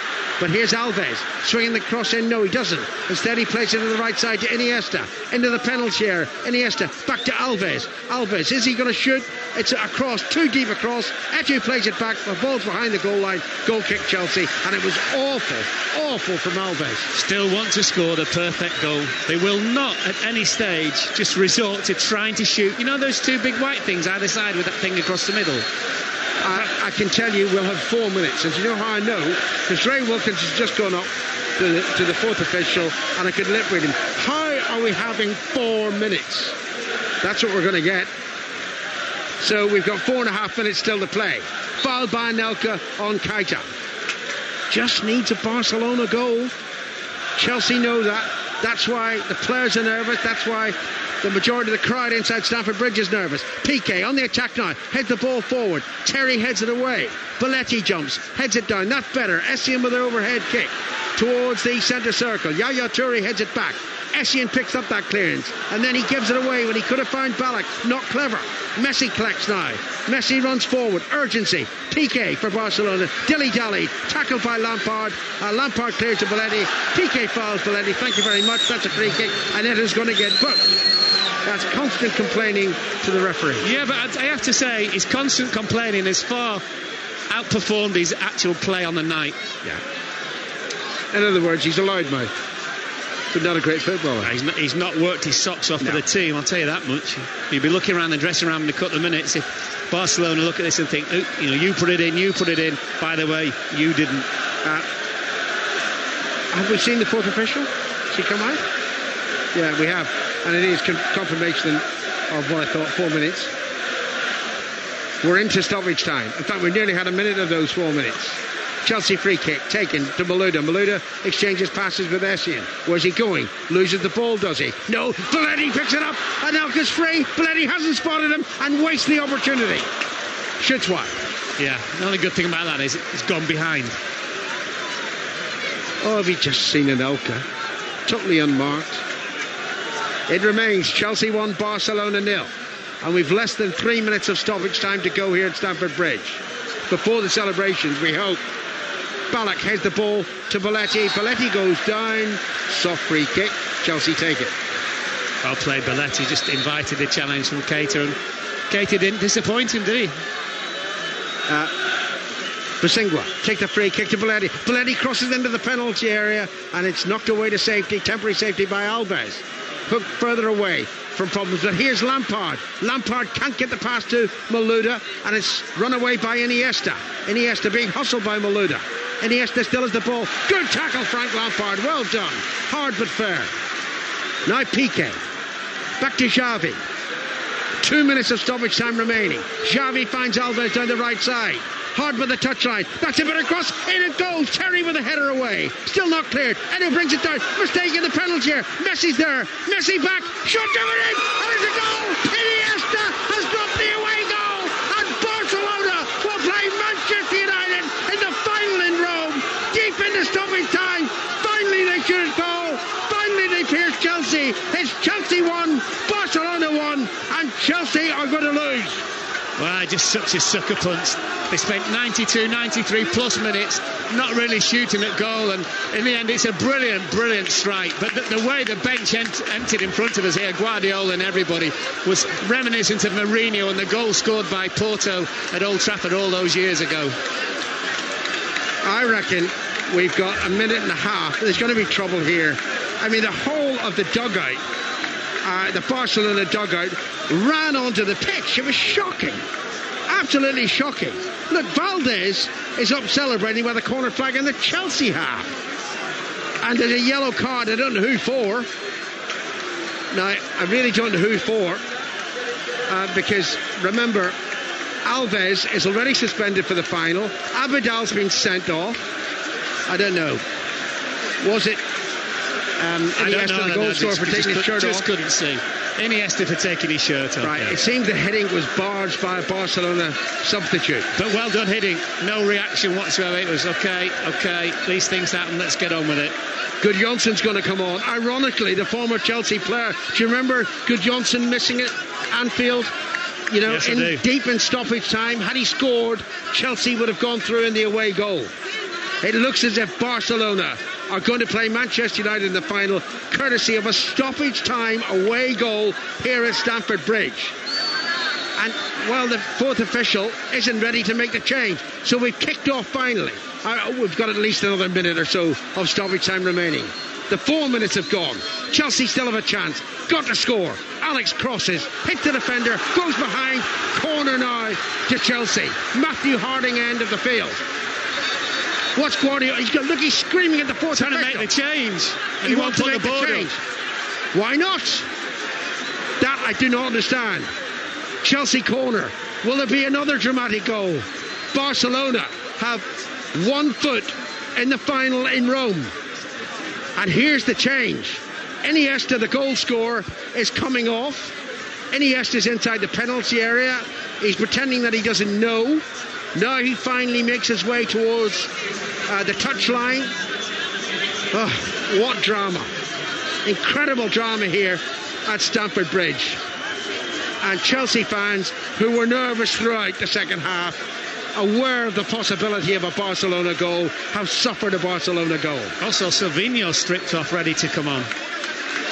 Speaker 4: But here's Alves swinging the cross in. No, he doesn't. Instead, he plays it to the right side to Iniesta. Into the penalty area. Iniesta back to Alves. Alves, is he going to shoot? It's a cross, too deep a cross. Eto'o plays it back. The ball's behind the goal line. Goal kick Chelsea. And it was awful, awful from Alves.
Speaker 3: Still want to score the perfect goal. They will not at any stage just resort to trying to shoot. You know those two big white things either side with that thing across the middle?
Speaker 4: I, I, can tell you we'll have four minutes. And you know how I know? Because Ray Wilkins has just gone up to the, to the fourth official and I could lip read him. How are we having four minutes? That's what we're going to get. So we've got four and a half minutes still to play. Foul by Anelka on Keita. Just needs a Barcelona goal. Chelsea know that. That's why the players are nervous. That's why The majority of the crowd inside Stamford Bridge is nervous. Piqué on the attack now. Heads the ball forward. Terry heads it away. Belletti jumps. Heads it down. That's better. Essien with an overhead kick towards the centre circle. Yaya Toure heads it back. Essien picks up that clearance and then he gives it away when he could have found Ballack. Not clever. Messi collects now. Messi runs forward. Urgency. Piqué for Barcelona. Dilly dally. Tackled by Lampard. Uh, Lampard clears to Belletti. Piqué fouls Belletti. Thank you very much. That's a free kick and it is going to get booked. That's constant complaining to the referee.
Speaker 3: Yeah, but I have to say, his constant complaining has far outperformed his actual play on the night.
Speaker 4: Yeah. In other words, he's a loudmouth, but not a great footballer.
Speaker 3: He's not, he's not worked his socks off no. for the team, I'll tell you that much. He'd be looking around the dressing room in a couple of minutes if Barcelona look at this and think, oh, you know, you put it in, you put it in. By the way, you didn't. Uh,
Speaker 4: have we seen the fourth official? Has he come out? Yeah, we have. And it is confirmation of what I thought, four minutes. We're into stoppage time. In fact, we nearly had a minute of those four minutes. Chelsea free kick taken to Malouda. Malouda exchanges passes with Essien. Where's he going? Loses the ball, does he? No. Belletti picks it up. And Anelka's free. Belletti hasn't spotted him and wastes the opportunity. Shoots wide.
Speaker 3: Yeah, the only good thing about that is it's gone behind.
Speaker 4: Oh, have you just seen Anelka? Totally unmarked. It remains Chelsea 1, Barcelona nil. And we've less than three minutes of stoppage time to go here at Stamford Bridge. Before the celebrations, we hope. Ballack heads the ball to Belletti. Belletti goes down. Soft free kick. Chelsea take it.
Speaker 3: Well played, Belletti. Just invited the challenge from Keita, and Keita didn't disappoint him, did he?
Speaker 4: Uh, Bosingwa take the free kick to Belletti. Belletti crosses into the penalty area and it's knocked away to safety, temporary safety by Alves hooked further away from problems. But here's Lampard. Lampard can't get the pass to Malouda, and it's run away by Iniesta. Iniesta being hustled by Malouda. Iniesta still has the ball. Good tackle, Frank Lampard. Well done. Hard but fair. Now Piqué. Back to Xavi. Two minutes of stoppage time remaining. Xavi finds Alves down the right side. Hard with the touchline. That's a bit across. In it goes. Terry with a header away. Still not cleared. And he brings it down. Mistake in the penalty here. Messi's there. Messi back. Shot to it in. And it's a goal. Iniesta has dropped the away goal. And Barcelona will play Manchester United in the final in Rome. Deep into stoppage time. Finally they shoot goal. Finally they pierce Chelsea. It's Chelsea 1, Barcelona 1, and Chelsea are going to lose.
Speaker 3: Well, just such a sucker punch. They spent 92, 93 plus minutes not really shooting at goal, and in the end, it's a brilliant, brilliant strike. But the, the way the bench ent- emptied in front of us here, Guardiola and everybody, was reminiscent of Mourinho and the goal scored by Porto at Old Trafford all those years ago.
Speaker 4: I reckon we've got a minute and a half. There's going to be trouble here. I mean, the whole of the dugout uh, the Barcelona dugout, ran onto the pitch. It was shocking. Absolutely shocking. Look, Valdés is up celebrating with a corner flag in the Chelsea half. And there's a yellow card. I don't know who for. Now, I really don't know who for. Uh, because remember, Alves is already suspended for the final. Abidal's been sent off. I don't know. Was it
Speaker 3: um, Iniesta, the goal no, scorer, for taking his shirt just off. Just couldn't see. Iniesta for taking his shirt off.
Speaker 4: Right. Yeah. It seemed the Hiddink was barged by a Barcelona substitute.
Speaker 3: But well done Hiddink. No reaction whatsoever. It was okay, okay. These things happen. Let's get on with it.
Speaker 4: Gudjohnsen's going to come on. Ironically, the former Chelsea player. Do you remember Gudjohnsen missing it? Anfield. You know,
Speaker 3: yes,
Speaker 4: in deep in stoppage time, had he scored, Chelsea would have gone through in the away goal. It looks as if Barcelona are going to play Manchester United in the final, courtesy of a stoppage time away goal here at Stamford Bridge. And well, the fourth official isn't ready to make the change, so we've kicked off finally. Uh, we've got at least another minute or so of stoppage time remaining. The four minutes have gone. Chelsea still have a chance. Got to score. Alex crosses, hits the defender, goes behind. Corner now to Chelsea. Matthew Harding end of the field. What's Guardiola? He's got, look, he's screaming at the fourth.
Speaker 3: Trying to make the change.
Speaker 4: And he, he wants to make the, the change. Why not? That I do not understand. Chelsea corner. Will there be another dramatic goal? Barcelona have one foot in the final in Rome. And here's the change. Iniesta, the goal scorer, is coming off. Iniesta's inside the penalty area. He's pretending that he doesn't know. Now he finally makes his way towards uh, the touchline. Oh, what drama! Incredible drama here at Stamford Bridge. And Chelsea fans who were nervous throughout the second half, aware of the possibility of a Barcelona goal, have suffered a Barcelona goal.
Speaker 3: Also, Silvinho stripped off, ready to come on.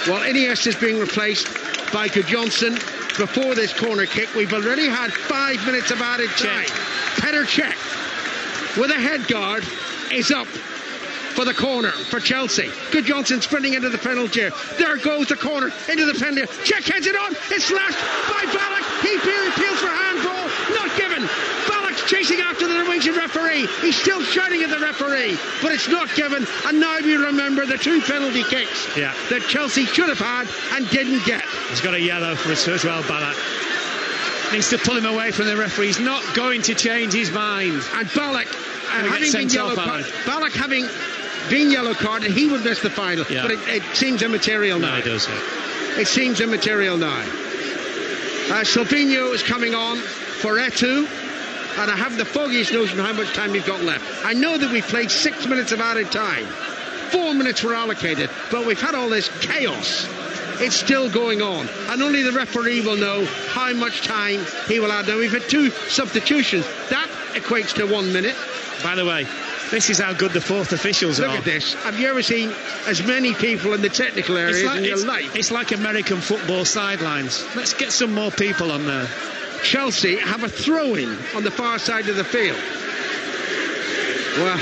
Speaker 4: Well, Iniesta is being replaced by Johnson. Before this corner kick, we've already had five minutes of added time. Petr Cech with a head guard is up for the corner for Chelsea. Gudjohnsen sprinting into the penalty area. There goes the corner into the penalty. Cech heads it on. It's slashed by Ballack. He appeals for handball. Not given. Chasing after the Norwegian referee. He's still shouting at the referee, but it's not given. And now we remember the two penalty kicks
Speaker 3: yeah.
Speaker 4: that Chelsea should have had and didn't get.
Speaker 3: He's got a yellow for us as well, Ballack needs to pull him away from the referee. He's not going to change his mind.
Speaker 4: And Ballack, uh, having been yellow card, Ballack having been yellow carded, he would miss the final. Yeah. But it, it, seems immaterial now.
Speaker 3: No, it does.
Speaker 4: Yeah. It seems immaterial now. Uh, Silvinho is coming on for Eto'o. And I have the foggiest notion how much time we've got left. I know that we've played six minutes of added time. Four minutes were allocated, but we've had all this chaos. It's still going on, and only the referee will know how much time he will add. Now, we've had two substitutions. That equates to one minute.
Speaker 3: By the way, this is how good the fourth officials
Speaker 4: Look
Speaker 3: are.
Speaker 4: Look at this. Have you ever seen as many people in the technical areas like, in your life?
Speaker 3: It's like American football sidelines. Let's get some more people on there.
Speaker 4: Chelsea have a throw in on the far side of the field. Well,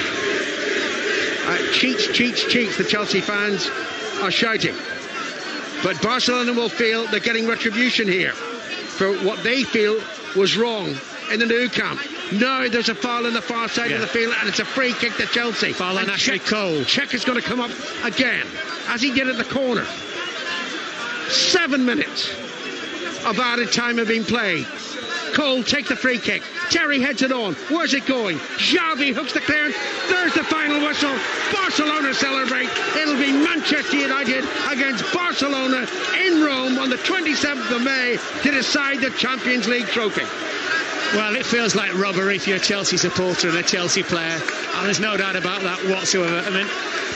Speaker 4: uh, cheats, cheats, cheats, the Chelsea fans are shouting. But Barcelona will feel they're getting retribution here for what they feel was wrong in the Nou Camp. No, there's a foul on the far side yeah. of the field, and it's a free kick to Chelsea.
Speaker 3: Foul on Ashley Cole.
Speaker 4: Cech is going to come up again, as he did at the corner. Seven minutes of added time have been played. Cole takes the free kick. Terry heads it on. Where's it going? Xavi hooks the clearance. There's the final whistle. Barcelona celebrate. It'll be Manchester United against Barcelona in Rome on the 27th of May to decide the Champions League trophy.
Speaker 3: Well, it feels like robbery if you're a Chelsea supporter and a Chelsea player, and there's no doubt about that whatsoever. I mean,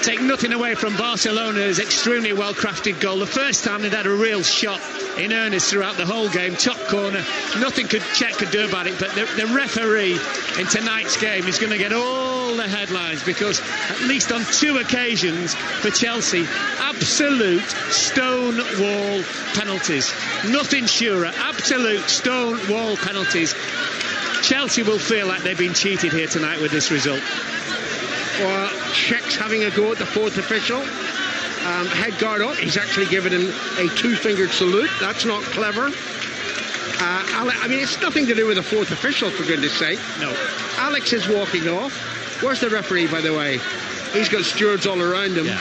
Speaker 3: take nothing away from Barcelona's extremely well crafted goal. The first time they'd had a real shot in earnest throughout the whole game, top corner. Nothing could Cech could do about it, but the, the referee in tonight's game is going to get all the headlines because at least on two occasions for Chelsea, absolute stone wall penalties. Nothing surer, absolute stone wall penalties. Chelsea will feel like they've been cheated here tonight with this result.
Speaker 4: Well, Cech's having a go at the fourth official. Um, head guard up. He's actually given him a two-fingered salute. That's not clever. Uh, I mean, it's nothing to do with the fourth official, for goodness sake.
Speaker 3: No.
Speaker 4: Alex is walking off. Where's the referee, by the way? He's got stewards all around him.
Speaker 3: Yeah.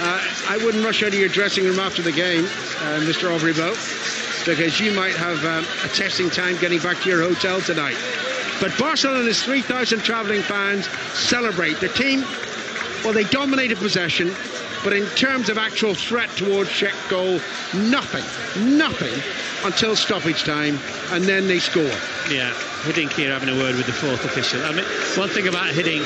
Speaker 4: Uh, I wouldn't rush out of your dressing room after the game, uh, Mr. Øvrebø, because you might have um, a testing time getting back to your hotel tonight. But Barcelona's 3,000 travelling fans celebrate. The team, well, they dominated possession, but in terms of actual threat towards Cech goal, nothing, nothing until stoppage time, and then they score.
Speaker 3: Yeah, Hiddink here having a word with the fourth official. I mean, one thing about Hiddink,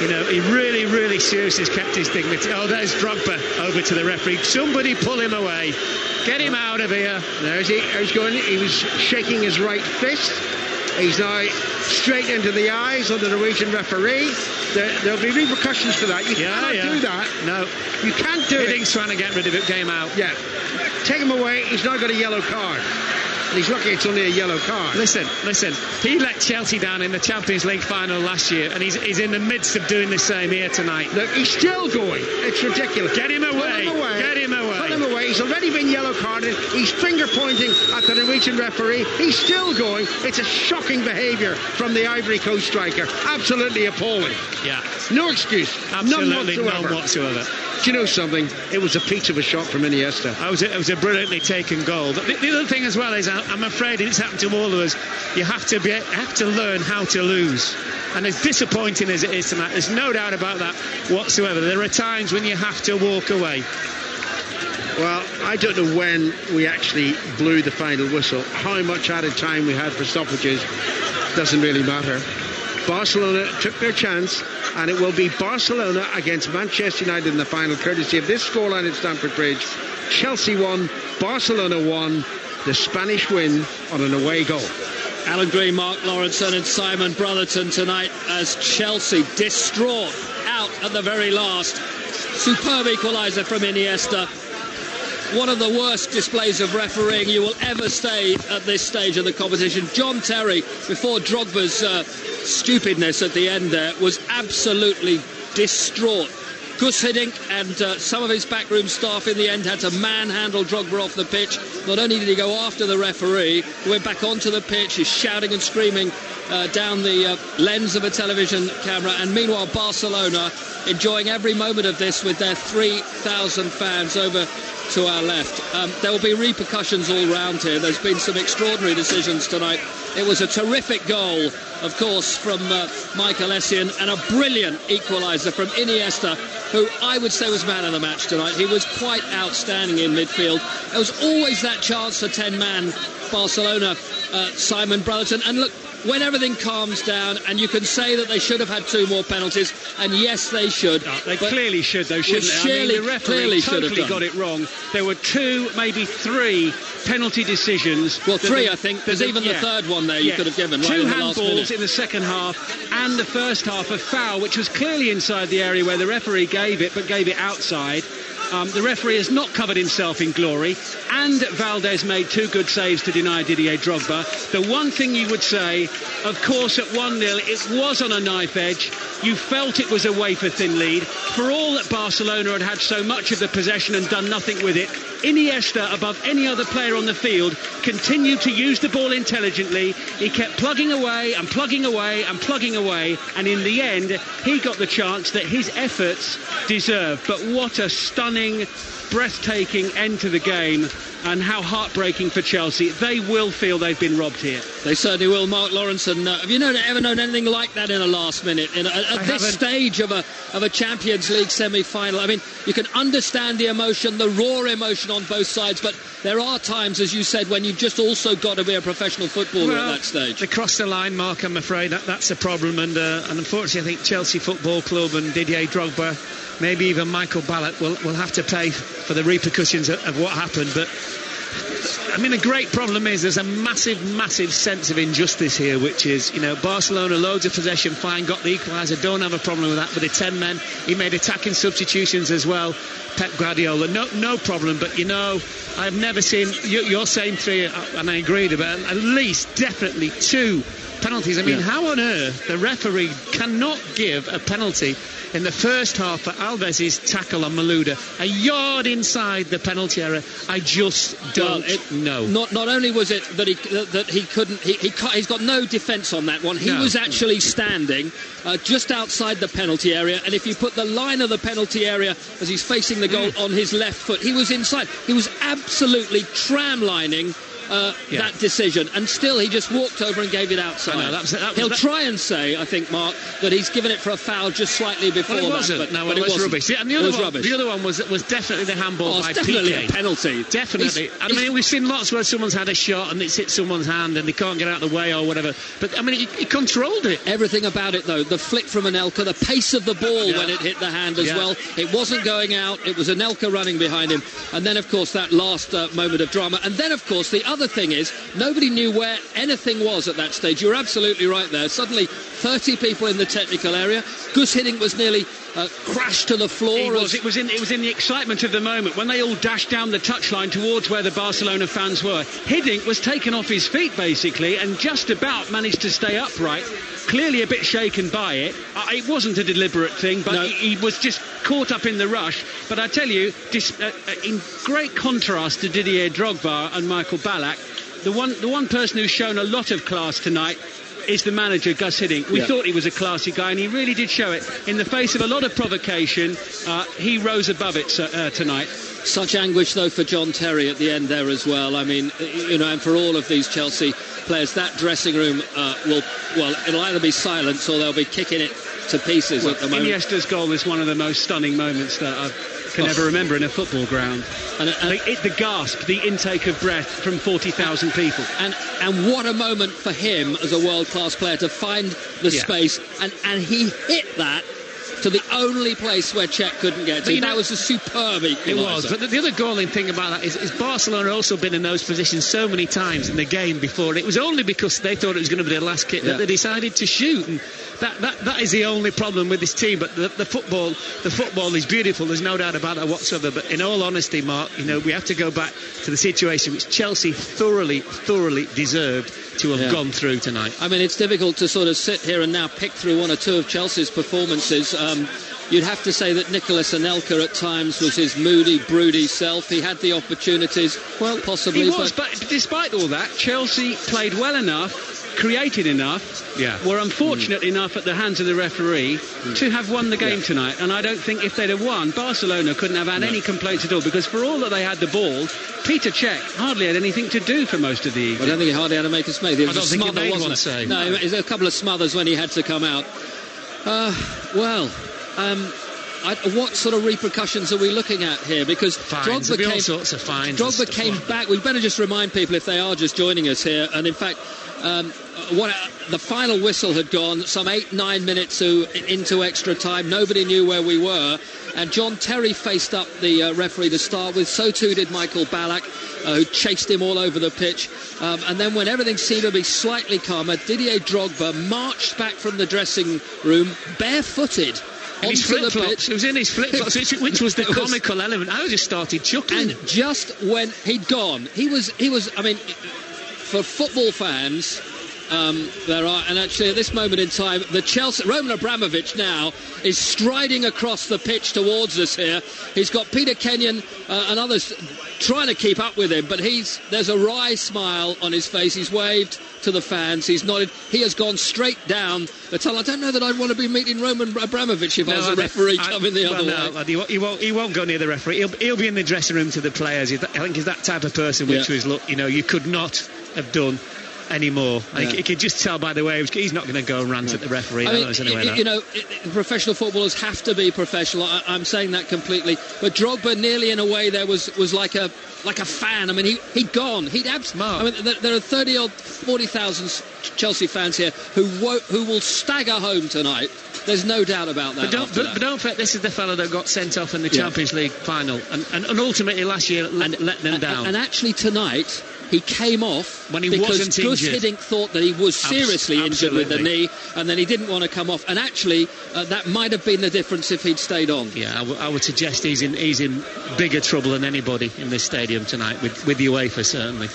Speaker 3: you know, he really, really seriously kept his dignity. Oh, there's Drogba over to the referee. Somebody pull him away. Get him out of here.
Speaker 4: There's he. He's going. He was shaking his right fist. He's now straight into the eyes of the Norwegian referee. There, will be repercussions for that. You
Speaker 3: yeah,
Speaker 4: cannot
Speaker 3: yeah.
Speaker 4: do that.
Speaker 3: No.
Speaker 4: You can't do
Speaker 3: it. trying to get rid of it, game out.
Speaker 4: Yeah. Take him away. He's now got a yellow card. And he's lucky it's only a yellow card.
Speaker 3: Listen, listen. He let Chelsea down in the Champions League final last year, and he's, he's in the midst of doing the same here tonight.
Speaker 4: Look, he's still going. It's ridiculous.
Speaker 3: Get him away. Get him away.
Speaker 4: Put him away. He's already been yellow carded. He's finger pointing at the Norwegian referee. He's still going. It's a shocking behaviour from the Ivory Coast striker. Absolutely appalling.
Speaker 3: Yeah.
Speaker 4: No excuse.
Speaker 3: Absolutely
Speaker 4: none whatsoever.
Speaker 3: None whatsoever.
Speaker 4: Do you know something? It was a piece of a shot from Iniesta.
Speaker 3: It was a, it was a brilliantly taken goal. But the, the, other thing as well is, I'm afraid it's happened to all of us. You have to be, have to learn how to lose. And as disappointing as it is tonight, there's no doubt about that whatsoever. There are times when you have to walk away.
Speaker 4: Well, I don't know when we actually blew the final whistle. How much added time we had for stoppages doesn't really matter. Barcelona took their chance, and it will be Barcelona against Manchester United in the final, courtesy of this scoreline at Stamford Bridge. Chelsea won, Barcelona won, the Spanish win on an away goal.
Speaker 1: Alan Green, Mark Lawrenson, and Simon Brotherton tonight as Chelsea distraught out at the very last. Superb equaliser from Iniesta. One of the worst displays of refereeing you will ever stay at this stage of the competition. John Terry, before Drogba's uh, stupidness at the end there, was absolutely distraught. Gus Hiddink and uh, some of his backroom staff in the end had to manhandle Drogba off the pitch. Not only did he go after the referee, he went back onto the pitch, he's shouting and screaming uh, down the uh, lens of a television camera. And meanwhile, Barcelona enjoying every moment of this with their 3,000 fans over to our left. Um, there will be repercussions all round here. There's been some extraordinary decisions tonight. It was a terrific goal, of course, from uh, Michael Essien and a brilliant equaliser from Iniesta, who I would say was man of the match tonight. He was quite outstanding in midfield. There was always that chance for 10 man Barcelona, uh, Simon Brotherton. And look, when everything calms down and you can say that they should have had two more penalties, and yes, they should.
Speaker 2: No, they clearly should, though, shouldn't
Speaker 1: they?
Speaker 2: I mean, the referee totally
Speaker 1: got
Speaker 2: it wrong. There were two, maybe three penalty decisions.
Speaker 1: Well, three, I think. There's even yeah, the third one there you yeah. could have given.
Speaker 2: Two
Speaker 1: right
Speaker 2: handballs in the second half and the first half a foul, which was clearly inside the area where the referee gave it, but gave it outside. Um, the referee has not covered himself in glory, and Valdés made two good saves to deny Didier Drogba. The one thing you would say, of course, at 1 0, it was on a knife edge. You felt it was a wafer thin lead. For all that Barcelona had had so much of the possession and done nothing with it, Iniesta, above any other player on the field, continued to use the ball intelligently. He kept plugging away and plugging away and plugging away, and in the end, he got the chance that his efforts deserved. But what a stunning breathtaking end to the game and how heartbreaking for Chelsea. They will feel they've been robbed here.
Speaker 1: They certainly will. Mark Lawrenson, uh, have you known, ever known anything like that in a last minute? In a, at I this haven't. stage of a, of a Champions League semi-final, I mean, you can understand the emotion, the raw emotion on both sides, but there are times, as you said, when you've just also got to be a professional footballer well, at that stage.
Speaker 3: They crossed the line, Mark, I'm afraid. That, that's a problem, and, uh, and unfortunately, I think Chelsea Football Club and Didier Drogba maybe even Michael Ballack will, will have to pay for the repercussions of, of what happened. But I mean, the great problem is there's a massive, massive sense of injustice here, which is, you know, Barcelona, loads of possession, fine, got the equaliser, don't have a problem with that. But the 10 men, he made attacking substitutions as well. Pep Guardiola, no, no problem. But, you know, I've never seen, you, are saying three, uh, and I agreed about at least, definitely two penalties. I mean, yeah. how on earth the referee cannot give a penalty in the first half for Alves's tackle on Malouda. a yard inside the penalty area. I just don't well, it, know.
Speaker 1: Not not only was it that he that he couldn't he, he has got no defence on that one. He no. was actually standing uh, just outside the penalty area, and if you put the line of the penalty area as he's facing the goal mm. on his left foot, he was inside. He was absolutely tramlining uh, yeah. that decision, and still he just walked over and gave it outside. Know, that was, that was, He'll that... try and say, I think, Mark, that he's given it for a foul just slightly before
Speaker 3: well, it
Speaker 1: wasn't.
Speaker 3: that, but, no,
Speaker 1: well,
Speaker 3: but it, was rubbish. and the other, one,
Speaker 1: rubbish.
Speaker 3: the other one was was definitely the handball
Speaker 1: oh,
Speaker 3: by
Speaker 1: definitely
Speaker 3: Piqué.
Speaker 1: a penalty.
Speaker 3: Definitely. He's, I mean, we've seen lots where someone's had a shot and it's hit someone's hand and they can't get out of the way or whatever. But I mean, he, he controlled it.
Speaker 1: Everything about it, though, the flick from Anelka, the pace of the ball yeah. when it hit the hand as yeah. well. It wasn't going out. It was Anelka running behind him, and then of course that last uh, moment of drama. And then of course the other thing is nobody knew where anything was at that stage. You're absolutely right there. Suddenly 30 people in the technical area. Gus Hiddink was nearly uh, crashed to the floor.
Speaker 2: It was, it was, in, it was in the excitement of the moment when they all dashed down the touchline towards where the Barcelona fans were. Hiddink was taken off his feet basically and just about managed to stay upright. Clearly a bit shaken by it. Uh, it wasn't a deliberate thing, but no. he, he, was just caught up in the rush. But I tell you, dis, uh, uh in great contrast to Didier Drogba and Michael Ballack, the one, the one person who's shown a lot of class tonight is the manager, Gus Hiddink. We yeah. thought he was a classy guy, and he really did show it. In the face of a lot of provocation, uh, he rose above it uh, tonight.
Speaker 1: Such anguish, though, for John Terry at the end there as well. I mean, you know, and for all of these Chelsea players, that dressing room uh, will, well, it'll either be silence or they'll be kicking it to pieces well, at the moment.
Speaker 2: Iniesta's goal is one of the most stunning moments that I've can
Speaker 1: Oh.
Speaker 2: ever remember in a football ground.
Speaker 1: And, and,
Speaker 2: The, it, the gasp, the intake of breath from 40,000 people.
Speaker 1: and and what a moment for him as a world class player to find the
Speaker 3: Yeah.
Speaker 1: space and and he hit that to the only place where Cech couldn't get to.
Speaker 3: You
Speaker 1: that was a superb equaliser.
Speaker 3: It was, but the, the other galling thing about that is, is Barcelona also been in those positions so many times in the game before. It was only because they thought it was going to be their last kick
Speaker 1: Yeah.
Speaker 3: that they decided to shoot, and that, that, that is the only problem with this team. But the, the football, the football is beautiful. There's no doubt about that whatsoever. But in all honesty, Mark, you know we have to go back to the situation which Chelsea thoroughly, thoroughly deserved to have
Speaker 1: Yeah.
Speaker 3: gone through tonight.
Speaker 1: I mean, it's difficult to sort of sit here and now pick through one or two of Chelsea's performances. Um, you'd have to say that Nicolas Anelka at times was his moody, broody self. He had the opportunities, well, possibly,
Speaker 2: He was,
Speaker 1: but
Speaker 2: but despite all that, Chelsea played well enough, created enough,
Speaker 3: Yeah.
Speaker 2: were unfortunate enough at the hands of the referee to have won the game
Speaker 1: Yeah.
Speaker 2: tonight. And I don't think if they'd have won, Barcelona couldn't have had any complaints at all because for all that they had the ball, Peter Cech hardly had anything to do for most of the evening.
Speaker 1: I don't think he hardly had to make a smother. There was
Speaker 3: I don't
Speaker 1: a
Speaker 3: think he made
Speaker 1: wasn't
Speaker 3: one,
Speaker 1: it?
Speaker 3: say.
Speaker 1: No, there's a couple of smothers when he had to come out. Uh, well, um, I, what sort of repercussions are we looking at here? Because
Speaker 3: Fines,
Speaker 1: Drogba came,
Speaker 3: sorts of fines.
Speaker 1: Drogba came back. We'd better just remind people if they are just joining us here. And in fact, um, what the final whistle had gone some eight nine minutes to, into extra time. Nobody knew where we were, and John Terry faced up the uh, referee to start with. So too did Michael Ballack, uh, who chased him all over the pitch. Um, and then when everything seemed to be slightly calmer, Didier Drogba marched back from the dressing room barefooted.
Speaker 3: In his flip-flops.
Speaker 1: pitch.
Speaker 3: It was in his flip-flops, which, which was the
Speaker 1: was-
Speaker 3: comical element. I just started chuckling.
Speaker 1: And just when he'd gone, he was, he was, I mean, for football fans, um, there are, and actually at this moment in time, the Chelsea, Roman Abramovich now is striding across the pitch towards us here. He's got Peter Kenyon uh, and others trying to keep up with him, but he's, there's a wry smile on his face. He's waved to the fans, he's nodded. He has gone straight down the tunnel. I don't know that I'd want to be meeting Roman Abramovich if I was a referee
Speaker 3: I-
Speaker 1: coming the
Speaker 3: well,
Speaker 1: other
Speaker 3: no,
Speaker 1: way.
Speaker 3: lad, he, won't, he, won't, he won't go near the referee. He'll, he'll be in the dressing room to the players. I think he's that type of person which
Speaker 1: Yeah.
Speaker 3: was, look, you know, you could not have done any more.
Speaker 1: Yeah.
Speaker 3: you, you could just tell by the way he's not going to go and rant at the referee.
Speaker 1: I mean,
Speaker 3: anyway,
Speaker 1: y- you know, professional footballers have to be professional. I, I'm saying that completely. But Drogba, nearly in a way, there was was like a like a fan. I mean, he he'd gone. He'd abs-
Speaker 3: Mark.
Speaker 1: I mean, there, there are 30 odd, 40,000 Chelsea fans here who wo- who will stagger home tonight. There's no doubt about that.
Speaker 3: But don't, but,
Speaker 1: that.
Speaker 3: but don't forget, this is the fellow that got sent off in the
Speaker 1: Yeah.
Speaker 3: Champions League final, and, and, and ultimately last year let, let them
Speaker 1: and,
Speaker 3: down.
Speaker 1: and actually tonight. He came off
Speaker 3: When he
Speaker 1: because
Speaker 3: wasn't
Speaker 1: Gus
Speaker 3: injured.
Speaker 1: Hiddink thought that he was
Speaker 3: Abs-
Speaker 1: seriously injured with the knee, and then he didn't want to come off. And actually, uh, that might have been the difference if he'd stayed on.
Speaker 3: yeah, I, w- I would suggest he's in he's in bigger trouble than anybody in this stadium tonight with with UEFA certainly.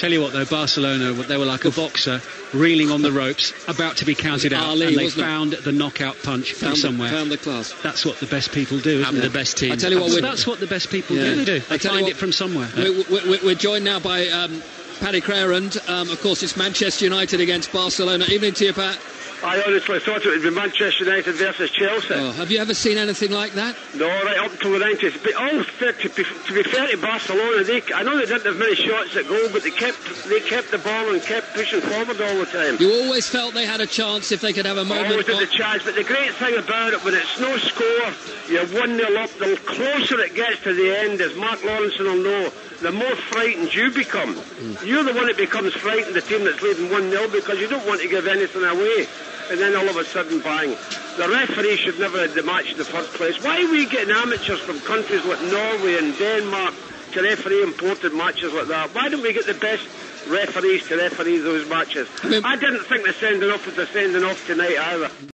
Speaker 2: Tell you what, though, Barcelona, they were like a boxer reeling on the ropes, about to be counted out,
Speaker 1: Ali,
Speaker 2: and they
Speaker 1: wasn't it?
Speaker 2: found the knockout punch from
Speaker 1: Found, the,
Speaker 2: somewhere.
Speaker 1: found the class.
Speaker 2: That's what the best people do, isn't it?
Speaker 3: the best team.
Speaker 1: I tell you what,
Speaker 2: That's, what the best people
Speaker 1: Yeah.
Speaker 2: do.
Speaker 1: They do.
Speaker 2: They find
Speaker 1: what-
Speaker 2: it from somewhere.
Speaker 1: We're, we're, we're joined now by um, Paddy Crerand. Um, of course, it's Manchester United against Barcelona. Evening to you, Pat.
Speaker 5: I honestly thought it would be Manchester United versus Chelsea.
Speaker 1: Oh, have you ever seen anything like that?
Speaker 5: No, right up to the 90s. But all fair, to, be, to be fair to Barcelona, they, I know they didn't have many shots at goal, but they kept they kept the ball and kept pushing forward all the time.
Speaker 1: You always felt they had a chance if they could have a moment.
Speaker 5: Always had the chance, but the great thing about it, when it's no score, you're 1 0 up, the closer it gets to the end, as Mark Lawrenson will know, the more frightened you become. Hmm. You're the one that becomes frightened, the team that's leading 1 0, because you don't want to give anything away. And then all of a sudden, bang. The referee should never have the match in the first place. Why are we getting amateurs from countries like Norway and Denmark to referee important matches like that? Why don't we get the best referees to referee those matches?
Speaker 1: I mean-
Speaker 5: I didn't think the sending off was the sending off tonight either.